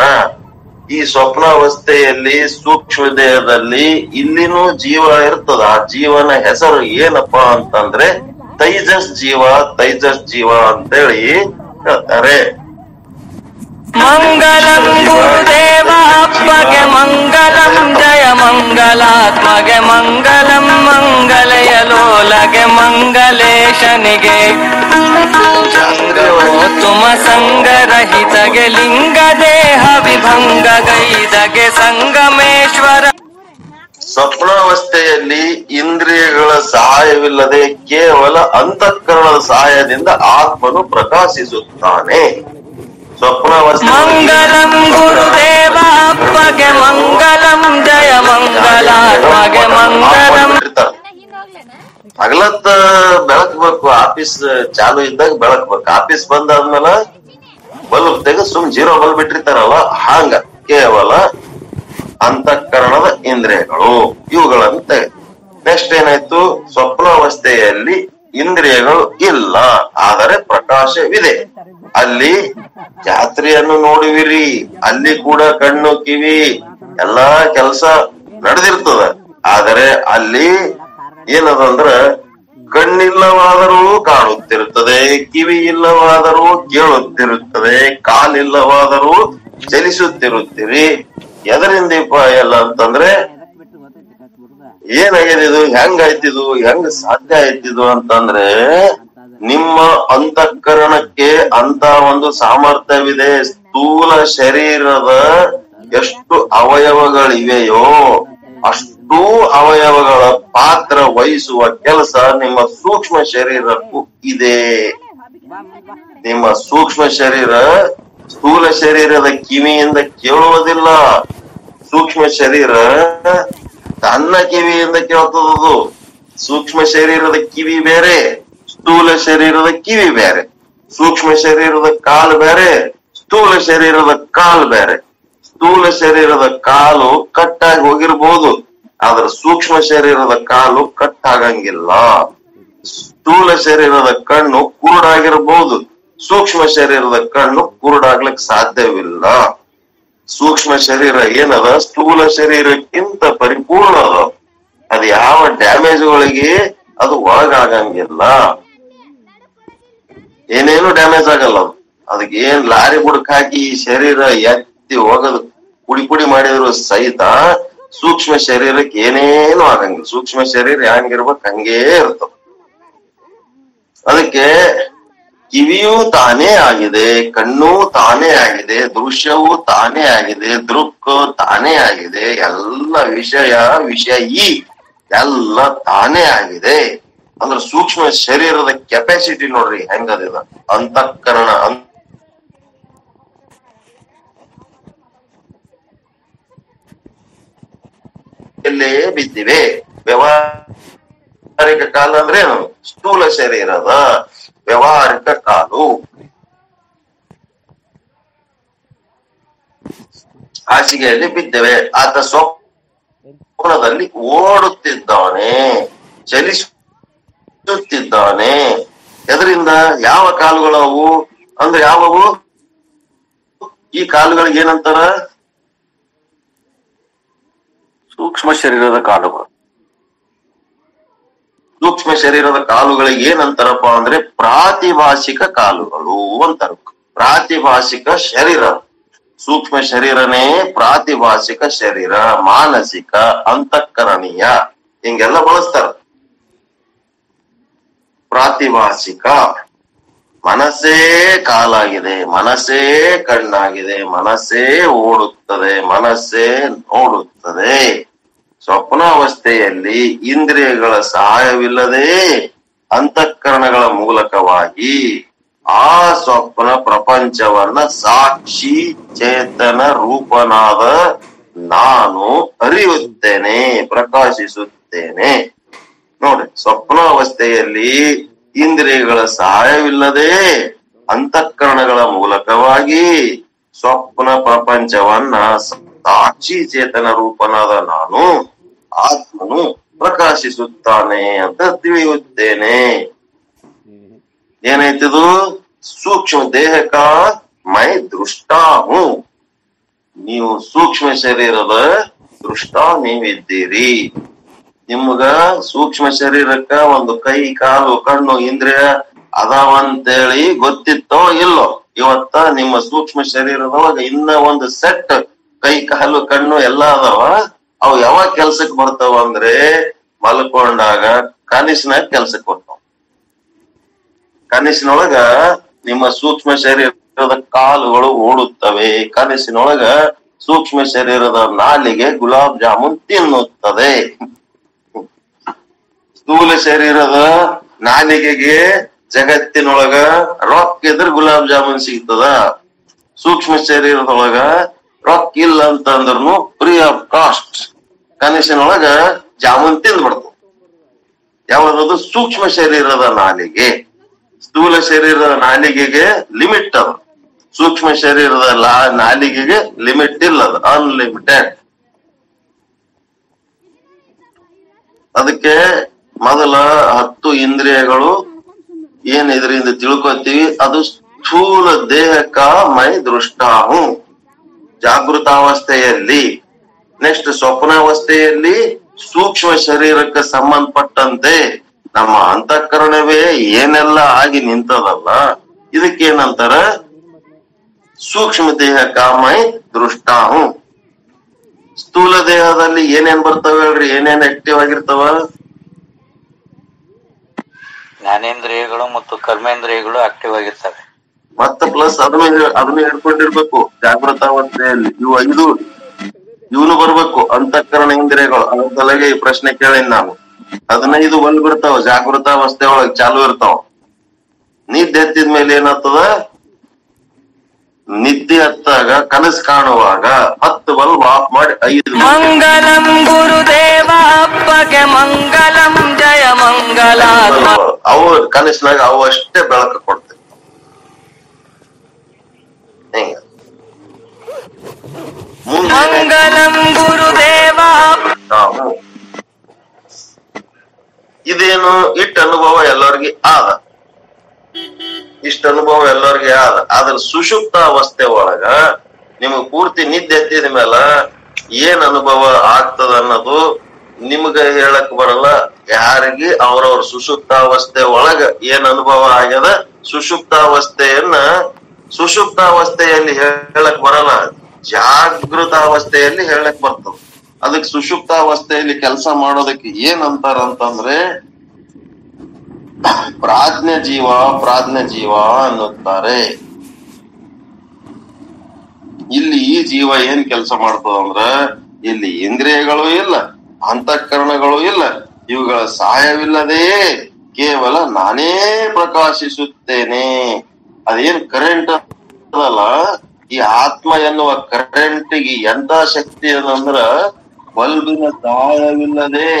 ಈ ಸ್ವಪ್ನಾವಸ್ಥೆಯಲ್ಲಿ ಸೂಕ್ಷ್ಮ ದೇಹದಲ್ಲಿ ಇಲ್ಲಿನೂ ಜೀವ ಇರ್ತದ. ಆ ಜೀವನ ಹೆಸರು ಏನಪ್ಪಾ ಅಂತಂದ್ರೆ ತೈಜಸ್ ಜೀವ ತೈಜಸ್ ಜೀವ ಅಂತೇಳಿ ಹೇಳ್ತಾರೆ. ಮಂಗಲಂ ಗುರುದೇವ ಅಪ್ಪಗೆ ಮಂಗಲಂ ಜಯ ಮಂಗಲಾತ್ಮಗೆ ಮಂಗಲಂ ಮಂಗಲೆಯ ಲೋಲಗೆ ಮಂಗಲೇಶನಿಗೆ ತುಮ ಸಂಗರಹಿತಗೆ ಲಿಂಗ ದೇಹ ವಿಭಂಗ ಗೈದಗೆ ಸಂಗಮೇಶ್ವರ ಸಪ್ಲಾವಸ್ಥೆಯಲ್ಲಿ ಇಂದ್ರಿಯಗಳ ಸಹಾಯವಿಲ್ಲದೆ ಕೇವಲ ಅಂತಃಕರಣದ ಸಹಾಯದಿಂದ ಆತ್ಮನು ಪ್ರಕಾಶಿಸುತ್ತಾನೆ. ಮಂಗಲಂ ಗುರುದೇವ, ಅಪ್ಪಗೆ ಮಂಗಲಂ, ಜಯ ಮಂಗಲ ತ್ವಗೆ ಮಂಗಲಂ. ಹಗಲತ್ತ ಬೆಳಕ್ಬೇಕು, ಆಫೀಸ್ ಚಾಲು ಇದ್ದಾಗ ಬೆಳಕ್ಬೇಕು. ಆಫೀಸ್ ಬಂದಾದ್ಮೇಲೆ ಬಲ್ಬ್ ತೆಗೆದು ಸುಮ್ ಜೀರೋ ಬಲ್ಬ್ ಇಟ್ಟಿರ್ತಾರಲ್ಲ, ಹಾಂಗ, ಕೇವಲ ಅಂತಃಕರಣದ ಇಂದ್ರಿಯಗಳು ಇವುಗಳಂತೆ ನೆಕ್ಸ್ಟ್ ಏನಾಯ್ತು? ಸ್ವಪ್ನಾವಸ್ಥೆಯಲ್ಲಿ ಇಂದ್ರಿಯಗಳು ಇಲ್ಲ, ಆದರೆ ಪ್ರಕಾಶವಿದೆ. ಅಲ್ಲಿ ಜಾತ್ರೆಯನ್ನು ನೋಡುವಿರಿ, ಅಲ್ಲಿ ಕೂಡ ಕಣ್ಣು ಕಿವಿ, ಎಲ್ಲಾ ಕೆಲಸ ನಡೆದಿರ್ತದ. ಆದರೆ ಅಲ್ಲಿ ಏನದಂದ್ರ, ಕಣ್ಣಿಲ್ಲವಾದರೂ ಕಾಣುತ್ತಿರುತ್ತದೆ, ಕಿವಿ ಇಲ್ಲವಾದರೂ ಕೇಳುತ್ತಿರುತ್ತದೆ, ಕಾಲಿಲ್ಲವಾದರೂ ಚಲಿಸುತ್ತಿರುತ್ತೀರಿ. ಎದರಿಂದೀಪ ಎಲ್ಲ ಅಂತಂದ್ರೆ ಏನಾಗಿದೆ ಇದು? ಹೆಂಗ್ ಆಯ್ತಿದು ಹೆಂಗ್ ಸಾಧ್ಯ ಆಯ್ತಿದು ಅಂತಂದ್ರೆ ನಿಮ್ಮ ಅಂತಃಕರಣಕ್ಕೆ ಅಂತ ಒಂದು ಸಾಮರ್ಥ್ಯವಿದೆ. ಸ್ಥೂಲ ಶರೀರದ ಎಷ್ಟು ಅವಯವಗಳಿವೆಯೋ, ಅಷ್ಟು ಅವಯವಗಳ ಪಾತ್ರ ವಹಿಸುವ ಕೆಲಸ ನಿಮ್ಮ ಸೂಕ್ಷ್ಮ ಶರೀರಕ್ಕೂ ಇದೆ. ನಿಮ್ಮ ಸೂಕ್ಷ್ಮ ಶರೀರ ಸ್ಥೂಲ ಶರೀರದ ಕಿವಿಯಿಂದ ಕೇಳುವುದಿಲ್ಲ. ಸೂಕ್ಷ್ಮ ಶರೀರ ತನ್ನ ಕಿವಿಯಿಂದ ಕೇಳ್ತದದು. ಸೂಕ್ಷ್ಮ ಶರೀರದ ಕಿವಿ ಬೇರೆ, ಸ್ಥೂಲ ಶರೀರದ ಕಿವಿ ಬೇರೆ. ಸೂಕ್ಷ್ಮ ಶರೀರದ ಕಾಲು ಬೇರೆ, ಸ್ಥೂಲ ಶರೀರದ ಕಾಲು ಬೇರೆ. ಸ್ಥೂಲ ಶರೀರದ ಕಾಲು ಕಟ್ಟಾಗಿ ಹೋಗಿರ್ಬೋದು, ಆದ್ರ ಸೂಕ್ಷ್ಮ ಶರೀರದ ಕಾಲು ಕಟ್ಟಾಗಂಗಿಲ್ಲ. ಸ್ಥೂಲ ಶರೀರದ ಕಣ್ಣು ಕುರುಡಾಗಿರ್ಬೋದು. ಸೂಕ್ಷ್ಮ ಶರೀರದ ಕಣ್ಣು ಕುರುಡಾಗ್ಲಿಕ್ಕೆ ಸಾಧ್ಯವಿಲ್ಲ. ಸೂಕ್ಷ್ಮ ಶರೀರ ಏನದ? ಸ್ಥೂಲ ಶರೀರಕ್ಕಿಂತ ಪರಿಪೂರ್ಣ ಅದ ಅದು ಯಾವ ಡ್ಯಾಮೇಜ್ ಒಳಗೆ ಅದು ಒಳಗಾಗಂಗಿಲ್ಲ. ಏನೇನು ಡ್ಯಾಮೇಜ್ ಆಗಲ್ಲ ಅದು. ಅದಕ್ಕೆ ಏನ್ ಲಾರಿ ಬುಡಕ್ ಈ ಶರೀರ ಎತ್ತಿ ಹೋಗದು, ಪುಡಿ ಪುಡಿ ಮಾಡಿದ್ರು ಸಹಿತ ಸೂಕ್ಷ್ಮ ಶರೀರಕ್ಕೆ ಏನೇನು ಆಗಂಗಿಲ್ಲ. ಸೂಕ್ಷ್ಮ ಶರೀರ ಹೆಂಗಿರ್ಬೇಕು ಹಂಗೇ ಇರ್ತದ. ಅದಕ್ಕೆ ಕಿವಿಯೂ ತಾನೇ ಆಗಿದೆ, ಕಣ್ಣು ತಾನೇ ಆಗಿದೆ, ದೃಶ್ಯವೂ ತಾನೇ ಆಗಿದೆ ದೃಕ್ ತಾನೇ ಆಗಿದೆ, ಎಲ್ಲ ವಿಷಯ, ವಿಷಯಿ ಎಲ್ಲ ತಾನೇ ಆಗಿದೆ. ಅಂದ್ರೆ ಸೂಕ್ಷ್ಮ ಶರೀರದ ಕೆಪಾಸಿಟಿ ನೋಡ್ರಿ, ಹೆಂಗದಿದ? ಅಂತಃಕರಣ ಅಂತ ಬಿದ್ದಿವೆ. ವ್ಯವಹಾರಿಕ ಕಾಲ ಅಂದ್ರೆ ಏನು? ಸ್ಥೂಲ ಶರೀರದ ವ್ಯವಹಾರಿಕ ಕಾಲು. ಹಾಸಿಗೆಯಲ್ಲಿ ಬಿದ್ದೇವೆ. ಆತ ಸ್ವಪ್ನದಲ್ಲಿ ಓಡುತ್ತಿದ್ದಾನೆ, ಚಲಿಸುತ್ತಿದ್ದಾನೆ. ಎದರಿಂದ ಯಾವ ಕಾಲುಗಳವು ಅಂದ್ರೆ ಯಾವವು? ಈ ಕಾಲುಗಳಿಗೆ ಏನಂತಾರ? ಸೂಕ್ಷ್ಮ ಶರೀರದ ಕಾಲುಗಳು. ಸೂಕ್ಷ್ಮ ಶರೀರದ ಕಾಲುಗಳಿಗೆ ಏನಂತಾರಪ್ಪ ಅಂದ್ರೆ ಪ್ರಾತಿಭಾಷಿಕ ಕಾಲುಗಳು ಅಂತಾರ ಪ್ರಾತಿಭಾಷಿಕ ಶರೀರ. ಸೂಕ್ಷ್ಮ ಶರೀರನೇ ಪ್ರಾತಿಭಾಷಿಕ ಶರೀರ, ಮಾನಸಿಕ, ಅಂತಃಕರಣೀಯ. ಹಿಂಗೆಲ್ಲ ಬಳಸ್ತಾರ. ಪ್ರಾತಿಭಾಷಿಕ ಮನಸ್ಸೇ ಕಾಲಾಗಿದೆ, ಮನಸ್ಸೇ ಕಣ್ಣಾಗಿದೆ, ಮನಸ್ಸೇ ಓಡುತ್ತದೆ, ಮನಸ್ಸೇ ನೋಡುತ್ತದೆ. ಸ್ವಪ್ನಾವಸ್ಥೆಯಲ್ಲಿ ಇಂದ್ರಿಯಗಳ ಸಹಾಯವಿಲ್ಲದೆ ಅಂತಃಕರಣಗಳ ಮೂಲಕವಾಗಿ ಆ ಸ್ವಪ್ನ ಪ್ರಪಂಚವನ್ನ ಸಾಕ್ಷಿ ಚೇತನ ರೂಪನಾದ ನಾನು ಅರಿಯುತ್ತೇನೆ, ಪ್ರಕಾಶಿಸುತ್ತೇನೆ. ನೋಡಿ, ಸ್ವಪ್ನಾವಸ್ಥೆಯಲ್ಲಿ ಇಂದ್ರಿಯಗಳ ಸಹಾಯವಿಲ್ಲದೆ ಅಂತಃಕರಣಗಳ ಮೂಲಕವಾಗಿ ಸ್ವಪ್ನ ಪ್ರಪಂಚವನ್ನ ಸಾಕ್ಷಿ ಚೇತನ ರೂಪನಾದ ನಾನು ಆತ್ಮನು ಪ್ರಕಾಶಿಸುತ್ತಾನೆ ಅಂತ ತಿಳಿಯುತ್ತೇನೆ. ಏನಾಯ್ತದು? ಸೂಕ್ಷ್ಮ ದೇಹಕ ಮೈ ದೃಷ್ಟಾನು. ನೀವು ಸೂಕ್ಷ್ಮ ಶರೀರದ ದೃಷ್ಟ ನೀವಿದ್ದೀರಿ. ನಿಮ್ಗ ಸೂಕ್ಷ್ಮ ಶರೀರಕ್ಕ ಒಂದು ಕೈ, ಕಾಲು, ಕಣ್ಣು, ಇಂದ್ರಿಯ ಅದಾವಂತೇಳಿ ಗೊತ್ತಿತ್ತೋ ಇಲ್ಲೋ? ಇವತ್ತ ನಿಮ್ಮ ಸೂಕ್ಷ್ಮ ಶರೀರದೊಳಗ ಇನ್ನ ಒಂದು ಸೆಟ್ ಕೈ, ಕಾಲು, ಕಣ್ಣು ಎಲ್ಲಾ ಅದಾವ. ಅವು ಯಾವಾಗ ಕೆಲ್ಸಕ್ ಬರ್ತಾವ ಅಂದ್ರೆ ಮಲ್ಕೊಂಡಾಗ ಕನಸಿನಾಗ ಕೆಲ್ಸಕ್ ಬರ್ತಾವ. ಕನಸಿನೊಳಗ ನಿಮ್ಮ ಸೂಕ್ಷ್ಮ ಶರೀರದ ಕಾಲುಗಳು ಓಡುತ್ತವೆ. ಕನಸಿನೊಳಗ ಸೂಕ್ಷ್ಮ ಶರೀರದ ನಾಲಿಗೆ ಗುಲಾಬ್ ಜಾಮೂನ್ ತಿನ್ನುತ್ತದೆ. ಸ್ಥೂಲ ಶರೀರದ ನಾಲಿಗೆಗೆ ಜಗತ್ತಿನೊಳಗ ರೊಕ್ಕ ಇದ್ರ ಗುಲಾಬ್ ಜಾಮೂನ್ ಸಿಗ್ತದ. ಸೂಕ್ಷ್ಮ ಶರೀರದೊಳಗ ರೊಕ್ಕ ಇಲ್ಲ ಅಂತಂದ್ರೂ ಫ್ರೀ ಆಫ್ ಕಾಸ್ಟ್ ಕನಸಿನೊಳಗ ಜಾಮೂನ್ ತಿಂದ್ ಬಿಡ್ತದ ಯಾವ್ದದು? ಸೂಕ್ಷ್ಮ ಶರೀರದ ನಾಲಿಗೆ. ಸ್ಥೂಲ ಶರೀರದ ನಾಲಿಗೆಗೆ ಲಿಮಿಟ್ ಅದು. ಸೂಕ್ಷ್ಮ ಶರೀರದ ನಾಲಿಗೆಗೆ ಲಿಮಿಟ್ ಇಲ್ಲ ಅದು ಅನ್ಲಿಮಿಟೆಡ್ ಅದಕ್ಕೆ ಮೊದಲ ಹತ್ತು ಇಂದ್ರಿಯಗಳು ಏನ್ ಇದರಿಂದ ತಿಳ್ಕೊತೀವಿ? ಅದು ಸ್ಥೂಲ ದೇಹಕ್ಕ ಮೈ ದೃಷ್ಟಾಹು ಜಾಗೃತಾವಸ್ಥೆಯಲ್ಲಿ ನೆಕ್ಸ್ಟ್ ಸ್ವಪ್ನಾವಸ್ಥೆಯಲ್ಲಿ ಸೂಕ್ಷ್ಮ ಶರೀರಕ್ಕೆ ಸಂಬಂಧಪಟ್ಟಂತೆ ನಮ್ಮ ಅಂತಃಕರಣವೇ ಏನೆಲ್ಲ ಆಗಿ ನಿಂತದಲ್ಲ, ಇದಕ್ಕೇನಂತಾರ ಸೂಕ್ಷ್ಮ ದೇಹ ಕಾಮೈ ದೃಷ್ಟಾಹು. ಸ್ಥೂಲ ದೇಹದಲ್ಲಿ ಏನೇನ್ ಬರ್ತಾವ ಹೇಳ್ರಿ, ಏನೇನ್ ಆಕ್ಟಿವ್ ಆಗಿರ್ತಾವ? ಜ್ಞಾನೇಂದ್ರಿಯಗಳು ಮತ್ತು ಕರ್ಮೇಂದ್ರಿಯಗಳು ಆಕ್ಟಿವ್ ಆಗಿರ್ತವೆ. ಮತ್ತ ಪ್ಲಸ್ ಅದನ್ನ ಅದನ್ನ ಹಿಡ್ಕೊಂಡಿರ್ಬೇಕು ಜಾಗೃತಾವಸ್ಥೆಯಲ್ಲಿ ಇವು ಐದು ಇವನು ಬರ್ಬೇಕು. ಅಂತಃಕರಣ ಇಂದ್ರಿಯಗಳು. ಸಲಗೆ ಈ ಪ್ರಶ್ನೆ ಕೇಳೇನ್ ನಾನು. ಹದಿನೈದು ಬಂದ್ ಬಿಡ್ತಾವ ಜಾಗೃತಾವಸ್ಥೆ ಒಳಗ್ ಚಾಲು ಇರ್ತಾವ. ನಿದ್ದೆ ಎತ್ತಿದ ಮೇಲೆ ಏನಾಗ್ತದ? ನಿದ್ದೆ ಹತ್ತಾಗ ಕನಸು ಕಾಣುವಾಗ ಹತ್ತು ಬಲ್ಬ್ ಆಫ್ ಮಾಡಿ ಐದು ಮಂಗಲಂ ಗುರುದೇವ ಅಪ್ಪಗೆ ಮಂಗಲಂ ಜಯ ಮಂಗಲ ಅವು ಕನಸಿನಾಗ ಅವು ಅಷ್ಟೇ ಬೆಳಕು ಮುಂದೆ ಮಂಗಲಂ ಗುರುದೇವ. ನಾವು ಇದೇನು ಇಷ್ಟ ಅನುಭವ ಎಲ್ಲರಿಗೆ ಆದ. ಇಷ್ಟ ಅನುಭವ ಎಲ್ಲರಿಗೆ ಆದ. ಆದ್ರ ಸುಷುಪ್ತ ಅವಸ್ಥೆ ಒಳಗ ನಿಮಗ್ ಪೂರ್ತಿ ನಿದ್ದೆ ಎತ್ತಿದ ಮೇಲ ಏನ್ ಅನುಭವ ಆಗ್ತದ ಅನ್ನೋದು ನಿಮ್ಗ ಹೇಳಕ್ ಬರಲ್ಲ. ಯಾರಿಗೆ ಅವ್ರವ್ರ ಸುಷುಪ್ತಾವಸ್ಥೆ ಒಳಗ ಏನ್ ಅನುಭವ ಆಗ್ಯದ? ಸುಷುಪ್ತಾವಸ್ಥೆಯನ್ನ ಸುಷುಪ್ತಾವಸ್ಥೆಯಲ್ಲಿ ಹೇಳಕ್ ಬರಲ್ಲ. ಜಾಗೃತಾವಸ್ಥೆಯಲ್ಲಿ ಹೇಳಕ್ ಬರ್ತದ. ಅದಕ್ಕೆ ಸುಷುಪ್ತಾವಸ್ಥೆಯಲ್ಲಿ ಕೆಲಸ ಮಾಡೋದಕ್ಕೆ ಏನ್ ಅಂತಾರ ಅಂತಂದ್ರೆ, ಪ್ರಾಜ್ಞ ಜೀವ ಪ್ರಾಜ್ಞ ಜೀವ ಅನ್ನುತ್ತಾರೆ. ಇಲ್ಲಿ ಈ ಜೀವ ಏನ್ ಕೆಲಸ ಮಾಡ್ತದ ಅಂದ್ರ, ಇಲ್ಲಿ ಇಂದ್ರಿಯಗಳು ಇಲ್ಲ, ಅಂತಃಕರಣಗಳು ಇಲ್ಲ, ಇವುಗಳ ಸಹಾಯವಿಲ್ಲದೆ ಕೇವಲ ನಾನೇ ಪ್ರಕಾಶಿಸುತ್ತೇನೆ. ಅದೇನ್ ಕರೆಂಟ್ ಅದಲ್ಲ ಈ ಆತ್ಮ ಎನ್ನುವ ಕರೆಂಟ್ಗೆ ಎಂತ ಶಕ್ತಿ ಅದಂದ್ರ ಬಲ್ಬಿನ ಸಹಾಯವಿಲ್ಲದೆ,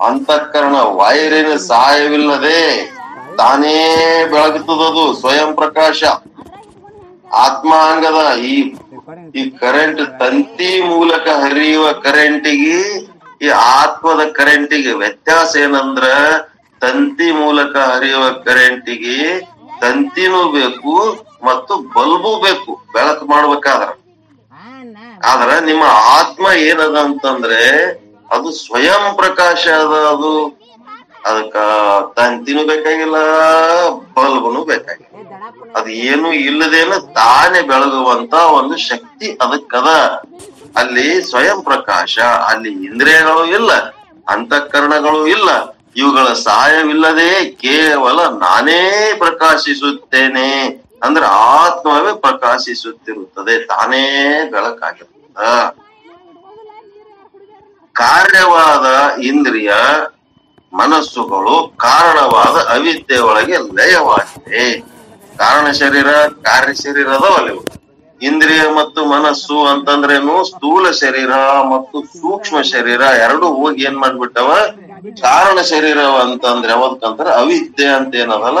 ಅಂತಃಕರಣ ವೈರಿನ ಸಹಾಯವಿಲ್ಲದೆ ತಾನೇ ಬೆಳಗುತ್ತದದು, ಸ್ವಯಂ ಪ್ರಕಾಶ. ಆತ್ಮ ಅಂಗದ ಈ ಈ ಕರೆಂಟ್ ತಂತಿ ಮೂಲಕ ಹರಿಯುವ ಕರೆಂಟಿಗೆ ಈ ಆತ್ಮದ ಕರೆಂಟಿಗೆ ವ್ಯತ್ಯಾಸ ಏನಂದ್ರ ತಂತಿ ಮೂಲಕ ಹರಿಯುವ ಕರೆಂಟಿಗೆ ತಂತಿನೂ ಬೇಕು ಮತ್ತು ಬಲ್ಬು ಬೇಕು. ಬೆಳಕು ಮಾಡ್ಬೇಕಾದ್ರ. ಆದ್ರ ನಿಮ್ಮ ಆತ್ಮ ಏನದ ಅಂತಂದ್ರೆ ಅದು ಸ್ವಯಂ ಪ್ರಕಾಶ ಅದ ಅದು. ಅದಕ್ಕ ತಂತಿನೂ ಬೇಕಾಗಿಲ್ಲ, ಬಲ್ಬನು ಬೇಕಾಗಿಲ್ಲ. ಅದು ಏನು ಇಲ್ಲದೇನು ತಾನೇ ಬೆಳಗುವಂತ ಒಂದು ಶಕ್ತಿ ಅದಕ್ಕದ. ಅಲ್ಲಿ ಸ್ವಯಂ ಪ್ರಕಾಶ, ಅಲ್ಲಿ ಇಂದ್ರಿಯಗಳು ಇಲ್ಲ, ಅಂತಃಕರಣಗಳು ಇಲ್ಲ ಇವುಗಳ ಸಹಾಯವಿಲ್ಲದೆ ಕೇವಲ ನಾನೇ ಪ್ರಕಾಶಿಸುತ್ತೇನೆ ಅಂದ್ರೆ ಆತ್ಮವೇ ಪ್ರಕಾಶಿಸುತ್ತಿರುತ್ತದೆ, ತಾನೇ ಬೆಳಕಾಗಿರುತ್ತ ಕಾರ್ಯವಾದ ಇಂದ್ರಿಯ ಮನಸ್ಸುಗಳು ಕಾರಣವಾದ ಅವಿದ್ಯೆ ಒಳಗೆ ಲಯವಾಗಿದೆ. ಕಾರಣ ಶರೀರ, ಕಾರ್ಯ ಶರೀರ ಅದಾವಲ್ಲ ಇಂದ್ರಿಯ ಮತ್ತು ಮನಸ್ಸು ಅಂತಂದ್ರೇನು ಸ್ಥೂಲ ಶರೀರ ಮತ್ತು ಸೂಕ್ಷ್ಮ ಶರೀರ, ಎರಡು ಹೋಗಿ ಏನ್ ಮಾಡ್ಬಿಟ್ಟವ? ಕಾರಣ ಶರೀರ ಅಂತಂದ್ರೆ ಯಾವದಕ್ಕಂದ್ರೆ ಅವಿದ್ಯೆ ಅಂತ ಏನದಲ್ಲ?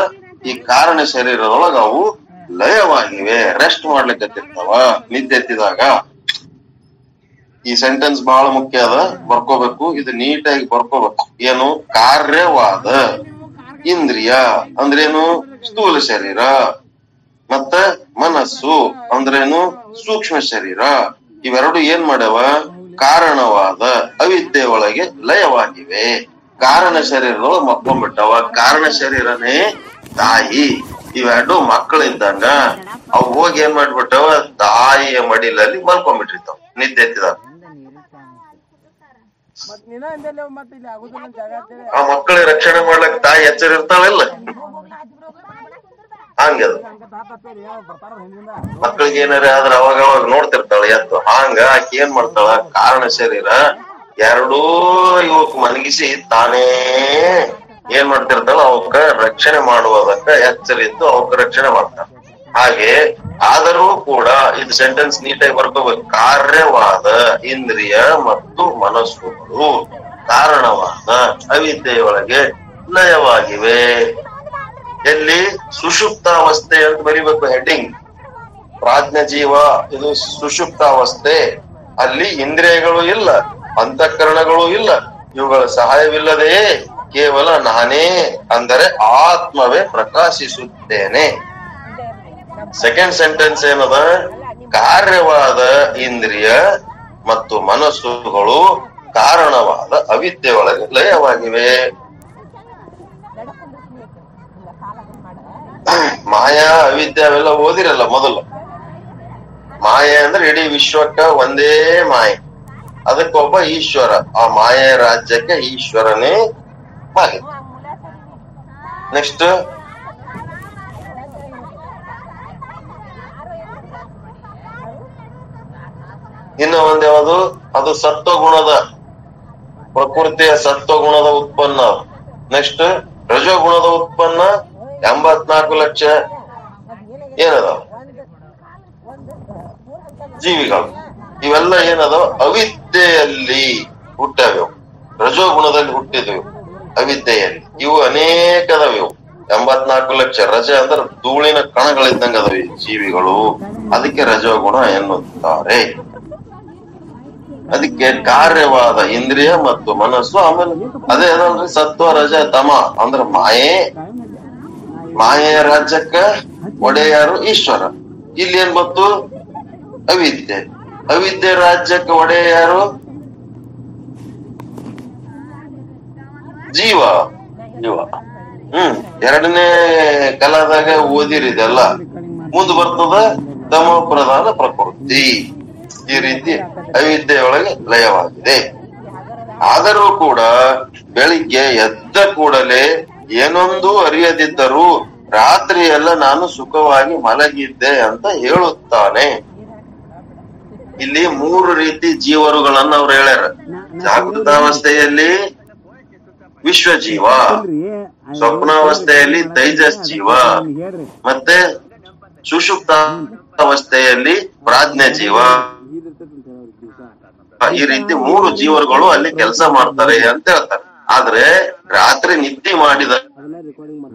ಈ ಕಾರಣ ಶರೀರದೊಳಗ ಅವು ಲಯವಾಗಿವೆ ರೆಸ್ಟ್ ಮಾಡ್ಲಿಕ್ಕತ್ತಿರ್ತಾವ ನಿದ್ದೆ ಎತ್ತಿದಾಗ. ಈ ಸೆಂಟೆನ್ಸ್ ಬಹಳ ಮುಖ್ಯ ಅದ. ಬರ್ಕೋಬೇಕು. ಇದು ನೀಟಾಗಿ ಬರ್ಕೋಬೇಕು. ಏನು? ಕಾರ್ಯವಾದ ಇಂದ್ರಿಯ. ಅಂದ್ರೇನು ಸ್ಥೂಲ ಶರೀರ. ಮತ್ತ ಮನಸ್ಸು. ಅಂದ್ರೇನು ಸೂಕ್ಷ್ಮ ಶರೀರ. ಇವೆರಡು ಏನ್ ಮಾಡ್ಯಾವ? ಕಾರಣವಾದ ಅವಿದ್ಯೆ ಒಳಗೆ ಲಯವಾಗಿವೆ. ಕಾರಣ ಶರೀರದೊಳಗೆ ಮಕ್ಕೊಂಡ್ಬಿಟ್ಟವ ಕಾರಣ ಶರೀರನೇ ತಾಯಿ. ಇವೆರಡು ಮಕ್ಕಳಿದ್ದಂಗ ಅವು ಹೋಗಿ ಏನ್ ಮಾಡ್ಬಿಟ್ಟವ? ತಾಯಿಯ ಮಡಿಲಲ್ಲಿ ಮಲ್ಕೊಂಡ್ಬಿಟ್ಟಿರ್ತಾವ. ನಿದ್ದೆ ಆ ಮಕ್ಕಳಿಗೆ ರಕ್ಷಣೆ ಮಾಡ್ಲಕ್ ತಾಯಿ ಎಚ್ಚರ ಇರ್ತಾವಲ್ಲ ಹಂಗದ ಮಕ್ಕಳಿಗೆ ಏನಾರ ಆದ್ರ ಅವಾಗ ಅವಾಗ ನೋಡ್ತಿರ್ತಾಳೆ ಎತ್ತು ಹಂಗ ಆಕಿ ಏನ್ ಮಾಡ್ತಾಳ? ಕಾರಣ ಶರೀರ ಎರಡೂ ಇವಕ್ ಮಲಗಿಸಿ ತಾನೇ ಏನ್ ಮಾಡ್ತಿರ್ತಾಳ ಅವಕ್ಕ ರಕ್ಷಣೆ ಮಾಡುವುದಕ್ಕ ಎಚ್ಚರಿದ್ದು ಅವಕ್ಕ ರಕ್ಷಣೆ ಮಾಡ್ತಾರ ಹಾಗೆ ಆದರೂ ಕೂಡ ಇದು ಸೆಂಟೆನ್ಸ್ ನೀಟಾಗಿ ಬರ್ಕೋಬೇಕು. ಕಾರ್ಯವಾದ ಇಂದ್ರಿಯ ಮತ್ತು ಮನಸ್ಸುಗಳು ಕಾರಣವಾದ ಅವಿದ್ಯೆಯೊಳಗೆ ಲಯವಾಗಿವೆ. ಎಲ್ಲಿ ಸುಷುಪ್ತಾವಸ್ಥೆ ಅಂತ ಬರಿಬೇಕು ಹೆಡ್ಡಿಂಗ್ ಪ್ರಾಜ್ಞ ಜೀವ ಇದು ಸುಷುಪ್ತಾವಸ್ಥೆ ಅಲ್ಲಿ ಇಂದ್ರಿಯಗಳು ಇಲ್ಲ. ಅಂತಃಕರಣಗಳು ಇಲ್ಲ. ಇವುಗಳ ಸಹಾಯವಿಲ್ಲದೆಯೇ ಕೇವಲ ನಾನೇ ಅಂದರೆ ಆತ್ಮವೇ ಪ್ರಕಾಶಿಸುತ್ತೇನೆ. ಸೆಕೆಂಡ್ ಸೆಂಟೆನ್ಸ್ ಏನದ? ಕಾರ್ಯವಾದ ಇಂದ್ರಿಯ ಮತ್ತು ಮನಸ್ಸುಗಳು ಕಾರಣವಾದ ಅವಿದ್ಯೆ ಒಳಗೆ ಲಯವಾಗಿವೆ. ಮಾಯಾ, ಅವಿದ್ಯೆ ಅವೆಲ್ಲ ಓದಿರಲ್ಲ ಮೊದಲು. ಮಾಯೆ ಅಂದ್ರೆ ಇಡೀ ವಿಶ್ವಕ್ಕ ಒಂದೇ ಮಾಯೆ. ಅದಕ್ಕೊಬ್ಬ ಈಶ್ವರ ಆ ಮಾಯೆ ರಾಜ್ಯಕ್ಕೆ ಈಶ್ವರನೇ ಮಾಲೀಕ ನೆಕ್ಸ್ಟ್ ಇನ್ನ ಒಂದ್ ಯಾವುದು? ಅದು ಸತ್ವಗುಣದ ಪ್ರಕೃತಿಯ ಸತ್ವಗುಣದ ಉತ್ಪನ್ನ. ನೆಕ್ಸ್ಟ್ ರಜೋಗುಣದ ಉತ್ಪನ್ನ ಎಂಬತ್ನಾಲ್ಕು ಲಕ್ಷ. ಏನದ ಜೀವಿಗಳು. ಇವೆಲ್ಲ ಏನದಾವ ಅವಿದ್ಯೆಯಲ್ಲಿ ಹುಟ್ಟವೆ ರಜೋಗುಣದಲ್ಲಿ ಹುಟ್ಟಿದವು ಅವಿದ್ಯೆಯಲ್ಲಿ. ಇವು ಅನೇಕ ಅದಾವ ಇವು. ಎಂಬತ್ನಾಲ್ಕು ಲಕ್ಷ. ರಜ ಅಂದ್ರೆ ಧೂಳಿನ ಕಣಗಳಿದ್ದಂಗ ಅದಾವ ಜೀವಿಗಳು. ಅದಕ್ಕೆ ರಜೋಗುಣ ಎನ್ನುತ್ತಾರೆ. ಅದಕ್ಕೆ ಕಾರ್ಯವಾದ ಇಂದ್ರಿಯ ಮತ್ತು ಮನಸ್ಸು ಆಮೇಲೆ ಅದೇ ಅದಲ್ರಿ ಸತ್ವ, ರಜ, ತಮ ಅಂದ್ರ ಮಾಯೆ. ಮಾಯೆಯ ರಾಜ್ಯಕ್ಕ ಒಡೆಯರು ಈಶ್ವರ. ಇಲ್ಲಿ ಏನ್ ಬಂತು ಅವಿದ್ಯೆ. ಅವಿದ್ಯೆ ರಾಜ್ಯಕ್ಕೆ ಒಡೆಯ ಯಾರು? ಜೀವ. ಜೀವ. ಹ್ಮ್. ಎರಡನೇ ಕಲಾದಾಗ ಓದಿರಿದೆಲ್ಲ ಮುಂದ್ ಬರ್ತದ ತಮ ಪ್ರಧಾನ ಪ್ರಕೃತಿ. ಈ ರೀತಿ ಅವಿದ್ಯೆಯೊಳಗೆ ಲಯವಾಗಿದೆ. ಆದರೂ ಕೂಡ ಬೆಳಿಗ್ಗೆ ಎದ್ದ ಕೂಡಲೇ ಏನೊಂದು ಅರಿಯದಿದ್ದರೂ ರಾತ್ರಿ ಎಲ್ಲ ನಾನು ಸುಖವಾಗಿ ಮಲಗಿದ್ದೆ ಅಂತ ಹೇಳುತ್ತಾನೆ. ಇಲ್ಲಿ ಮೂರು ರೀತಿ ಜೀವರುಗಳನ್ನ ಅವ್ರು ಹೇಳ್ಯಾರ. ಜಾಗೃತಾವಸ್ಥೆಯಲ್ಲಿ ವಿಶ್ವ ಜೀವ ಸ್ವಪ್ನಾವಸ್ಥೆಯಲ್ಲಿ ತೈಜಸ್ ಜೀವ ಮತ್ತೆ ಸುಷುಪ್ತ ಅವಸ್ಥೆಯಲ್ಲಿ ಪ್ರಾಜ್ಞ ಜೀವ ಈ ರೀತಿ ಮೂರು ಜೀವರುಗಳು ಅಲ್ಲಿ ಕೆಲಸ ಮಾಡ್ತಾರೆ ಅಂತ ಹೇಳ್ತಾರೆ. ಆದ್ರೆ ರಾತ್ರಿ ನಿದ್ದೆ ಮಾಡಿದ ರೆಕಾರ್ಡಿಂಗ್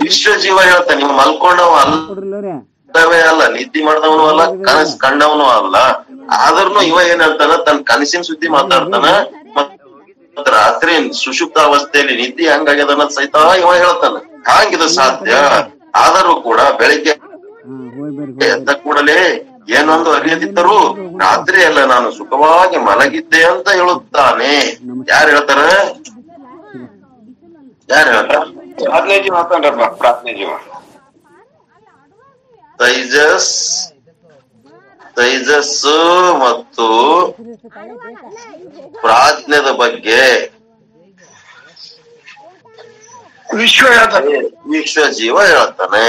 ವಿಶ್ವ ಜೀವ ಹೇಳ್ತಾನೆ ನೀವು ಮಲ್ಕೊಂಡವ ಅಲ್ಲವೇ ಅಲ್ಲ ನಿದ್ದಿ ಮಾಡ್ದವನು ಅಲ್ಲ ಕನಸ್ ಕಂಡವನು ಅಲ್ಲ. ಆದ್ರೂ ಇವ ಏನ್ ಹೇಳ್ತಾನ ತನ್ನ ಕನಸಿನ ಸುದ್ದಿ ಮಾತಾಡ್ತಾನ ಮತ್ ರಾತ್ರಿ ಸುಷುಪ್ತ ಅವಸ್ಥೆಯಲ್ಲಿ ನಿದ್ದೆ ಹಂಗಾಗ್ಯದ ಅನ್ನೋದ್ ಸಹಿತ ಇವ ಹೇಳ್ತಾನ. ಹಂಗಿದ ಸಾಧ್ಯ. ಆದರೂ ಕೂಡ ಬೆಳಿಗ್ಗೆ ಎದ್ದ ಕೂಡಲೇ ಏನೊಂದು ಅರಿಯದಿದ್ದರೂ ರಾತ್ರಿ ಎಲ್ಲ ನಾನು ಸುಖವಾಗಿ ಮಲಗಿದ್ದೆ ಅಂತ ಹೇಳುತ್ತಾನೆ. ಯಾರು ಹೇಳ್ತಾರ? ಯಾರು ಹೇಳ್ತಾರ? ಪ್ರಾರ್ಥನೆ ಜೀವ ಹಾಕೊಂಡ್ರಪ್ಪ ಪ್ರಾರ್ಥನೆ ಜೀವ. ತೈಜಸ್ ತೈಜಸ್ಸು ಮತ್ತು ಪ್ರಾಜ್ಞದ ಬಗ್ಗೆ. ವಿಶ್ವ ಹೇಳ್ತಾನೆ. ವಿಶ್ವ ಜೀವ ಹೇಳ್ತಾನೆ.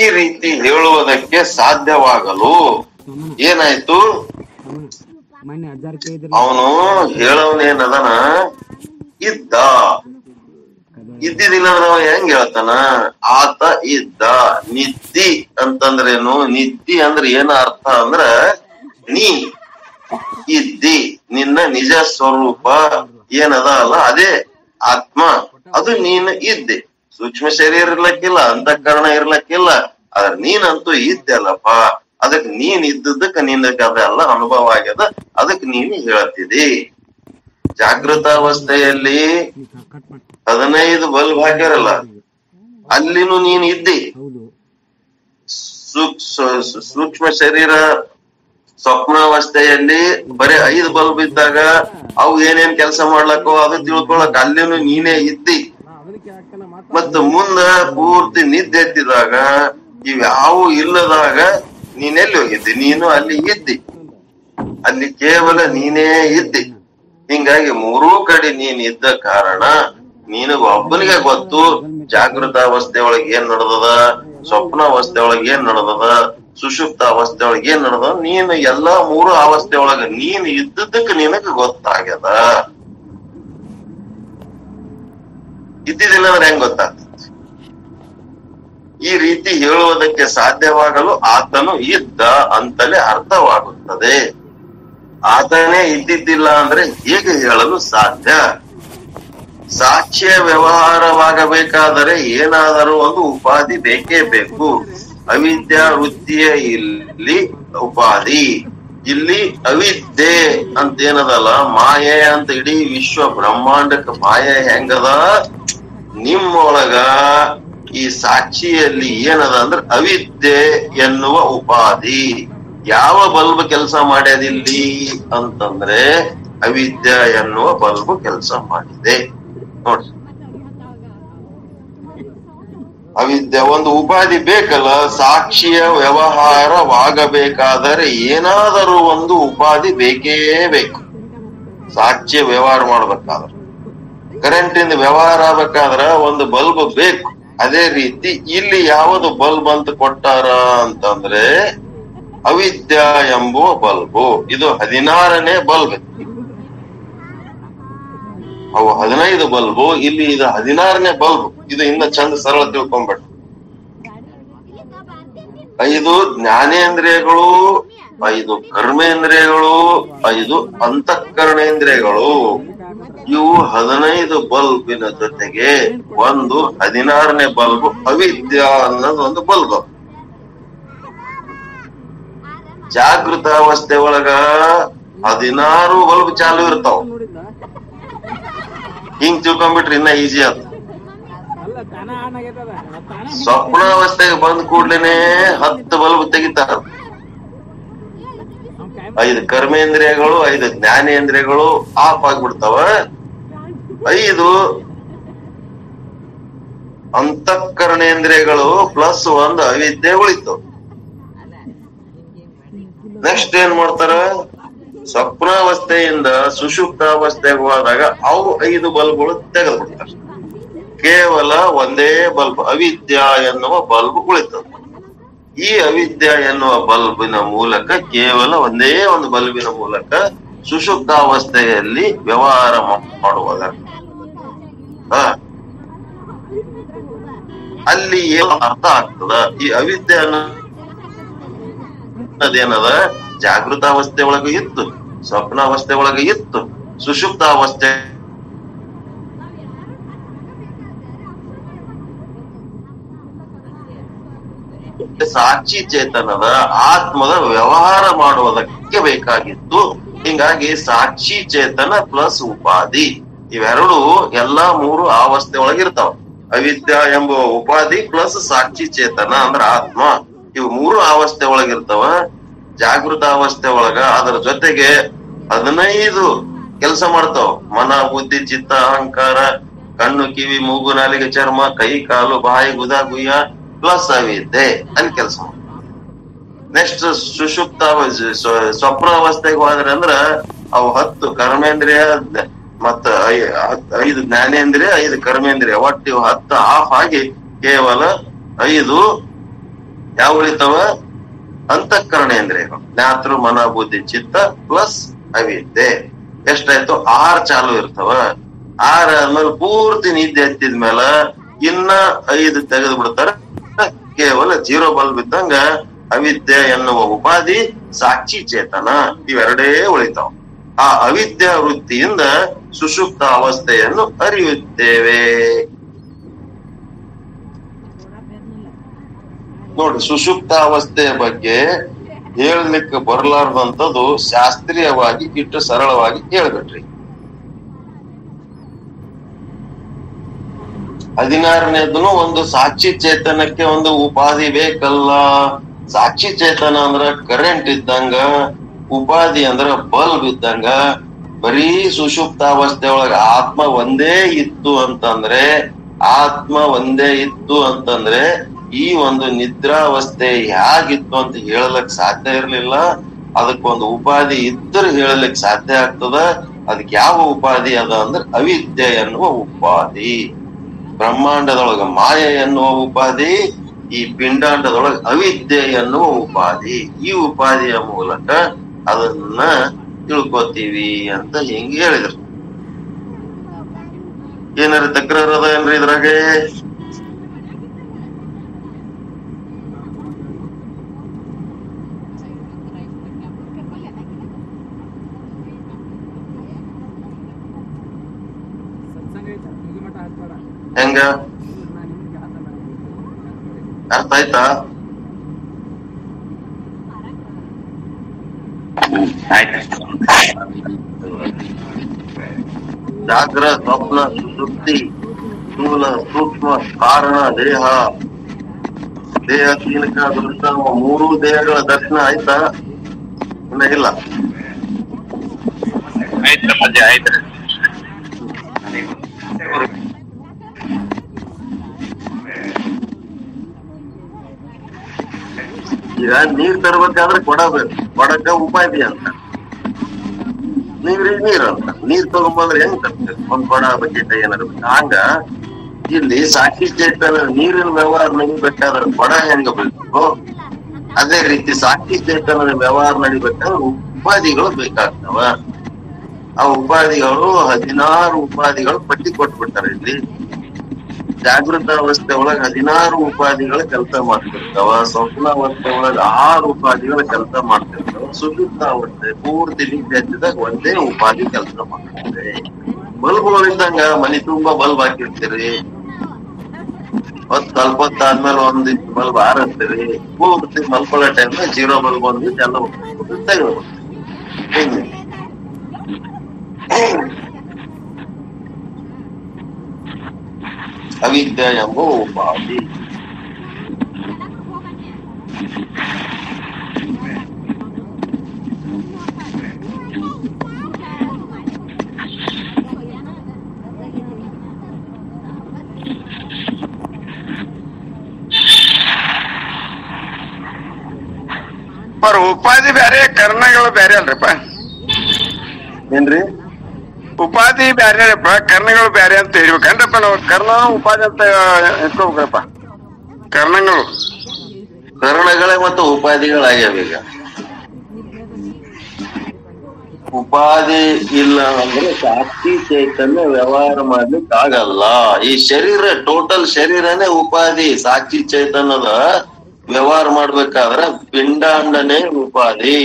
ಈ ರೀತಿ ಹೇಳುವುದಕ್ಕೆ ಸಾಧ್ಯವಾಗಲು ಏನಾಯ್ತು? ಮೊನ್ನೆ ಹಜಾರ್ ಕೆ ಅವನು ಹೇಳವನೇನದನ ಇದ್ದ. ಇದ್ದಿದ್ದಿಲ್ಲ ಅಂದ್ರೆ ಹೆಂಗ್ ಹೇಳ್ತಾನ? ಆತ ಇದ್ದ. ನಿದ್ದಿ ಅಂತಂದ್ರೇನು? ನಿದ್ದಿ ಅಂದ್ರೆ ಏನ ಅರ್ಥ ಅಂದ್ರ ನೀ ಇದ್ದಿ. ನಿನ್ನ ನಿಜ ಸ್ವರೂಪ ಏನದ ಅಲ್ಲ? ಅದೇ ಆತ್ಮ. ಅದು ನೀನು ಇದ್ದೆ. ಸೂಕ್ಷ್ಮ ಶರೀರ ಇರ್ಲಕ್ಕಿಲ್ಲ, ಅಂತಃಕರಣ ಇರ್ಲಕ್ಕಿಲ್ಲ. ಆದ್ರೆ ನೀನಂತೂ ಇದ್ದಲ್ಲಪ್ಪ ಅದಕ್ ನೀನ್ ಇದ್ದದಕ್ಕ ನಿನಗ ಅದೆಲ್ಲ ಅನುಭವ ಆಗ್ಯದ ಅದಕ್ ನೀನು ಹೇಳ್ತಿದಿ. ಜಾಗೃತಾವಸ್ಥೆಯಲ್ಲಿ ಹದಿನೈದು ಬಲ್ಬ್ ಹಾಕ್ಯಾರಲ್ಲ, ಅಲ್ಲಿನೂ ನೀನ್ ಇದ್ದಿ. ಸೂಕ್ಷ್ಮ ಶರೀರ ಸ್ವಪ್ನಾವಸ್ಥೆಯಲ್ಲಿ ಬರೀ ಐದು ಬಲ್ಬ್ ಇದ್ದಾಗ ಅವು ಏನೇನ್ ಕೆಲಸ ಮಾಡ್ಲಕ್ಕೋ ಅದು ತಿಳ್ಕೊಳಕ್ ಅಲ್ಲಿನು ನೀನೇ ಇದ್ದಿ. ಮತ್ತ ಮುಂದ ಪೂರ್ತಿ ನಿದ್ದೆ ಎತ್ತಿದಾಗ ಇವ್ಯಾವು ಇಲ್ಲದಾಗ ನೀನೆಲ್ಲಿ ಹೋಗಿದ್ದಿ? ನೀನು ಅಲ್ಲಿ ಇದ್ದಿ. ಅಲ್ಲಿ ಕೇವಲ ನೀನೇ ಇದ್ದಿ. ಹಿಂಗಾಗಿ ಮೂರೂ ಕಡೆ ನೀನ್ ಇದ್ದ ಕಾರಣ ನಿನಗ ಒಬ್ಬನಿಗೆ ಗೊತ್ತು. ಜಾಗೃತ ಅವಸ್ಥೆ ಒಳಗೆ ಏನ್ ನಡೆದದ? ಸ್ವಪ್ನ ಅವಸ್ಥೆ ಒಳಗೆ ಏನ್ ನಡೆದದ? ಸುಷುಪ್ತ ಅವಸ್ಥೆ ಒಳಗೆ ಏನ್ ನಡೆದ ನೀನು ಎಲ್ಲಾ ಮೂರು ಅವಸ್ಥೆ ಒಳಗ ನೀನ್ ಇದ್ದದಕ್ಕೆ ನಿನಗ ಗೊತ್ತಾಗ್ಯದ? ಇದ್ದಿದ್ದಿಲ್ಲ ಅಂದ್ರೆ ಹೆಂಗ್ ಗೊತ್ತಾಗ್ತದೆ? ಈ ರೀತಿ ಹೇಳುವುದಕ್ಕೆ ಸಾಧ್ಯವಾಗಲು ಆತನು ಇದ್ದ ಅಂತಲೇ ಅರ್ಥವಾಗುತ್ತದೆ. ಆತನೇ ಇದ್ದಿದ್ದಿಲ್ಲ ಅಂದ್ರೆ ಹೇಗೆ ಹೇಳಲು ಸಾಧ್ಯ. ಸಾಕ್ಷ್ಯ ವ್ಯವಹಾರವಾಗಬೇಕಾದರೆ ಏನಾದರೂ ಒಂದು ಉಪಾಧಿ ಬೇಕೇ ಬೇಕು. ಅವಿದ್ಯಾ ವೃತ್ತಿಯ ಇಲ್ಲಿ ಉಪಾಧಿ. ಇಲ್ಲಿ ಅವಿದ್ಯೆ ಅಂತ ಏನದಲ್ಲ ಮಾಯೆ ಅಂತ ಇಡೀ ವಿಶ್ವ ಬ್ರಹ್ಮಾಂಡಕ್ಕೆ ಮಾಯೆ ಹೆಂಗದ? ನಿಮ್ಮೊಳಗ ಈ ಸಾಕ್ಷಿಯಲ್ಲಿ ಏನದ ಅಂದ್ರೆ ಅವಿದ್ಯೆ ಎನ್ನುವ ಉಪಾಧಿ. ಯಾವ ಬಲ್ಬ್ ಕೆಲಸ ಮಾಡ್ಯದಿಲ್ಲಿ ಅಂತಂದ್ರೆ ಅವಿದ್ಯೆ ಎನ್ನುವ ಬಲ್ಬ್ ಕೆಲಸ ಮಾಡಿದೆ. ನೋಡಿ ಅವಿದ್ಯೆ ಒಂದು ಉಪಾಧಿ ಬೇಕಲ್ಲ, ಸಾಕ್ಷಿಯ ವ್ಯವಹಾರವಾಗಬೇಕಾದರೆ ಏನಾದರೂ ಒಂದು ಉಪಾಧಿ ಬೇಕೇ ಬೇಕು. ಸಾಕ್ಷಿಯ ವ್ಯವಹಾರ ಮಾಡ್ಬೇಕಾದ್ರೆ. ಕರೆಂಟಿಂದ ವ್ಯವಹಾರ ಆಗ್ಬೇಕಾದ್ರೆ ಒಂದು ಬಲ್ಬ್ ಬೇಕು. ಅದೇ ರೀತಿ ಇಲ್ಲಿ ಯಾವುದು ಬಲ್ಬ್ ಅಂತ ಕೊಟ್ಟಾರ ಅಂತಂದ್ರೆ ಅವಿದ್ಯಾ ಎಂಬುವ ಬಲ್ಬು. ಇದು ಹದಿನಾರನೇ ಬಲ್ಬ್. ಅವು ಹದಿನೈದು ಬಲ್ಬು, ಇಲ್ಲಿ ಇದು ಹದಿನಾರನೇ ಬಲ್ಬ್. ಇದು ಇನ್ನ ಚಂದ ಸರಳ ತಿಳ್ಕೊಂಡ್ಬಿಟ್ಟು ಐದು ಜ್ಞಾನೇಂದ್ರಿಯಗಳು, ಐದು ಕರ್ಮೇಂದ್ರಿಯಗಳು, ಐದು ಅಂತಃಕರಣೇಂದ್ರಿಯಗಳು. ಇವು ಹದಿನೈದು ಬಲ್ಬಿನ ಜೊತೆಗೆ ಒಂದು ಹದಿನಾರನೇ ಬಲ್ಬ್ ಅವಿದ್ಯಾ ಅನ್ನೋದು ಒಂದು ಬಲ್ಬ್. ಜಾಗೃತ ಅವಸ್ಥೆ ಒಳಗ ಹದಿನಾರು ಬಲ್ಬ್ ಚಾಲು ಇರ್ತಾವ. ಹಿಂಗ್ ತಿಳ್ಕೊಂಡ್ಬಿಟ್ರಿ ಇನ್ನ ಈಜಿ ಆತ. ಸ್ವಪ್ನಾವಸ್ಥೆಗೆ ಬಂದ ಕೂಡ್ಲೇನೆ ಹತ್ತು ಬಲ್ಬ್ ತೆಗಿತಾರ. ಐದು ಕರ್ಮೇಂದ್ರಿಯಗಳು, ಐದು ಜ್ಞಾನೇಂದ್ರಿಯಗಳು ಆಫ್ ಆಗ್ಬಿಡ್ತಾವ. ಐದು ಅಂತಃಕರಣೇಂದ್ರಿಯಗಳು ಪ್ಲಸ್ ಒಂದು ಅವಿದ್ಯೆ ಉಳಿತು ನೆಕ್ಸ್ಟ್ ಏನ್ ಮಾಡ್ತಾರ? ಸ್ವಪ್ನಾವಸ್ಥೆಯಿಂದ ಸುಷುಪ್ತಾವಸ್ಥೆಗೆ ಹೋದಾಗ ಅವು ಐದು ಬಲ್ಬ್ಗಳು ತೆಗೆದು ಬಿಡ್ತಾರೆ ಕೇವಲ ಒಂದೇ ಬಲ್ಬ್, ಅವಿದ್ಯಾ ಎನ್ನುವ ಬಲ್ಬ್ ಉಳಿತದೆ ಈ ಅವಿದ್ಯಾ ಎನ್ನುವ ಬಲ್ಬಿನ ಮೂಲಕ ಕೇವಲ ಒಂದೇ ಒಂದು ಬಲ್ಬಿನ ಮೂಲಕ ಸುಷುಪ್ತಾವಸ್ಥೆಯಲ್ಲಿ ವ್ಯವಹಾರ ಮಾಡುವಾಗ. ಅಲ್ಲಿ ಏನು ಅರ್ಥ ಆಗ್ತದ. ಈ ಅವಿದ್ಯೆ ಅನ್ನೋದೇನದ? ಜಾಗೃತಾವಸ್ಥೆ ಒಳಗ ಇತ್ತು, ಸ್ವಪ್ನಾವಸ್ಥೆ ಒಳಗ ಇತ್ತು ಸುಶುಪ್ತಾವಸ್ಥೆ ಸಾಕ್ಷಿ ಚೇತನದ ಆತ್ಮದ ವ್ಯವಹಾರ ಮಾಡುವುದಕ್ಕೆ ಬೇಕಾಗಿತ್ತು ಹಿಂಗಾಗಿ ಸಾಕ್ಷಿ ಚೇತನ ಪ್ಲಸ್ ಉಪಾಧಿ. ಇವೆರಡು ಎಲ್ಲಾ ಮೂರು ಅವಸ್ಥೆ ಒಳಗಿರ್ತಾವ. ಅವಿದ್ಯಾ ಎಂಬ ಉಪಾಧಿ ಪ್ಲಸ್ ಸಾಕ್ಷಿ ಚೇತನ ಅಂದ್ರ ಆತ್ಮ. ಇವು ಮೂರು ಅವಸ್ಥೆ ಒಳಗಿರ್ತಾವ. ಜಾಗೃತ ಅವಸ್ಥೆ ಒಳಗ ಅದರ ಜೊತೆಗೆ ಹದಿನೈದು ಕೆಲಸ ಮಾಡ್ತಾವ. ಮನ, ಬುದ್ಧಿ, ಚಿತ್ತ, ಅಹಂಕಾರ, ಕಣ್ಣು, ಕಿವಿ, ಮೂಗು, ನಾಲಿಗೆ, ಚರ್ಮ, ಕೈ, ಕಾಲು, ಬಾಯಿ, ಗುದ, ಗುಯ್ಯ, ಪ್ಲಸ್ ಅವಿದ್ಯೆ ಅಲ್ಲಿ ಕೆಲಸ ಮಾಡ್ತಾವ. ನೆಕ್ಸ್ಟ್ ಸುಷುಪ್ತ ಸ್ವಪ್ನ ಅವಸ್ಥೆಗೆ ಹೋದ್ರೆ ಅಂದ್ರ ಅವು ಹತ್ತು ಕರ್ಮೇಂದ್ರಿಯ, ಮತ್ತ ಐದು ಜ್ಞಾನೇಂದ್ರಿಯ, ಐದು ಕರ್ಮೇಂದ್ರಿಯ. ಒಟ್ಟು ಇವು ಹತ್ತು ಆಫ್ ಆಗಿ ಕೇವಲ ಐದು ಯಾವ ಉಳಿತಾವ? ಅಂತಃಕರಣೇಂದ್ರಿಯಗಳು. ಜ್ಞಾತೃ, ಮನ, ಬುದ್ಧಿ, ಚಿತ್ತ ಪ್ಲಸ್ ಅವಿದ್ಯೆ. ಎಷ್ಟಾಯ್ತು? ಆರ್ ಚಾಲು ಇರ್ತಾವ. ಆರ್ ಆದ್ಮೇಲೆ ಪೂರ್ತಿ ನಿದ್ದೆ ಎತ್ತಿದ ಮೇಲೆ ಇನ್ನ ಐದು ತೆಗೆದು ಬಿಡ್ತಾರ. ಕೇವಲ ಜೀರೋ ಬಲ್ಬ್ ಇದ್ದಂಗ ಅವಿದ್ಯೆ ಎನ್ನುವ ಉಪಾಧಿ ಸಾಕ್ಷಿ ಚೇತನ ಇವೆರಡೇ ಉಳಿತಾವ. ಆ ಅವಿದ್ಯಾ ವೃತ್ತಿಯಿಂದ ಸುಷುಪ್ತ ಅವಸ್ಥೆಯನ್ನು ಅರಿಯುತ್ತೇವೆ. ನೋಡಿ, ಸುಷುಪ್ತ ಅವಸ್ಥೆಯ ಬಗ್ಗೆ ಹೇಳಲಿಕ್ಕೆ ಬರಲಾರ್ದಂಥದ್ದು ಶಾಸ್ತ್ರೀಯವಾಗಿ ಇಟ್ಟು ಸರಳವಾಗಿ ಹೇಳ್ಬಿಟ್ರಿ ಹದಿನಾರನೇದನು ಒಂದು ಸಾಕ್ಷಿ ಚೇತನಕ್ಕೆ ಒಂದು ಉಪಾಧಿ ಬೇಕಲ್ಲ. ಸಾಕ್ಷಿ ಚೇತನ ಅಂದ್ರ ಕರೆಂಟ್ ಇದ್ದಂಗ, ಉಪಾಧಿ ಅಂದ್ರ ಬಲ್ಬ್ ಇದ್ದಂಗ, ಬರೀ ಸುಷುಪ್ತಾವಸ್ಥೆ ಒಳಗ ಆತ್ಮ ಒಂದೇ ಇತ್ತು ಅಂತಂದ್ರೆ, ಆತ್ಮ ಒಂದೇ ಇತ್ತು ಅಂತಂದ್ರೆ ಈ ಒಂದು ನಿದ್ರಾವಸ್ಥೆ ಹೇಗಿತ್ತು ಅಂತ ಹೇಳಲಕ್ ಸಾಧ್ಯ ಇರ್ಲಿಲ್ಲ. ಅದಕ್ಕೊಂದು ಉಪಾಧಿ ಇದ್ದರೆ ಹೇಳಲಿಕ್ ಸಾಧ್ಯ ಆಗ್ತದ. ಅದಕ್ಕೆ ಯಾವ ಉಪಾಧಿ ಅದ ಅಂದ್ರೆ ಅವಿದ್ಯೆ ಎನ್ನುವ ಉಪಾಧಿ. ಬ್ರಹ್ಮಾಂಡದೊಳಗ ಮಾಯ ಎನ್ನುವ ಉಪಾಧಿ ಈ ಪಿಂಡಾಂಡದೊಳಗೆ ಅವಿದ್ಯೆ ಎನ್ನುವ ಉಪಾಧಿ. ಈ ಉಪಾಧಿಯ ಮೂಲಕ ಅದನ್ನ ತಿಳ್ಕೊತೀವಿ ಅಂತ ಹಿಂಗ್ ಹೇಳಿದ್ರು. ಏನಾರ ತಕ್ರಾರದ ಏನ್ರಿ ಇದ್ರಾಗೆ? ಹೆಂಗ? ಅರ್ಥ ಆಯ್ತಾ ಜಾಗ್ರ ಸ್ವಪ್ನ ಸುಷುಪ್ತಿ ಸ್ಥೂಲ ಸೂಕ್ಷ್ಮ ಕಾರಣ ದೇಹ ದೇಹ ತೀನಕ ದೃಷ್ಟ ಮೂರು ದೇಹಗಳ ದರ್ಶನ ಆಯ್ತಾ ಇನ್ನ ಇಲ್ಲ ಆಯ್ತು ಮಧ್ಯ ಆಯ್ತು ಈಗ ನೀರ್ ತರ್ಬೇಕಾದ್ರೆ ಕೊಡಬೇಕು ಕೊಡಕ ಉಪಾಧಿ ಅಂತ. ನೀರಿಗೆ ನೀರ್ ಅಂತ. ನೀರ್ ತಗೊಂಬಂದ್ರೆ ಹೆಂಗ್ ತರ್ತೇವೆ ಒಂದ್ ಕೊಡ, ಬಕೆಟ್ ಏನಾರ ಹಂಗ ಇಲ್ಲಿ ಸಾಕ್ಷಿ ಚೇತನ ನೀರಿನ ವ್ಯವಹಾರ ನಡಿಬೇಕಾದ್ರೆ ಕೊಡ ಹೆಂಗ ಬೇಕು? ಅದೇ ರೀತಿ ಸಾಕ್ಷಿ ಚೇತನದ ವ್ಯವಹಾರ ನಡಿಬೇಕಾದ್ರೆ ಉಪಾಧಿಗಳು ಬೇಕಾಗ್ತವ. ಆ ಉಪಾಧಿಗಳು ಹದಿನಾರು ಉಪಾಧಿಗಳು ಪಟ್ಟಿ ಕೊಟ್ಬಿಡ್ತಾರೆ ಇಲ್ಲಿ. ಜಾಗೃತ ಅವಸ್ಥೆ ಒಳಗ ಹದಿನಾರು ಉಪಾಧಿಗಳ ಕೆಲಸ ಮಾಡ್ತಿರ್ತಾವ ಸ್ವಪ್ನಾವಸ್ಥೆ ಒಳಗ ಆರು ಉಪಾಧಿಗಳ ಕೆಲಸ ಮಾಡ್ತಿರ್ತಾವ ಸುಷುಪ್ತ ಅವಸ್ಥೆ, ಪೂರ್ತಿ ನಿದ್ದೆ ಒಂದೇ ಉಪಾಧಿ ಕೆಲಸ ಮಾಡ್ತಾರೆ ಬಲ್ಬ್ಗಳಿದ್ದಂಗ ಮನಿ ತುಂಬಾ ಬಲ್ಬ್ ಹಾಕಿರ್ತೀರಿ. ಹೊತ್ ಸ್ವಲ್ಪ ಹೊತ್ತಾದ್ಮೇಲೆ ಒಂದ್ ಬಲ್ಬ್ ಆರಿಸ್ತೀರಿ ಪೂರ್ತಿ ಮಲ್ಕೊಳ್ಳೋ ಟೈಮ್ ಜೀರೋ ಬಲ್ಬ್ ಒಂದಿಟ್ಟು ಎಲ್ಲ ತೆಗೆದು ಅವಿದ್ಯೆ ಎಂಬ ಉಪಾಧಿ ಪರ್ ಉಪಾಧಿ ಬ್ಯಾರೆ ಕರ್ಣಗಳು ಬ್ಯಾರೆ ಅಲ್ರಿಪ್ಪ ಏನ್ರಿ ಉಪಾಧಿ ಬ್ಯಾರೆ ಕರ್ಣಗಳು ಬ್ಯಾರೆ ಅಂತ ಹೇಳ್ಬೇಕಂದ್ರಪ್ಪ ನಾವು ಕರ್ಣ ಉಪಾಧಿ ಅಂತ ಇಟ್ಕೋಬೇಕಪ್ಪ ಕರ್ಣಗಳು. ಕರ್ಣಗಳೇ ಮತ್ತು ಉಪಾಧಿಗಳಾಗ್ಯಾವ ಈಗ ಉಪಾಧಿ ಇಲ್ಲ ಅಂದ್ರೆ ಸಾಕ್ಷಿ ಚೈತನ್ಯ ವ್ಯವಹಾರ ಮಾಡ್ಲಿಕ್ಕೆ ಆಗಲ್ಲ. ಈ ಶರೀರ ಟೋಟಲ್ ಶರೀರನೇ ಉಪಾಧಿ. ಸಾಕ್ಷಿ ಚೈತನ್ಯದ ವ್ಯವಹಾರ ಮಾಡ್ಬೇಕಾದ್ರೆ ಪಿಂಡಾಂಡನೇ ಉಪಾಧಿ.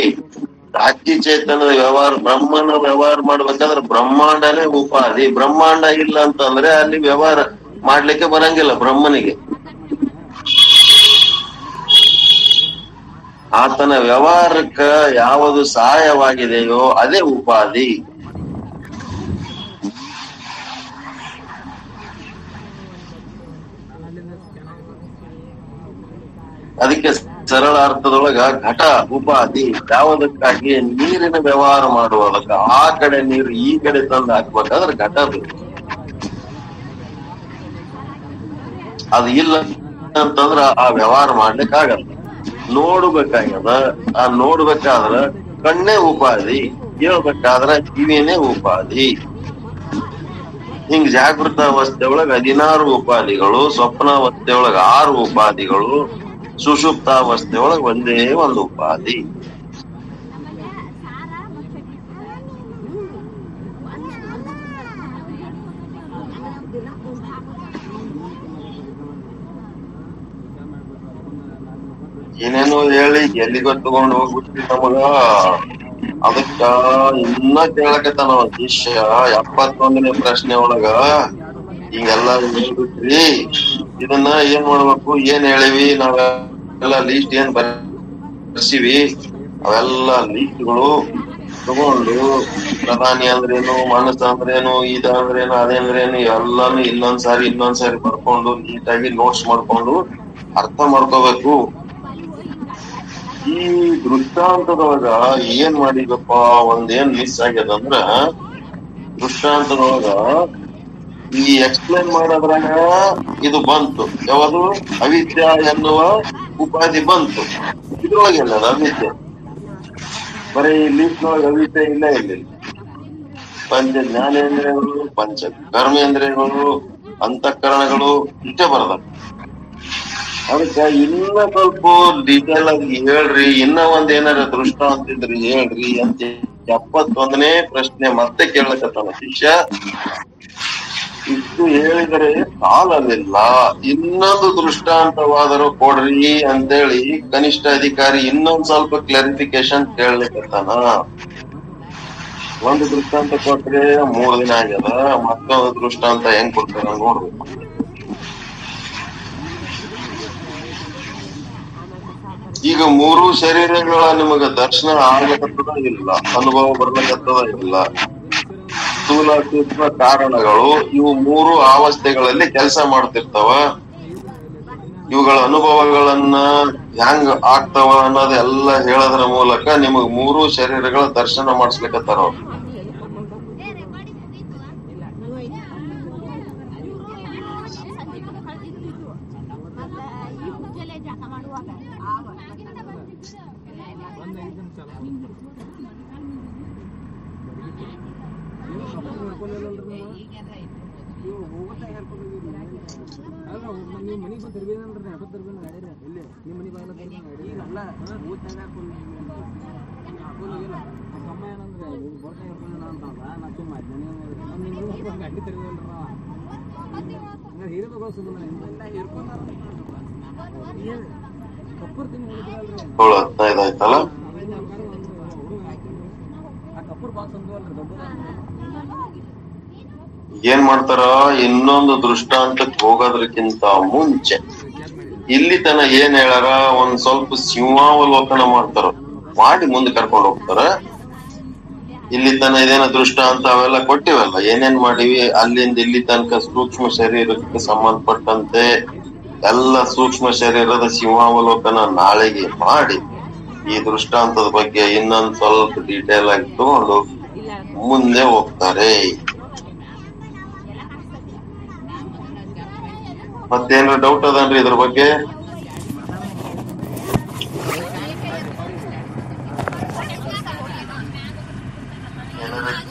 ಸಾಕ್ಷಿ ಚೇತನದ ವ್ಯವಹಾರ, ಬ್ರಹ್ಮನ ವ್ಯವಹಾರ ಮಾಡ್ಬೇಕಾದ್ರೆ ಬ್ರಹ್ಮಾಂಡನೇ ಉಪಾಧಿ. ಬ್ರಹ್ಮಾಂಡ ಇಲ್ಲ ಅಂತಂದ್ರೆ ಅಲ್ಲಿ ವ್ಯವಹಾರ ಮಾಡ್ಲಿಕ್ಕೆ ಬರಂಗಿಲ್ಲ ಬ್ರಹ್ಮನಿಗೆ. ಆತನ ವ್ಯವಹಾರಕ್ಕ ಯಾವುದು ಸಹಾಯವಾಗಿದೆಯೋ ಅದೇ ಉಪಾಧಿ. ಅದಕ್ಕೆ ಸರಳ ಅರ್ಥದೊಳಗ ಘಟ, ಉಪಾಧಿ ಯಾವುದಕ್ಕಾಗಿ ನೀರಿನ ವ್ಯವಹಾರ ಮಾಡುವಾಗ ಆ ಕಡೆ ನೀರು ಈ ಕಡೆ ತಂದು ಹಾಕ್ಬೇಕಾದ್ರೆ ಘಟ ಬೇಕು ಅದು ಇಲ್ಲ ಅಂತಂದ್ರ ಆ ವ್ಯವಹಾರ ಮಾಡ್ಲಿಕ್ಕೆ ಆಗಲ್ಲ. ಆ ನೋಡ್ಬೇಕಾದ್ರ ಕಣ್ಣೇ ಉಪಾಧಿ ಕೇಳ್ಬೇಕಾದ್ರ ಕಿವಿನೇ ಉಪಾಧಿ. ಹಿಂಗ್ ಜಾಗೃತ ಅವಸ್ಥೆ ಒಳಗ ಹದಿನಾರು ಉಪಾಧಿಗಳು ಸ್ವಪ್ನಾವಸ್ಥೆ ಒಳಗ ಆರು ಉಪಾಧಿಗಳು ಸುಷುಪ್ತಾವಸ್ಥೆ ಒಳಗೆ ಒಂದೇ ಒಂದು ಉಪಾಧಿ. ಏನೇನೋ ಹೇಳಿ, ಎಲ್ಲಿ ತಗೊಂಡು ಹೋಗ್ಬಿಟ್ಟು ನಮಗ ಅದಕ್ಕ ಇನ್ನ ಕೇಳಕತ್ತಾನ ಶಿಷ್ಯ ಎಪ್ಪತ್ತೊಂದನೇ ಪ್ರಶ್ನೆ ಒಳಗ ಹಿಂಗೆಲ್ಲ ಹೇಳ್ಬಿಟ್ರಿ. ಇದನ್ನ ಏನ್ ಮಾಡ್ಬೇಕು? ಏನ್ ಹೇಳಿವಿ? ನಾವೆಲ್ಲ ಲೀಸ್ಟ್ ಏನ್ ಬರ್ಸಿವಿ? ಅವೆಲ್ಲ ಲೀಸ್ಟ್ಗಳು ತಗೊಂಡು ಪ್ರಧಾನಿ ಅಂದ್ರೇನು ಮನಸ್ಸು ಅಂದ್ರೇನು ಇದ ಅಂದ್ರೇನು ಅದೇಂದ್ರೇನು ಎಲ್ಲಾನು ಇನ್ನೊಂದ್ಸಾರಿ ಇನ್ನೊಂದ್ಸಾರಿ ಬರ್ಕೊಂಡು ನೀಟಾಗಿ ನೋಟ್ಸ್ ಮಾಡ್ಕೊಂಡು ಅರ್ಥ ಮಾಡ್ಕೋಬೇಕು. ಈ ದೃಷ್ಟಾಂತದೊಳಗ ಏನ್ ಮಾಡಿದಪ್ಪ ಒಂದೇನ್ ಮಿಸ್ ಆಗ್ಯದಂದ್ರ ದೃಷ್ಟಾಂತದೊಳಗ ಈ ಎಕ್ಸ್ಪ್ಲೇನ್ ಮಾಡೋದ್ರಾಗ ಇದು ಬಂತು. ಯಾವುದು? ಅವಿದ್ಯ ಎನ್ನುವ ಉಪಾಧಿ ಬಂತು. ಇದ್ರೊಳಗೆ ಇಲ್ಲ ಅವಿದ್ಯೆ. ಬರೀ ಲೀಸ್ನೊಳಗೆ ಅವಿದ್ಯ ಇಲ್ಲ ಇಲ್ಲ. ಪಂಚ ಜ್ಞಾನೇಂದ್ರಿಯಗಳು, ಪಂಚ ಕರ್ಮೇಂದ್ರಿಯಗಳು, ಅಂತಃಕರಣಗಳು ಇಷ್ಟೇ ಬರದ ಅದಕ್ಕೆ ಇನ್ನ ಸ್ವಲ್ಪ ಡೀಟೇಲ್ ಆಗಿ ಹೇಳ್ರಿ, ಇನ್ನ ಒಂದ್ ಏನಾರ ದೃಷ್ಟ ಅಂತಿದ್ರಿ ಹೇಳ್ರಿ ಅಂತ ಎಪ್ಪತ್ತೊಂದನೇ ಪ್ರಶ್ನೆ ಮತ್ತೆ ಕೇಳಕತ್ತಾನ ಶಿಷ್ಯ. ಇಷ್ಟು ಹೇಳಿದರೆ ಸಾಲಲಿಲ್ಲ. ಇನ್ನೊಂದು ದೃಷ್ಟಾಂತವಾದರೂ ಕೊಡ್ರಿ ಅಂತೇಳಿ ಕನಿಷ್ಠ ಅಧಿಕಾರಿ ಇನ್ನೊಂದ್ ಸ್ವಲ್ಪ ಕ್ಲಾರಿಫಿಕೇಶನ್ ಕೇಳಲಿಕ್ಕತ್ತಾನ ಒಂದು ದೃಷ್ಟಾಂತ ಕೊಟ್ರೆ ಮೂರ್ ದಿನ ಆಗ್ಯದ. ಮತ್ತೊಂದು ದೃಷ್ಟಾಂತ ಹೆಂಗ್ ಕೊಡ್ತಾರ ನೋಡ್ಬೇಕು. ಈಗ ಮೂರು ಶರೀರಗಳ ನಿಮಗ ದರ್ಶನ ಆಗ್ಲಕತ್ತದ ಇಲ್ಲ. ಅನುಭವ ಬರ್ಲಕತ್ತದ ಇಲ್ಲ. ಸ್ಥೂಲ ಕಾರಣಗಳು ಇವು ಮೂರು ಅವಸ್ಥೆಗಳಲ್ಲಿ ಕೆಲಸ ಮಾಡ್ತಿರ್ತಾವ. ಇವುಗಳ ಅನುಭವಗಳನ್ನ ಹೆಂಗ್ ಆಗ್ತಾವ ಅನ್ನೋದೆಲ್ಲ ಹೇಳೋದ್ರ ಮೂಲಕ ನಿಮಗ್ ಮೂರು ಶರೀರಗಳ ದರ್ಶನ ಮಾಡಿಸ್ಲಿಕ್ಕೆ ಅವ್ರು ಅಲ್ಲ ನೀವು ಮನೆಗೆ ಬಂದು ತರ್ಬೇಕಂದ್ರೆ ಹಬ್ಬ ತರ್ಬೇಕಂದ್ರೆ ಗಾಡಿ ರೀ ಇಲ್ಲಿ ನಿಮ್ಮ ಮನೆ ಬಾಗಿಲ ತರ್ಬೇಕಂದ್ರೆ ಗಾಡಿ ಈಗ ಅಲ್ಲ ಊಟನಾಗ ಹಾಕೊಂಡು ಹಾಕೊಂಡಿಲ್ಲ ನಮ್ಮ ಅಮ್ಮ ಏನಂದ್ರೆ ಇದು ಬರ್ತಾ ಇರ್ಕೊಂಡು ನಾನು ಅಂತಂದ ನಾ ತುಂಬ ನಾನು ನಿಮ್ಮ ಗಾಡಿ ತರ್ಬೇಕಲ್ರಿ ನಾವು ಹೀರಬೇಕು ಸುಮ್ಮನೆ ಎಲ್ಲ ಹೀರ್ಕೊಂಡು ಕಪ್ಪರ್ ತಿಂದು ಹೇಳಿದ್ರಲ್ರಿ ಏಳು ಹದಿನೈದು ಆಯ್ತಲ್ಲ ಏನ್ ಮಾಡ್ತಾರ ಇನ್ನೊಂದು ದೃಷ್ಟಾಂತಕ್ಕೆ ಹೋಗೋದ್ರಕ್ಕಿಂತ ಮುಂಚೆ. ಇಲ್ಲಿ ತನ ಏನ್ ಹೇಳಾರ ಒಂದ್ ಸ್ವಲ್ಪ ಸಿಂಹಾವಲೋಕನ ಮಾಡ್ತಾರ. ಮಾಡಿ ಮುಂದೆ ಕರ್ಕೊಂಡು ಹೋಗ್ತಾರ. ಇಲ್ಲಿ ತನ ಇದೇನ ದೃಷ್ಟಾಂತ ಅವೆಲ್ಲ ಕೊಟ್ಟಿವಲ್ಲ, ಏನೇನ್ ಮಾಡಿವಿ? ಅಲ್ಲಿಂದ ಇಲ್ಲಿ ತನಕ ಸೂಕ್ಷ್ಮ ಶರೀರಕ್ಕೆ ಸಂಬಂಧಪಟ್ಟಂತೆ ಎಲ್ಲ ಸೂಕ್ಷ್ಮ ಶರೀರದ ಸಿಂಹಾವಲೋಕನ ನಾಳೆಗೆ ಮಾಡಿ ಈ ದೃಷ್ಟಾಂತದ ಬಗ್ಗೆ ಇನ್ನೊಂದ್ ಸ್ವಲ್ಪ ಡೀಟೇಲ್ ಆಗಿ ತಗೊಂಡು ಮುಂದೆ ಹೋಗ್ತಾರೆ. ಮತ್ತೇನು ಡೌಟ್ ಅದನ್ರಿ ಇದ್ರ ಬಗ್ಗೆ?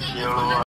ಕೇಳುವ